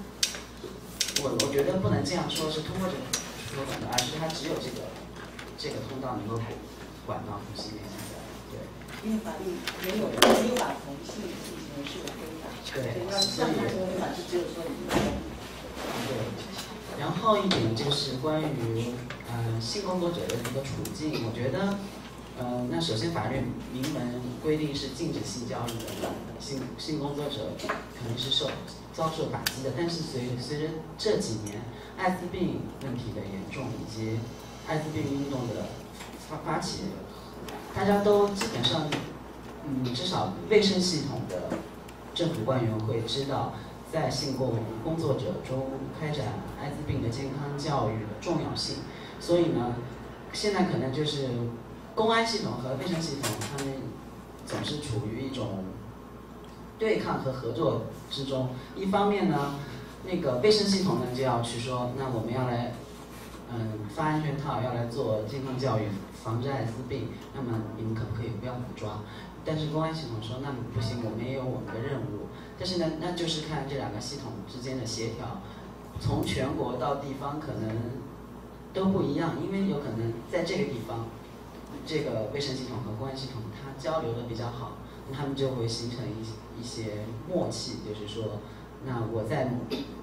我我觉得不能这样说，是通过这个说管道，而是它只有这个这个通道能够管管到同性恋现在，对。因为法律没有没有把同性性行为视为非法，对，那上海这个法是只有说你对，然后一点就是关于呃性工作者的一个处境，我觉得，呃，那首先法律明文规定是禁止性交易的，性性工作者肯定是受遭受打击的。但是随随着这几年艾滋病问题的严重以及艾滋病运动的发发起，大家都基本上，嗯，至少卫生系统的政府官员会知道。在性工工作者中开展艾滋病的健康教育的重要性，所以呢，现在可能就是公安系统和卫生系统，他们总是处于一种对抗和合作之中。一方面呢，那个卫生系统呢就要去说，那我们要来，嗯，发安全套，要来做健康教育，防治艾滋病。那么你们可不可以不要捕抓？但是公安系统说，那不行，我们也有我们的任务。但是呢，那就是看这两个系统之间的协调，从全国到地方可能都不一样，因为有可能在这个地方，这个卫生系统和公安系统它交流的比较好，那他们就会形成一一些默契，就是说，那我在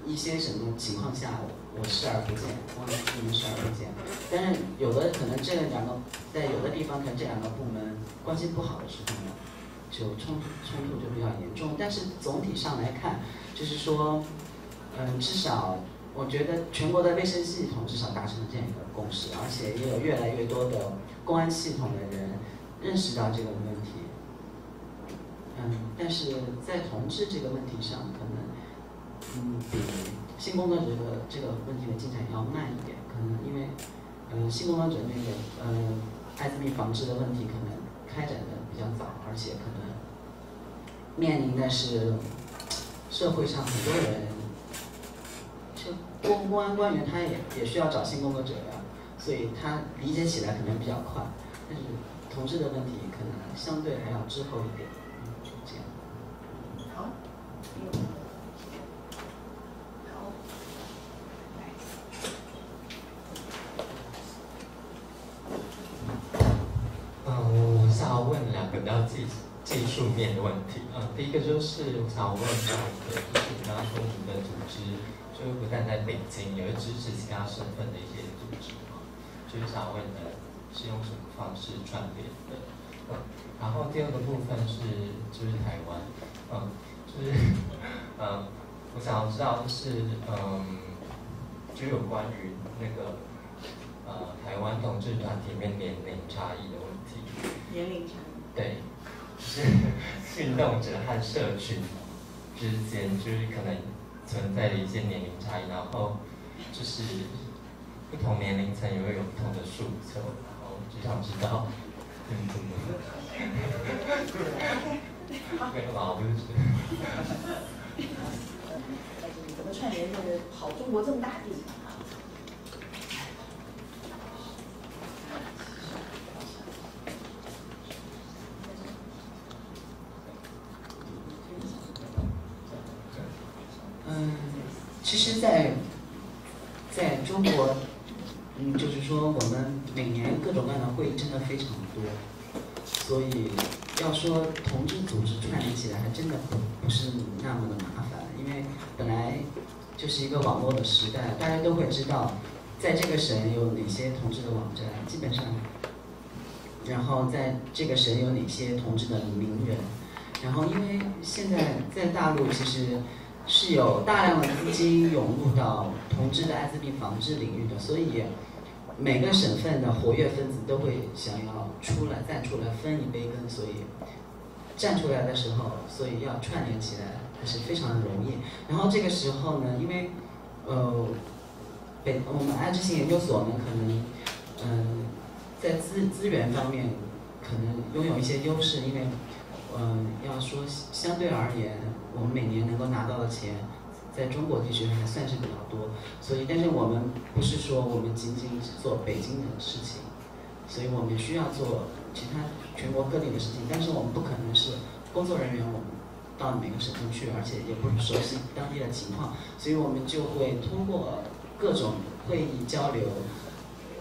一些什么情况下我视而不见，公安部门视而不见，但是有的可能这两个在有的地方可能这两个部门关系不好的时候呢。就冲突冲突就比较严重，但是总体上来看，就是说，嗯，至少我觉得全国的卫生系统至少达成了这样一个共识，而且也有越来越多的公安系统的人认识到这个问题。嗯，但是在同志这个问题上，可能嗯比性工作者的这个问题的进展要慢一点，可能因为嗯性工作者那个嗯艾滋病防治的问题可能开展的。比较早，而且可能面临的是社会上很多人，公公安官员他也也需要找性工作者呀，所以他理解起来可能比较快，但是同志的问题可能相对还要滞后一点，嗯就这样。好。比较技技术面的问题，嗯，第一个就是我想问一下，就是你刚刚说你的组织，就不但在北京，也会支持其他省份的一些组织嘛，就是想问的是用什么方式串联的？嗯，然后第二个部分是就是台湾，嗯，就是嗯，我想要知道就是嗯，就有关于那个呃台湾同志团体面年龄差异的问题，年龄差。对，是 运动者和社群之间，就是可能存在的一些年龄差异，然后就是不同年龄层也会有不同的诉求，然后就想知道，嗯，怎么？没有吧，就是。怎么串联这个好中国这么大地方？嗯，其实，在在中国，嗯，就是说，我们每年各种各样的会议真的非常多，所以要说同志组织串联起来，还真的不不是那么的麻烦，因为本来就是一个网络的时代，大家都会知道，在这个省有哪些同志的网站，基本上，然后在这个省有哪些同志的名人，然后因为现在在大陆其实。是有大量的资金涌入到同志的艾滋病防治领域的，所以每个省份的活跃分子都会想要出来站出来分一杯羹，所以站出来的时候，所以要串联起来还是非常的容易。然后这个时候呢，因为呃北我们艾滋病研究所呢，可能嗯在资资源方面可能拥有一些优势，因为。嗯，要说相对而言，我们每年能够拿到的钱，在中国地区还算是比较多。所以，但是我们不是说我们仅仅只做北京的事情，所以我们需要做其他全国各地的事情。但是我们不可能是工作人员，我们到每个省份去，而且也不熟悉当地的情况，所以我们就会通过各种会议交流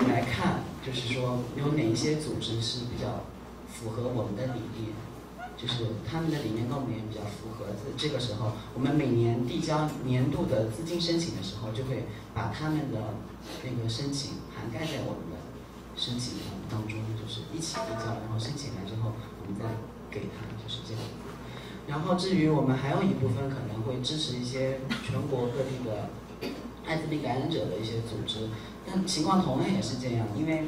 来看。就是说有哪一些组织是比较符合我们的理念，就是他们的理念跟我们也比较符合。这这个时候，我们每年递交年度的资金申请的时候，就会把他们的那个申请涵盖在我们的申请当中，就是一起递交，然后申请来之后，我们再给他，就是这样。然后至于我们还有一部分可能会支持一些全国各地的艾滋病感染者的一些组织，但情况同样也是这样，因为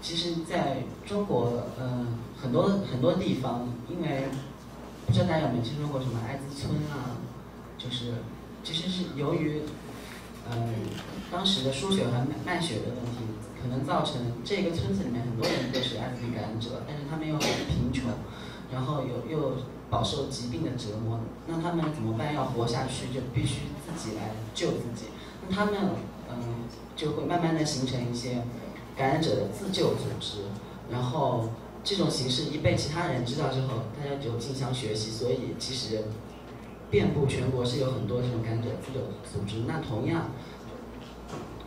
其实在中国，呃，很多很多地方，因为不知道大家有没有听说过什么艾滋村啊，就是其实是由于，呃，当时的输血和卖卖血的问题，可能造成这个村子里面很多人都是艾滋病感染者，但是他们又很贫穷，然后又又饱受疾病的折磨，那他们怎么办？要活下去，就必须自己来救自己。那他们嗯，就会慢慢的形成一些感染者的自救组织，然后这种形式一被其他人知道之后，大家就竞相学习，所以其实遍布全国是有很多这种感染者自救组织。那同样，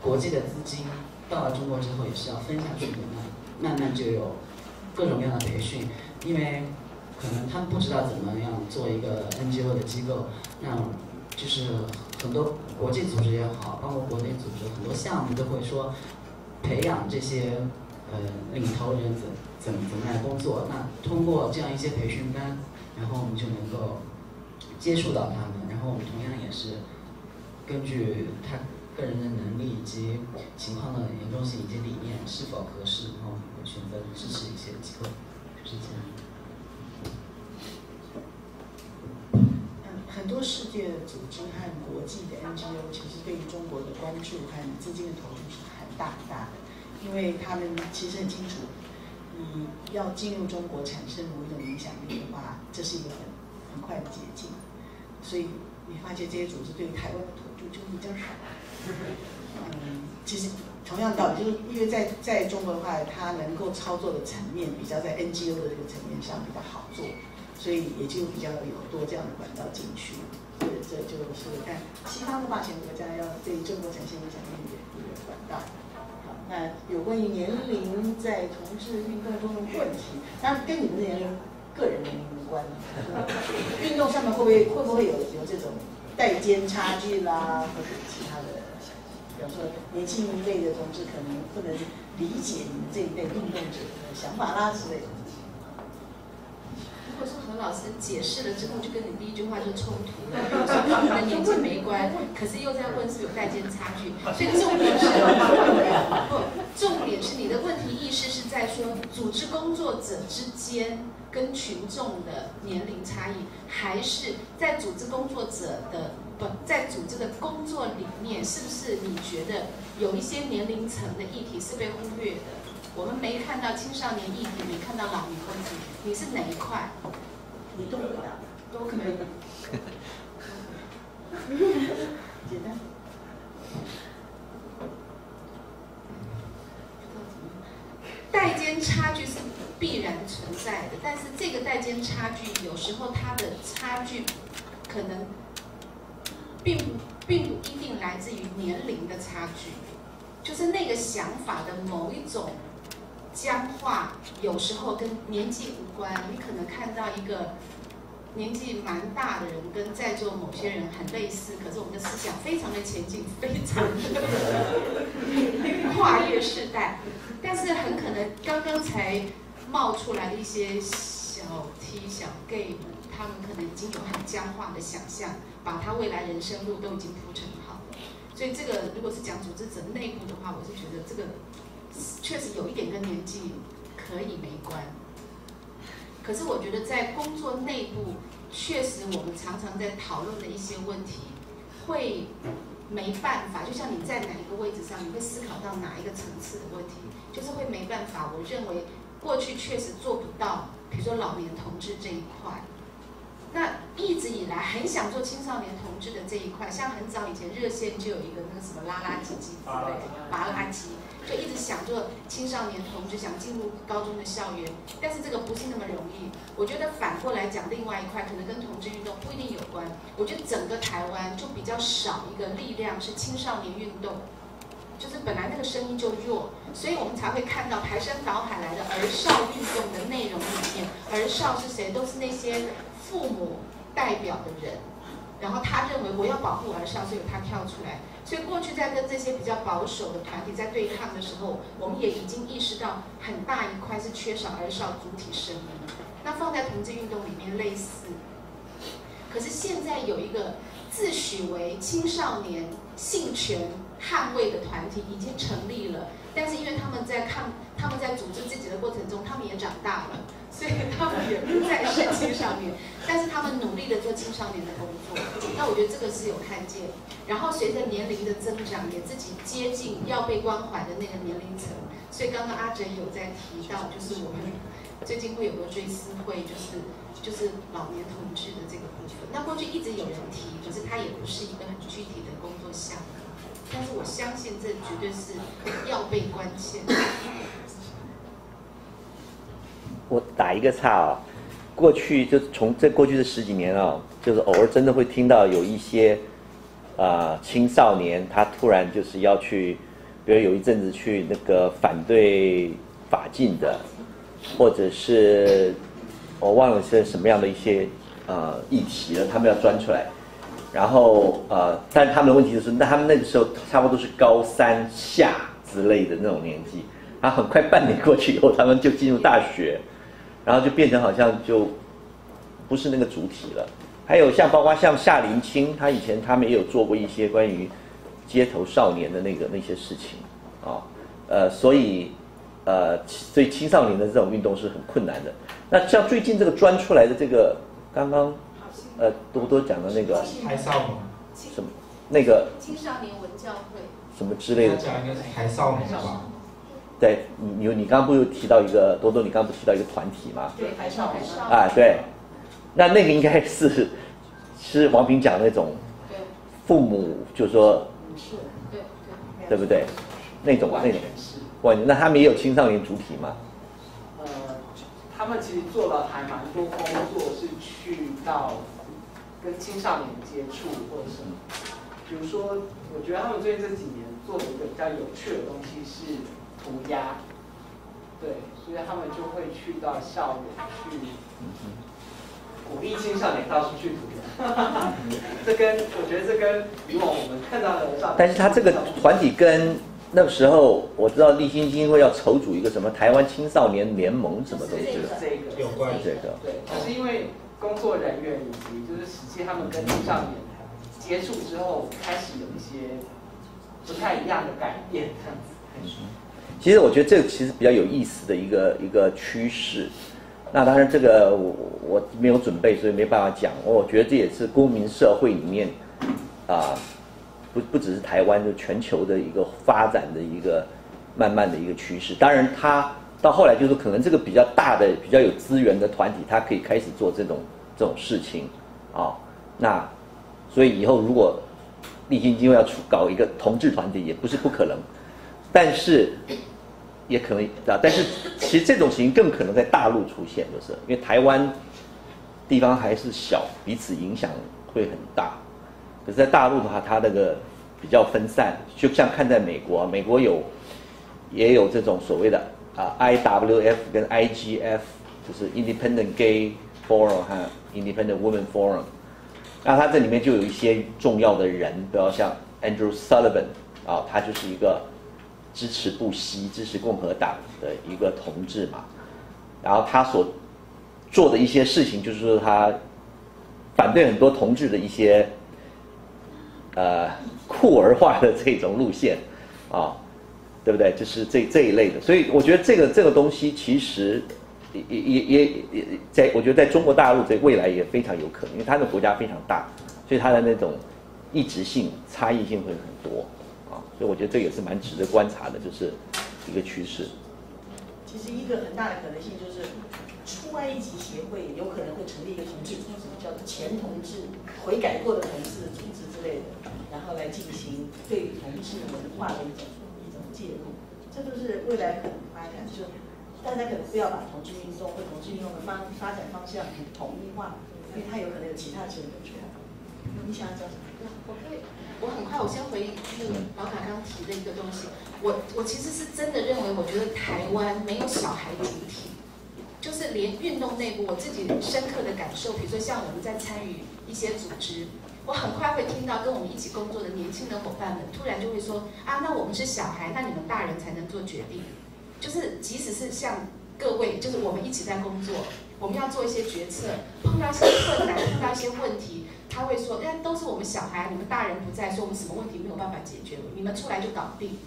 国际的资金到了中国之后也是要分下去的，那慢慢就有各种各样的培训，因为。可能他们不知道怎么样做一个 NGO 的机构，那就是很多国际组织也好，包括国内组织，很多项目都会说培养这些呃领头人怎怎怎么来工作。那通过这样一些培训班，然后我们就能够接触到他们，然后我们同样也是根据他个人的能力以及情况的严重性以及理念是否合适，然后会选择支持一些机构，就是这样。很多世界组织和国际的 NGO 其实对于中国的关注和资金的投入是很大很大的，因为他们其实很清楚，你要进入中国产生某一种影响力的话，这是一个很很快的捷径。所以你发现这些组织对台湾的投入就比较少。嗯，其实同样道理，就是因为在在中国的话，它能够操作的层面比较在 NGO 的这个层面上比较好做。所以也就比较有多这样的管道进去，这这就是看西方的霸权国家要对中国产生影响力的一个管道。好，那有关于年龄在同志运动中的问题，当然跟你们的年龄、个人年龄无关。运动上面会不会会不会有有这种代间差距啦，或者其他的？比方说年轻一辈的同志可能不能理解你们这一辈运动者的想法啦之类的。如果说何老师解释了之后，就跟你第一句话就冲突了，说跟你的年纪没关，可是又在问是有代间差距，所以重点是不，重点是你的问题意识是在说组织工作者之间跟群众的年龄差异，还是在组织工作者的不在组织的工作里面，是不是你觉得有一些年龄层的议题是被忽略的？我们没看到青少年议题，没看到老年问题，你是哪一块？你都回答，都可以。简单。代间差距是必然存在的，但是这个代间差距有时候它的。差距可能并并不一定来自于年龄的。差距，就是那个想法的。某一种。僵化有时候跟年纪无关，你可能看到一个年纪蛮大的人跟在座某些人很类似，可是我们的思想非常的前进，非常的跨越世代，但是很可能刚刚才冒出来的一些小 T 小 gay，他们可能已经有很僵化的想象，把他未来人生路都已经铺成好了。所以这个如果是讲组织者内部的话，我是觉得这个。确实有一点跟年纪可以没关，可是我觉得在工作内部，确实我们常常在讨论的一些问题，会没办法。就像你在哪一个位置上，你会思考到哪一个层次的问题，就是会没办法。我认为过去确实做不到，比如说老年同志这一块。那一直以来很想做青少年同志的这一块，像很早以前热线就有一个那个什么拉拉机机之类的，拔拉机，就一直想做青少年同志，想进入高中的校园，但是这个不是那么容易。我觉得反过来讲，另外一块可能跟同志运动不一定有关。我觉得整个台湾就比较少一个力量是青少年运动，就是本来那个声音就弱，所以我们才会看到排山倒海来的儿少运动的内容里面，儿少是谁？都是那些父母代表的人。然后他认为我要保护儿少，所以他跳出来。所以过去在跟这些比较保守的团体在对抗的时候，我们也已经意识到很大一块是缺少儿少主体声音。那放在同志运动里面类似，可是现在有一个自诩为青少年性权捍卫的团体已经成立了，但是因为他们在抗，他们在组织自己的过程中，他们也长大了。所以他们也不再是青少年，但是他们努力的做青少年的工作。那我觉得这个是有看见。然后随着年龄的增长，也自己接近要被关怀的那个年龄层。所以刚刚阿哲有在提到，就是我们最近会有个追思会，就是就是老年同志的这个部分。那过去一直有人提，可是它也不是一个很具体的工作项目。但是我相信这绝对是要被关切。我打一个岔啊，过去就从这过去的十几年啊，就是偶尔真的会听到有一些啊青少年，他突然就是要去，比如有一阵子去那个反对法禁的，或者是我忘了是什么样的一些呃议题了，他们要钻出来，然后呃，但他们的问题就是，那他们那个时候差不多是高三下之类的那种年纪，然后很快半年过去以后，他们就进入大学。然后就变成好像就不是那个主体了。还有像包括像夏林清，他以前他们也有做过一些关于街头少年的那个那些事情啊，呃，所以呃，所以青少年的这种运动是很困难的。那像最近这个钻出来的这个，刚刚呃多多讲的那个台少年什么那个青少年文教会什么之类的，讲应该是台少年吧。对你，你你刚刚不是提到一个多多，你刚刚不提到一个团体吗？对，台少年。啊，对，那那个应该是是王平讲那种，父母就是说，是，对对，对不对？那种那种，哇，那他们也有青少年主体吗？呃，他们其实做了还蛮多工作，是去到跟青少年接触或者什么。比如说，我觉得他们最近这几年做的一个比较有趣的东西是。涂鸦，对，所以他们就会去到校园去鼓励青少年到处去涂鸦。这跟我觉得这跟以往我们看到的但是他这个团体跟那个时候我知道立新基金会要筹组一个什么台湾青少年联盟什么东西的，这个有关这个。对，就是因为工作人员以及就是实际他们跟青少年接触之后，开始有一些不太一样的改变，这样子。其实我觉得这个其实比较有意思的一个一个趋势。那当然这个我我没有准备，所以没办法讲。我觉得这也是公民社会里面啊，不不只是台湾，就全球的一个发展的一个慢慢的一个趋势。当然，它到后来就是可能这个比较大的、比较有资源的团体，它可以开始做这种这种事情啊。那所以以后如果立新基金会要出搞一个同志团体，也不是不可能。但是。也可能啊，但是其实这种情形更可能在大陆出现，就是因为台湾地方还是小，彼此影响会很大。可是，在大陆的话，它那个比较分散，就像看在美国，美国有也有这种所谓的啊 IWF 跟 IGF，就是 Independent Gay Forum 和 Independent Women Forum。那它这里面就有一些重要的人，比如像 Andrew Sullivan 啊，他就是一个。支持不息、支持共和党的一个同志嘛，然后他所做的一些事情，就是说他反对很多同志的一些呃酷儿化的这种路线啊，对不对？就是这这一类的。所以我觉得这个这个东西其实也也也也在，我觉得在中国大陆在未来也非常有可能，因为它的国家非常大，所以它的那种一直性、差异性会很多。所以我觉得这也是蛮值得观察的，就是一个趋势。其实一个很大的可能性就是，出埃及协会有可能会成立一个同志，组织叫做前同志、悔改过的同志组织之类的，然后来进行对同志文化的一种一种介入。这都是未来可能发展，就大家可能不要把同志运动或同志运动的方发展方向统一化，因为它有可能有其他成分出来。你想要讲什么？我可以，我很快，我先回应那个宝卡刚提的一个东西。我我其实是真的认为，我觉得台湾没有小孩主体，就是连运动内部，我自己深刻的感受，比如说像我们在参与一些组织，我很快会听到跟我们一起工作的年轻的伙伴们，突然就会说啊，那我们是小孩，那你们大人才能做决定。就是即使是像各位，就是我们一起在工作，我们要做一些决策，碰到一些困难，碰到一些问题，他会说，哎，都是我们小孩，你们大人不在，说我们什么问题没有办法解决，你们出来就搞定。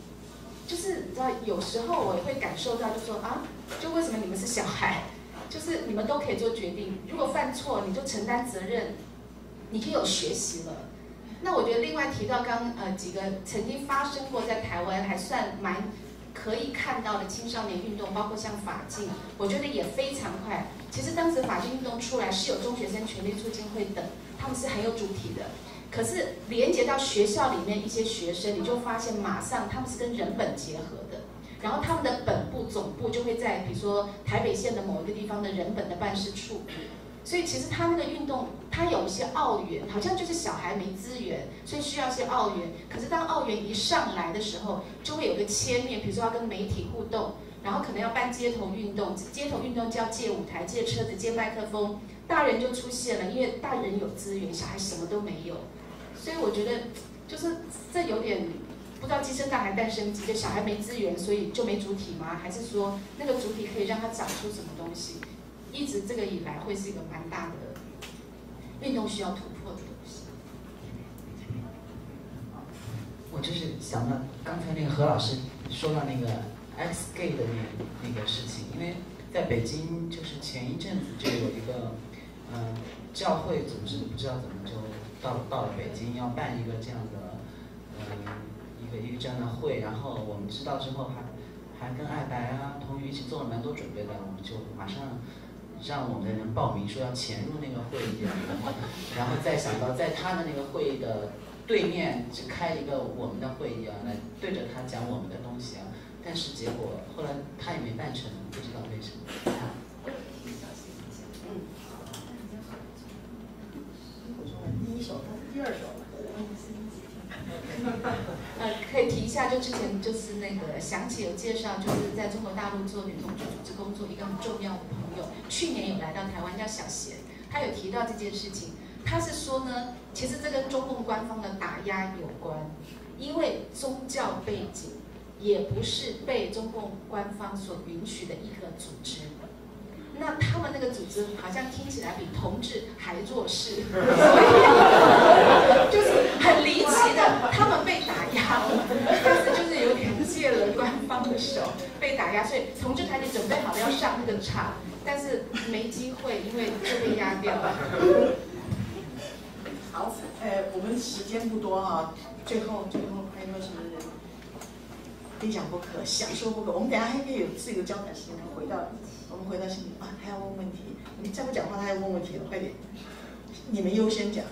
就是你知道，有时候我会感受到，就说啊，就为什么你们是小孩，就是你们都可以做决定，如果犯错你就承担责任，你就有学习了。那我觉得另外提到刚呃几个曾经发生过在台湾还算蛮可以看到的青少年运动，包括像法禁，我觉得也非常快。其实当时法禁运动出来是有中学生权利促进会等，他们是很有主体的。可是连接到学校里面一些学生，你就发现马上他们是跟人本结合的，然后他们的本部总部就会在比如说台北县的某一个地方的人本的办事处，所以其实他那个运动，他有一些奥援，好像就是小孩没资源，所以需要一些奥援。可是当奥援一上来的时候，就会有个切面，比如说要跟媒体互动，然后可能要办街头运动，街头运动就要借舞台、借车子、借麦克风，大人就出现了，因为大人有资源，小孩什么都没有。所以我觉得，就是这有点不知道鸡生蛋还蛋生鸡，就小孩没资源，所以就没主体吗？还是说那个主体可以让他长出什么东西？一直这个以来会是一个蛮大的运动需要突破的东西。我就是想到刚才那个何老师说到那个 X gay 的那那个事情，因为在北京就是前一阵子就有一个嗯教会组织，不知道怎么就。到到了北京要办一个这样的，嗯，一个一个这样的会，然后我们知道之后还还跟爱白啊、童宇一起做了蛮多准备的，我们就马上让我们的人报名说要潜入那个会议，然后再想到在他的那个会议的对面只开一个我们的会议啊，来对着他讲我们的东西啊，但是结果后来他也没办成，不知道为什么。第一首，他是第二首。呃，可以提一下，就之前就是那个想起有介绍，就是在中国大陆做女同志组织工作一个很重要的朋友，去年有来到台湾，叫小贤，他有提到这件事情。他是说呢，其实这跟中共官方的打压有关，因为宗教背景也不是被中共官方所允许的一个组织。那他们那个组织好像听起来比同志还弱势，所以 就是很离奇的，他们被打压，但是就是有点借了官方的手被打压，所以同志台你准备好了要上那个场，但是没机会，因为就被压掉了。好，呃，我们时间不多哈，最后最后还有没有什么人非讲不可，想说不可？我们等下还可以有自由交谈时间，回到。我们回到心里啊，还要问问题。你再不讲话，他要问问题了，快点！你们优先讲。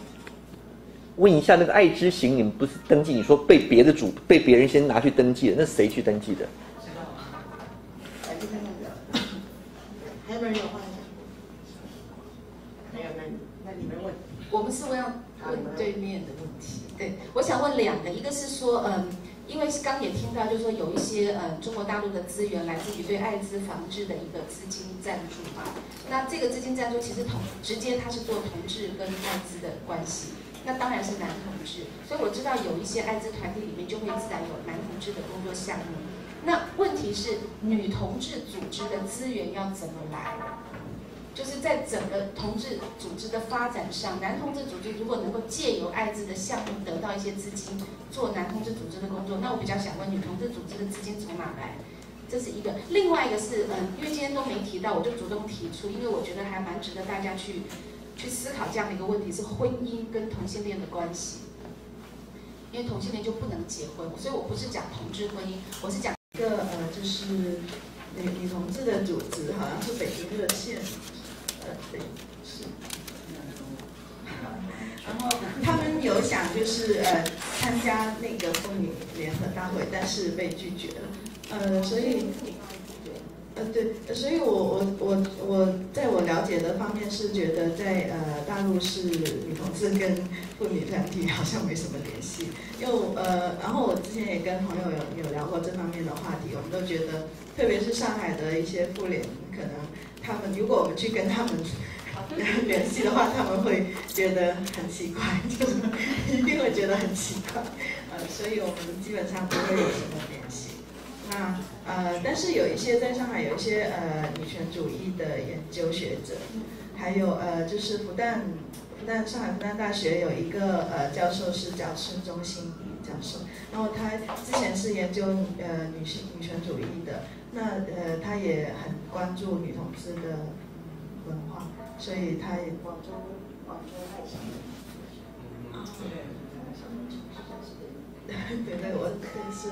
问一下那个爱之行，你们不是登记？你说被别的主被别人先拿去登记了，那谁去登记的？还有没有人有话讲？没有，那那你们问。我们是问问对面的问题。对，我想问两个，一个是说，嗯。因为刚也听到，就是说有一些呃中国大陆的资源来自于对艾滋防治的一个资金赞助嘛。那这个资金赞助其实同直接它是做同志跟艾滋的关系，那当然是男同志。所以我知道有一些艾滋团体里面就会自然有男同志的工作项目。那问题是女同志组织的资源要怎么来？就是在整个同志组织的发展上，男同志组织如果能够借由艾滋的项目得到一些资金，做男同志组织的工作，那我比较想问女同志组织的资金从哪来？这是一个。另外一个是，嗯，因为今天都没提到，我就主动提出，因为我觉得还蛮值得大家去去思考这样的一个问题：是婚姻跟同性恋的关系。因为同性恋就不能结婚，所以我不是讲同志婚姻，我是讲一个呃，就是女女同志的组织，好像是北京热线。呃，对，是。然后他们有想就是呃参加那个妇女联合大会，但是被拒绝了。呃，所以，呃，呃，对，所以我我我我在我了解的方面是觉得在呃大陆是女同志跟妇女团体 好像没什么联系，因为呃，然后我之前也跟朋友有有聊过这方面的话题，我们都觉得，特别是上海的一些妇联，可能他们如果我们去跟他们 联系的话，他们会觉得很奇怪，就是一定会觉得很奇怪，呃，所以我们基本上不会有什么联系。那呃，但是有一些在上海有一些呃女权主义的研究学者，还有呃就是复旦复旦上海复旦大学有一个呃教授是叫孙中兴教授，然后他之前是研究呃女性女权主义的，那呃他也很关注女同志的文化，所以他也广州广州爱上对对 对，我是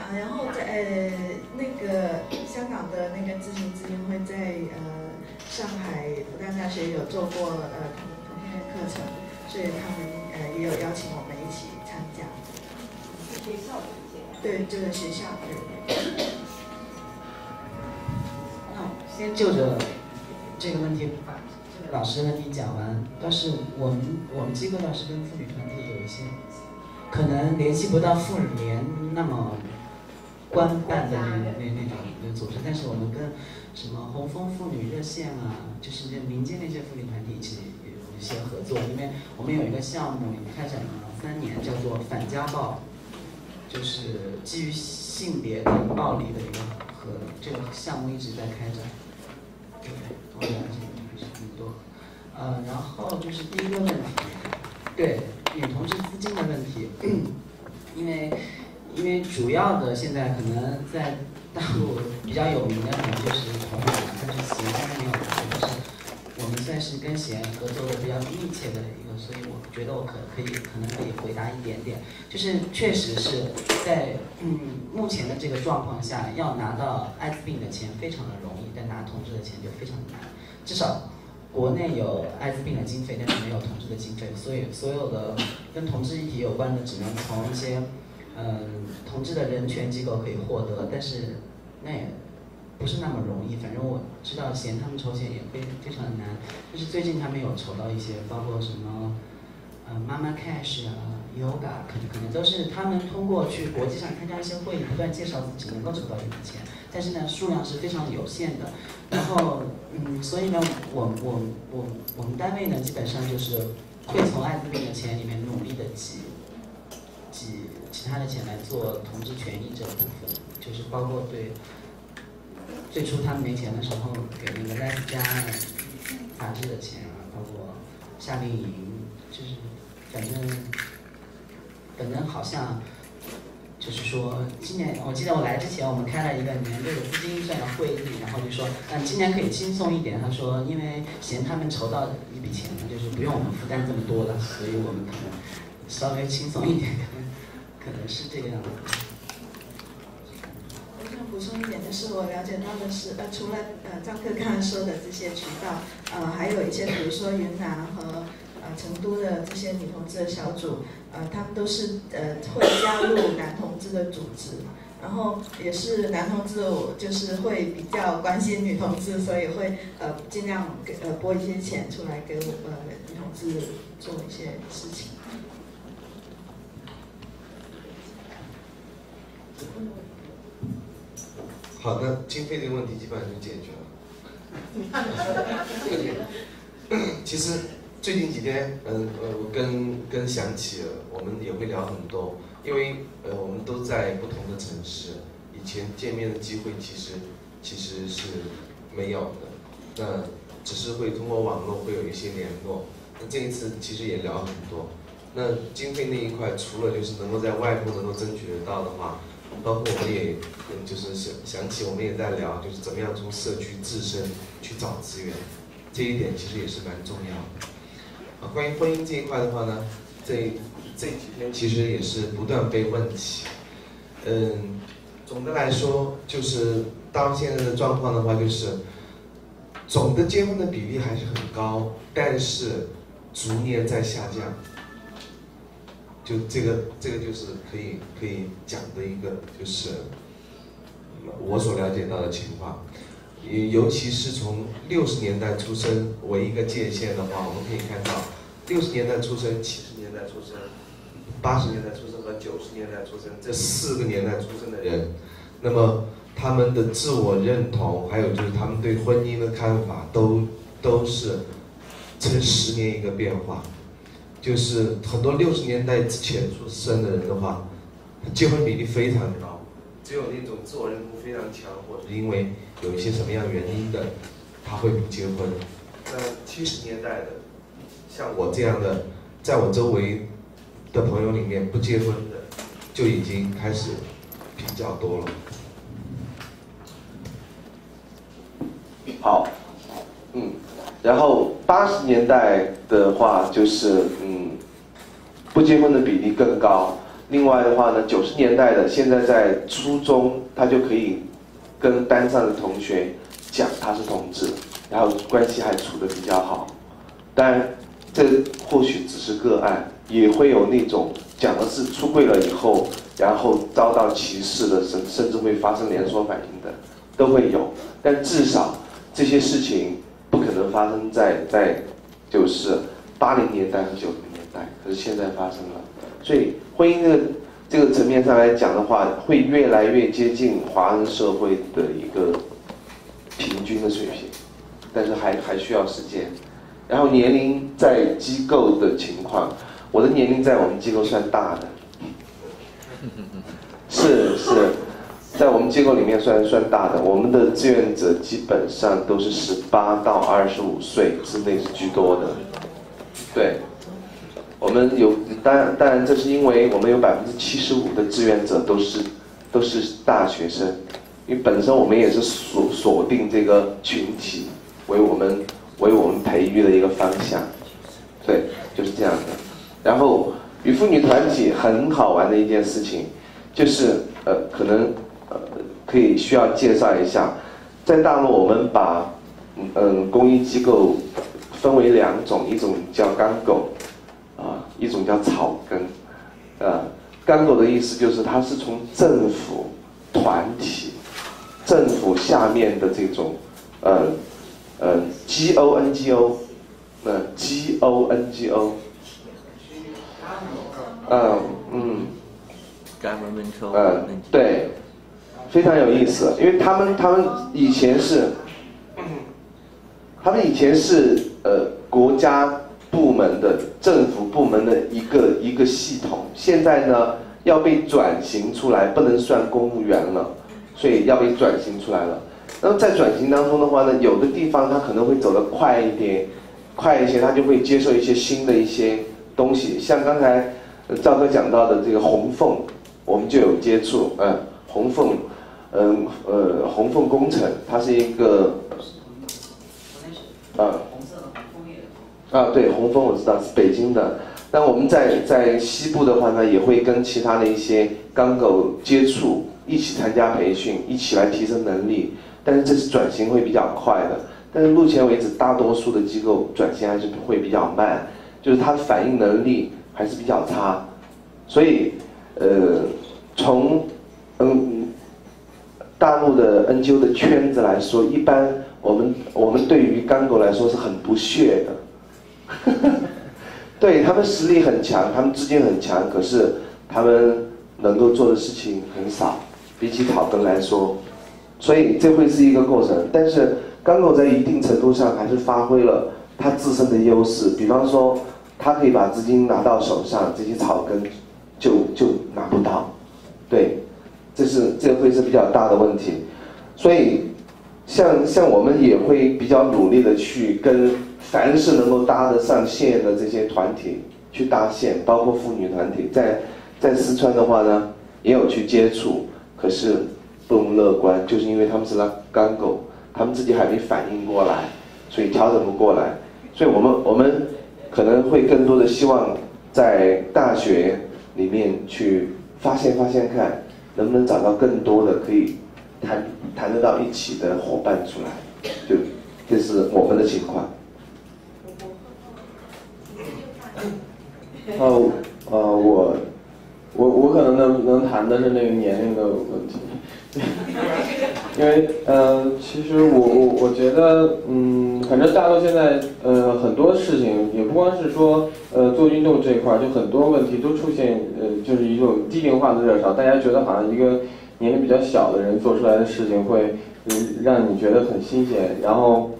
啊，然后在呃那个香港的那个咨询基金会在呃上海复旦大学有做过呃同同性恋课程，所以他们呃也有邀请我们一起参加。学校的对，这个学校对。那先就着这个问题把这个老师问题讲完，但是我们我们机构倒是跟妇女团体有一些。可能联系不到妇联那么官办的那那那种组织，但是我们跟什么红枫妇女热线啊，就是那民间那些妇女团体一起有一些合作。因为我们有一个项目开展了三年，叫做反家暴，就是基于性别的暴力的一个和这个项目一直在开展。对，我了解还是很多。呃，然后就是第一个问题，对。女同志资金的问题，因为因为主要的现在可能在大陆比较有名的可能就是同嘛，但是贤现在没有就是我们算是跟贤合作的比较密切的一个，所以我觉得我可可以可能可以回答一点点，就是确实是在嗯目前的这个状况下，要拿到艾滋病的钱非常的容易，但拿同志的钱就非常的难，至少。国内有艾滋病的经费，但是没有同志的经费，所以所有的跟同志议题有关的，只能从一些嗯同志的人权机构可以获得，但是那也不是那么容易。反正我知道嫌他们筹钱也非非常的难，就是最近他们有筹到一些，包括什么呃妈妈 cash 啊，yoga，可能可能都是他们通过去国际上参加一些会议，不断介绍自己，能够筹到一笔钱。但是呢，数量是非常有限的。然后，嗯，所以呢，我我我我们单位呢，基本上就是会从艾滋病的钱里面努力的挤挤其他的钱来做同志权益这部分，就是包括对最初他们没钱的时候给那个赖斯家杂志的钱啊，包括夏令营，就是反正可能好像。就是说，今年我记得我来之前，我们开了一个年度的资金预算的会议，然后就说，嗯，今年可以轻松一点。他说，因为嫌他们筹到一笔钱，就是不用我们负担这么多了，所以我们可能稍微轻松一点，可能可能是这样子。我想补充一点的是，我了解到的是，呃，除了呃张克刚才说的这些渠道，呃，还有一些，比如说云南和。成都的这些女同志的小组，呃，他们都是呃会加入男同志的组织，然后也是男同志就是会比较关心女同志，所以会呃尽量给呃拨一些钱出来给我呃女同志做一些事情。好的，经费这个问题基本上就解决了。其实。最近几天，嗯呃，我跟跟想起，我们也会聊很多，因为呃我们都在不同的城市，以前见面的机会其实其实是没有的，那只是会通过网络会有一些联络，那这一次其实也聊很多，那经费那一块，除了就是能够在外部能够争取得到的话，包括我们也就是想想起我们也在聊，就是怎么样从社区自身去找资源，这一点其实也是蛮重要的。啊，关于婚姻这一块的话呢，这这几天其实也是不断被问起。嗯，总的来说，就是到现在的状况的话，就是总的结婚的比例还是很高，但是逐年在下降。就这个，这个就是可以可以讲的一个，就是我所了解到的情况。也尤其是从六十年代出生为一个界限的话，我们可以看到，六十年代出生、七十年代出生、八十年代出生和九十年代出生这四个年代出生的人，那么他们的自我认同，还有就是他们对婚姻的看法，都都是呈十年一个变化。就是很多六十年代之前出生的人的话，结婚比例非常高，只有那种自我认同非常强，或者因为有一些什么样原因的，他会不结婚。那七十年代的，像我这样的，在我周围的朋友里面不结婚的，就已经开始比较多了。好，嗯，然后八十年代的话，就是嗯，不结婚的比例更高。另外的话呢，九十年代的现在在初中，他就可以跟班上的同学讲他是同志，然后关系还处得比较好。当然，这或许只是个案，也会有那种讲的是出柜了以后，然后遭到歧视的，甚甚至会发生连锁反应的，都会有。但至少这些事情不可能发生在在就是八零年代和九零年代，可是现在发生了。所以婚姻的这个层面上来讲的话，会越来越接近华人社会的一个平均的水平，但是还还需要时间。然后年龄在机构的情况，我的年龄在我们机构算大的，是是，在我们机构里面算算大的。我们的志愿者基本上都是十八到二十五岁之内是居多的，对。我们有，当然当然，这是因为我们有百分之七十五的志愿者都是都是大学生，因为本身我们也是锁锁定这个群体为我们为我们培育的一个方向，对，就是这样的。然后与妇女团体很好玩的一件事情，就是呃可能呃可以需要介绍一下，在大陆我们把嗯公益机构分为两种，一种叫钢狗。啊，一种叫草根，呃，干狗的意思就是它是从政府团体、政府下面的这种，呃，呃，G O N G O，呃，G O N G O，嗯嗯，governmental，嗯，对，非常有意思，因为他们他们以前是，他们以前是呃国家。部门的政府部门的一个一个系统，现在呢要被转型出来，不能算公务员了，所以要被转型出来了。那么在转型当中的话呢，有的地方它可能会走得快一点，快一些，它就会接受一些新的一些东西。像刚才赵哥讲到的这个红凤，我们就有接触，嗯，红凤，嗯呃红凤工程，它是一个，嗯。啊，对，红枫我知道是北京的。那我们在在西部的话呢，也会跟其他的一些钢狗接触，一起参加培训，一起来提升能力。但是这是转型会比较快的。但是目前为止，大多数的机构转型还是会比较慢，就是它的反应能力还是比较差。所以，呃，从嗯大陆的 NGO 的圈子来说，一般我们我们对于钢狗来说是很不屑的。对他们实力很强，他们资金很强，可是他们能够做的事情很少，比起草根来说，所以这会是一个过程。但是刚狗在一定程度上还是发挥了他自身的优势，比方说，他可以把资金拿到手上，这些草根就就拿不到。对，这是这会是比较大的问题。所以，像像我们也会比较努力的去跟。凡是能够搭得上线的这些团体去搭线，包括妇女团体，在在四川的话呢，也有去接触，可是不容乐观，就是因为他们是拉干狗，他们自己还没反应过来，所以调整不过来，所以我们我们可能会更多的希望在大学里面去发现发现看，能不能找到更多的可以谈谈得到一起的伙伴出来，就这是我们的情况。哦，呃，我，我我可能能能谈的是那个年龄的问题，因为呃，其实我我我觉得，嗯，反正大陆现在呃很多事情，也不光是说呃做运动这一块儿，就很多问题都出现呃就是一种低龄化的热潮，大家觉得好像一个年龄比较小的人做出来的事情会让你觉得很新鲜，然后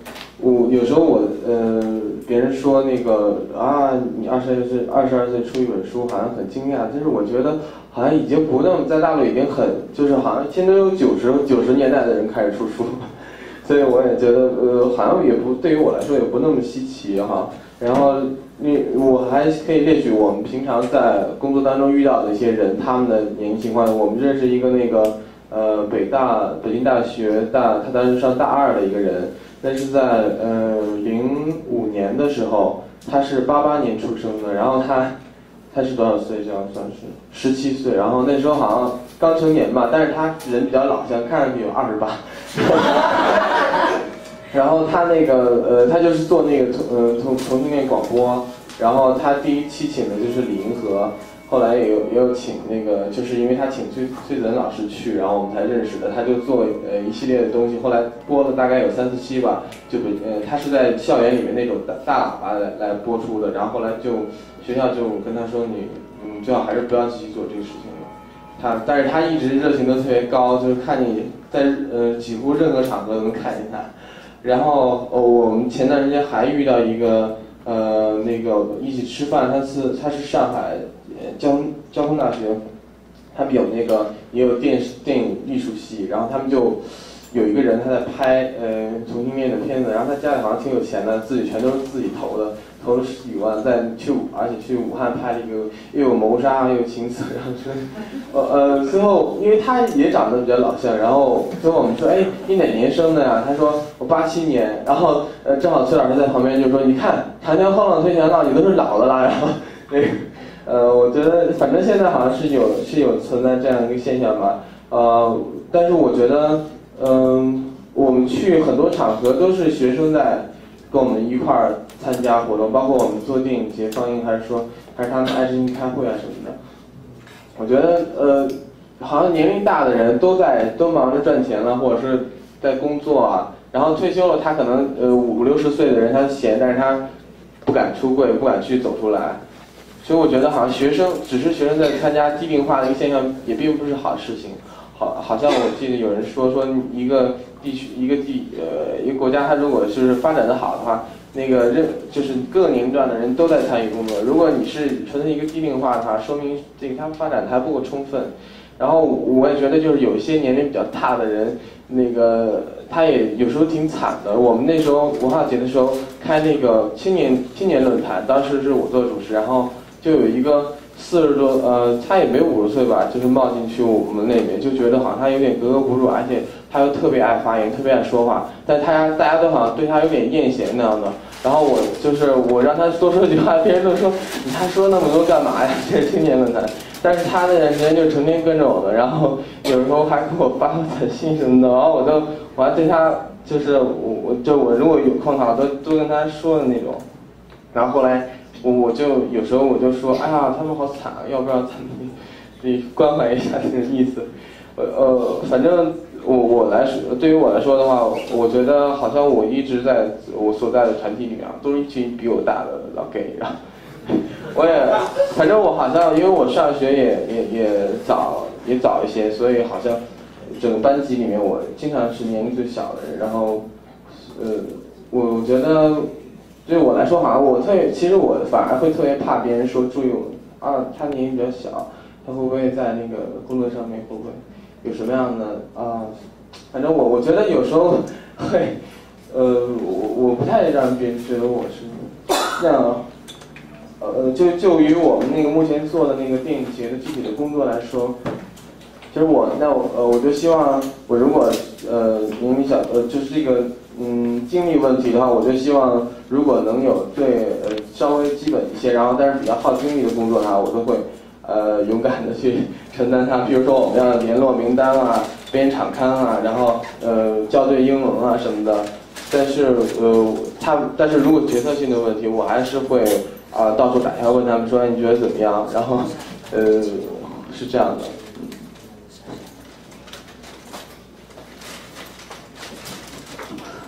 我有时候我呃别人说那个啊你二十二岁二十二岁出一本书好像很惊讶，但是我觉得。好像已经不那么在大陆已经很，就是好像现在有九十九十年代的人开始出书，所以我也觉得呃好像也不对于我来说也不那么稀奇哈。然后你我还可以列举我们平常在工作当中遇到的一些人，他们的年龄情况。我们认识一个那个呃北大北京大学大他当时上大二的一个人，那是在呃零五年的时候，他是八八年出生的，然后他。他是多少岁？这样算是十七岁。然后那时候好像刚成年吧，但是他人比较老，像看上去有二十八。然后他那个呃，他就是做那个呃同同性恋广播。然后他第一期请的就是李银河，后来也有也有请那个，就是因为他请崔崔子老师去，然后我们才认识的。他就做呃一系列的东西，后来播了大概有三四期吧，就被呃他是在校园里面那种大大喇叭来来播出的。然后后来就。学校就跟他说：“你，嗯，最好还是不要继续做这个事情了。”他，但是他一直热情都特别高，就是看你在呃几乎任何场合都能看见他。然后，哦，我们前段时间还遇到一个呃那个一起吃饭，他是他是上海交交通大学，他们有那个也有电视电影艺术系，然后他们就有一个人他在拍呃同性恋的片子，然后他家里好像挺有钱的，自己全都是自己投的。投了十几万，在去而且去武汉拍了一个又有谋杀又有情色，然后说，呃呃，最后因为他也长得比较老相，然后最后我们说，哎，你哪年生的呀？他说我八七年，然后呃正好崔老师在旁边就说，你看长江后浪推前浪，你都是老的啦，然后那 个呃，我觉得反正现在好像是有是有存在这样一个现象吧，呃，但是我觉得嗯，我们去很多场合都是学生在。跟我们一块儿参加活动，包括我们做电影节放映，还是说还是他们爱之音开会啊什么的。我觉得呃，好像年龄大的人都在都忙着赚钱了，或者是在工作啊。然后退休了，他可能呃五六十岁的人他闲，但是他不敢出柜，不敢去走出来。所以我觉得好像学生只是学生在参加低龄化的一个现象，也并不是好事情。好，好像我记得有人说说一个。地区一个地呃一个国家，它如果就是发展的好的话，那个任就是各个年龄段的人都在参与工作。如果你是纯粹一个低龄化的话，说明这个它发展的还不够充分。然后我也觉得就是有一些年龄比较大的人，那个他也有时候挺惨的。我们那时候文化节的时候开那个青年青年论坛，当时是我做主持，然后就有一个四十多呃他也没五十岁吧，就是冒进去我们那边，就觉得好像他有点格格不入，而且。他又特别爱发言，特别爱说话，但他大家都好像对他有点厌嫌那样的。然后我就是我让他多说几句话，别人都说你他说那么多干嘛呀？这青年论坛。但是他那段时间就成天跟着我们，然后有时候还给我发短信什么的。然后我都我还对他就是我我就我如果有空的话都都跟他说的那种。然后后来我我就有时候我就说哎呀他们好惨啊，要不然咱们你关怀一下这个意思？呃呃反正。我我来说，对于我来说的话，我觉得好像我一直在我所在的团体里面啊，都是一群比我大的老 gay，啊 我也，反正我好像因为我上学也也也早也早一些，所以好像整个班级里面我经常是年龄最小的人。然后，呃，我觉得对我来说，好像我特别，其实我反而会特别怕别人说注意我啊，他年龄比较小，他会不会在那个工作上面会不会？有什么样的啊？反正我我觉得有时候会，呃，我我不太让别人觉得我是那样。呃，就就于我们那个目前做的那个电影节的具体的工作来说，其实我那我呃，我就希望我如果呃年龄小呃就是这个嗯精力问题的话，我就希望如果能有最呃稍微基本一些，然后但是比较耗精力的工作的话，我都会。呃，勇敢的去承担它，比如说我们要联络名单啊，编场刊啊，然后呃校对英文啊什么的。但是呃，他但是如果决策性的问题，我还是会啊到处打电话问他们说你觉得怎么样？然后呃是这样的。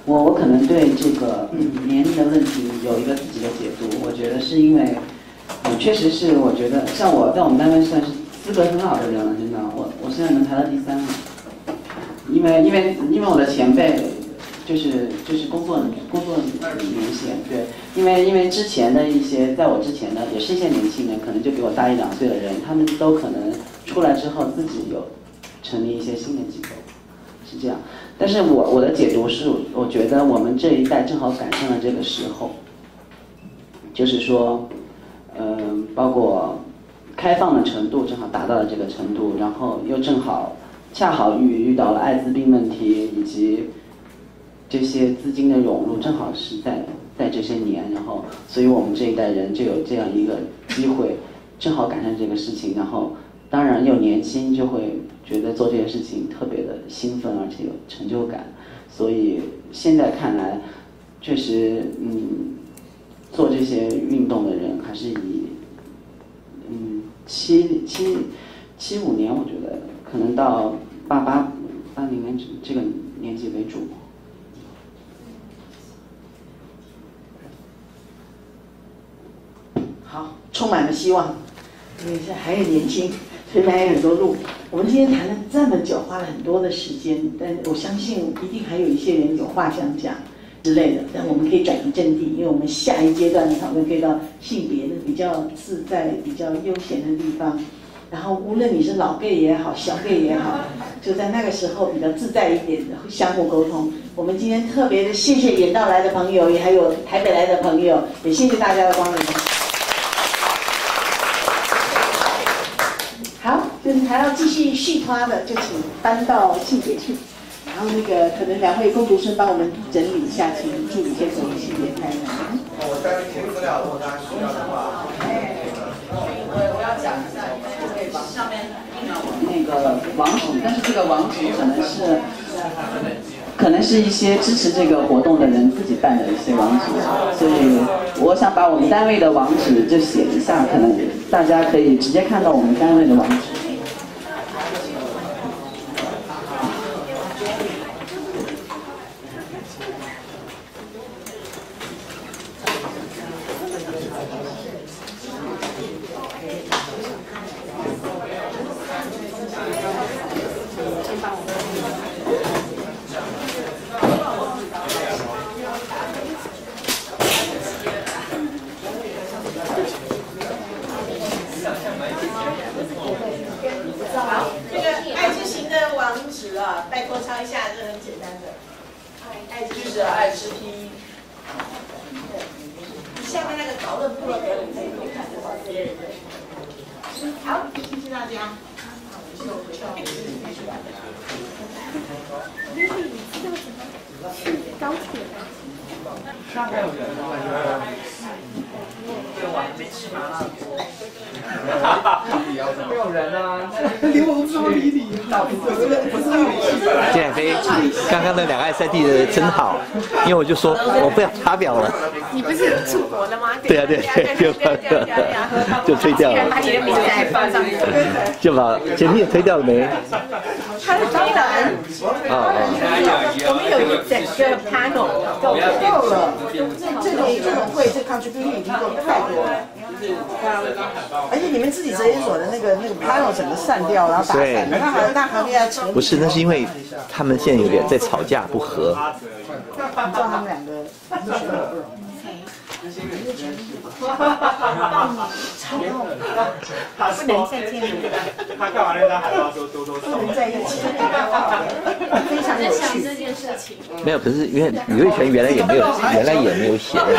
我我可能对这个嗯年龄的问题有一个自己的解读，我觉得是因为，嗯，确实是我觉得像我在我们单位算是资格很好的人了，真的，我我现在能排到第三了，因为因为因为我的前辈就是就是工作工作年限，对，因为因为之前的一些在我之前的也是一些年轻人，可能就比我大一两岁的人，他们都可能出来之后自己有成立一些新的机构，是这样。但是我我的解读是，我觉得我们这一代正好赶上了这个时候，就是说，嗯，包括开放的程度正好达到了这个程度，然后又正好恰好遇遇到了艾滋病问题以及这些资金的涌入，正好是在在这些年，然后所以我们这一代人就有这样一个机会，正好赶上这个事情，然后当然又年轻，就会觉得做这件事情特别的兴奋，而且有成就感，所以现在看来，确实，嗯，做这些运动的人还是以，嗯，七七七五年，我觉得可能到八八八零年这这个年纪为主。好，充满了希望，因为现在还很年轻，所以还有很多路。我们今天谈了这么久，花了很多的时间，但我相信一定还有一些人有话想讲之类的。但我们可以转移阵地，因为我们下一阶段的讨论可以到性别的比较自在、比较悠闲的地方。然后无论你是老 gay 也好，小 gay 也好，就在那个时候比较自在一点的相互沟通。我们今天特别的谢谢远道来的朋友，也还有台北来的朋友，也谢谢大家的光临。好，就是还要继续续花的，就请搬到性别去。然后那个可能两位工读生帮我们整理一下，请助理先从性别开始。我在填资料，如果大家需要的话。我我要讲一下，因为上面那个网址，但是这个网址可能是，可能是一些支持这个活动的人自己办的一些网址，所以我想把我们单位的网址就写一下，可能大家可以直接看到我们单位的网址。好，这个爱之行的网址啊，拜托抄一下，这很简单的。爱之就是爱之 P。下面那个讨论部落格你可以多看多对对对。好，谢谢大家。我们就回到你知道什么？高铁吗？上海有人吗？对，我还没吃麻辣锅。没有人啊，连我都不知道理你。不是玉米建飞，刚刚的两岸三地的真好，因为我就说我不要发表了。你不是出国了吗？对啊对，就就推掉了。把你的名放上去。就把前面推掉了没？他是当然。我们有一整个 panel 够够了，这这种这种会，这 contribution 已经够太多了。而且你们自己诊所的那个那个 panel 整个散掉，然后打散，那好像大行业要成。不是，那是因为他们现在有点在吵架不和。你知道他们两个学的不容易。好，不能再见了。他干嘛海报说多多不能在一起，非常有趣。这件事情。没有，可是因为李瑞全原来也没有，原来也没有写那个。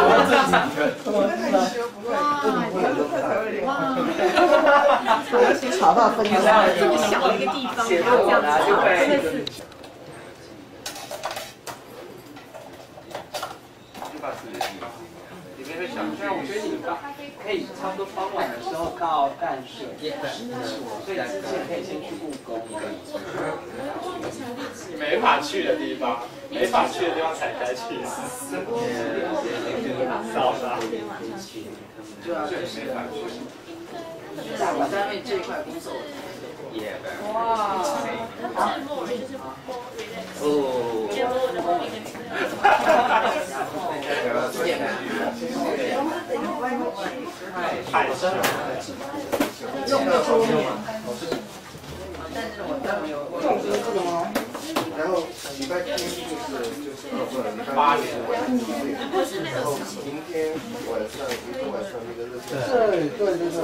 吵到分开，这么小的一个地方，还要这样吵，真的是。里面会想，虽然我觉得你们可以差不多傍晚的时候到淡水，所以之前可以先去故宫。你没法去的地方，没法去的地方才该去。少少。对啊，没法去。在我单位这一块工作。哇。哦。海参。用的桌面。但是我这有种植这种哦。然后礼拜天就是就是哦不，礼拜八天晚上然后明天晚上明天晚上那个热线。对对对对。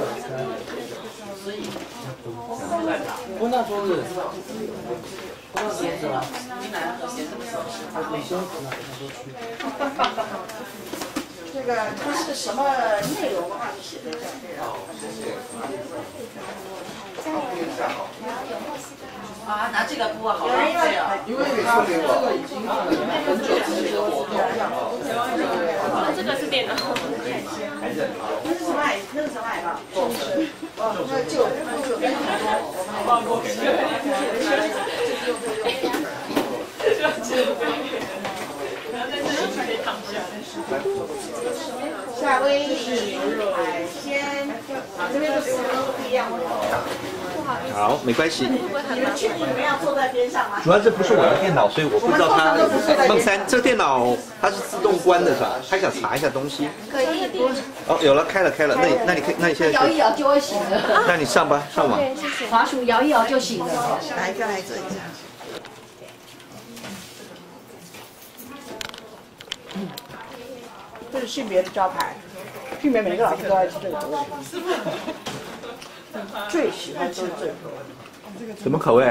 所以，我那桌子，鞋子吧，你哪样和鞋子什么时候？我先拿给他说去。这个它是什么内容的话就写在这儿。啊，拿这个布，好浪费啊因为，这个已经很久之前的活动。这个是电脑。那是什么海？那是什么海报？哦，那就就跟很多我们放过给夏威夷海鲜，这边的食物都不一样的。好，没关系。你们确定你们要坐在边上吗？主要这不是我的电脑，所以我不知道它。孟三，这个电脑它是自动关的是吧？他想查一下东西。可以，哦，有了，开了，开了。那你那你可以，那你现在。摇一摇就会醒了。那你上吧，上网。滑鼠摇一摇就醒了。来一个来这一下。这是性别的招牌，性别每个老师都爱吃这个口味，最喜欢吃这个口味。什么口味？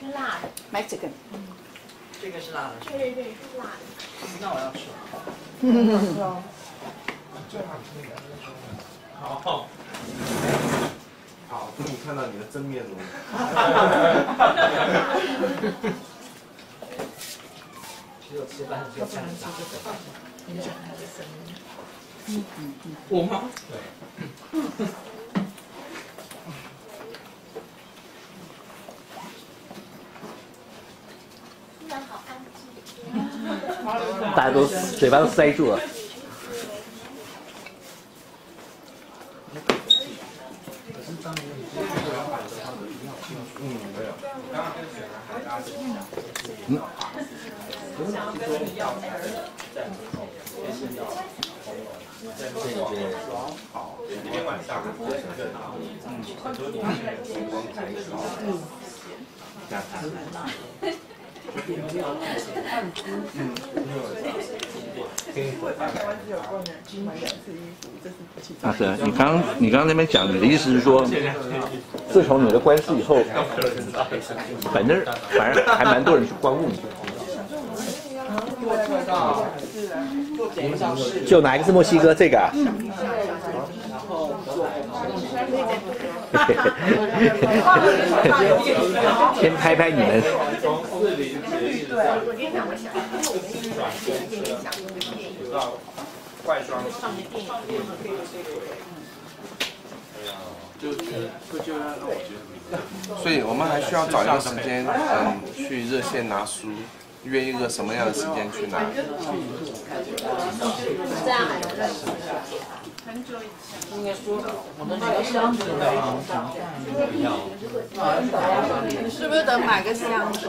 是辣的。Mexican。这个是辣的。对对对，是辣的。那我要吃。嗯。好。好，终于看到你的真面目。只有吃饭就看大。嗯嗯嗯。我吗？对。大家都嘴巴都塞住了。嗯，没有。刚刚跟雪儿还搭着一下。嗯。想要跟你要那个在先要在这边好，啊是，你刚刚你刚刚那边讲，你的意思是说，自从你的官司以后，反正反正还蛮多人去光顾你。就哪一个是墨西哥？这个啊？先拍拍你们。怪双就是会就让我觉得。所以我们还需要找一个时间，嗯，去热线拿书，约一个什么样的时间去拿？这样。很久以前，应该说我们那个箱子的，是不是得买个箱子？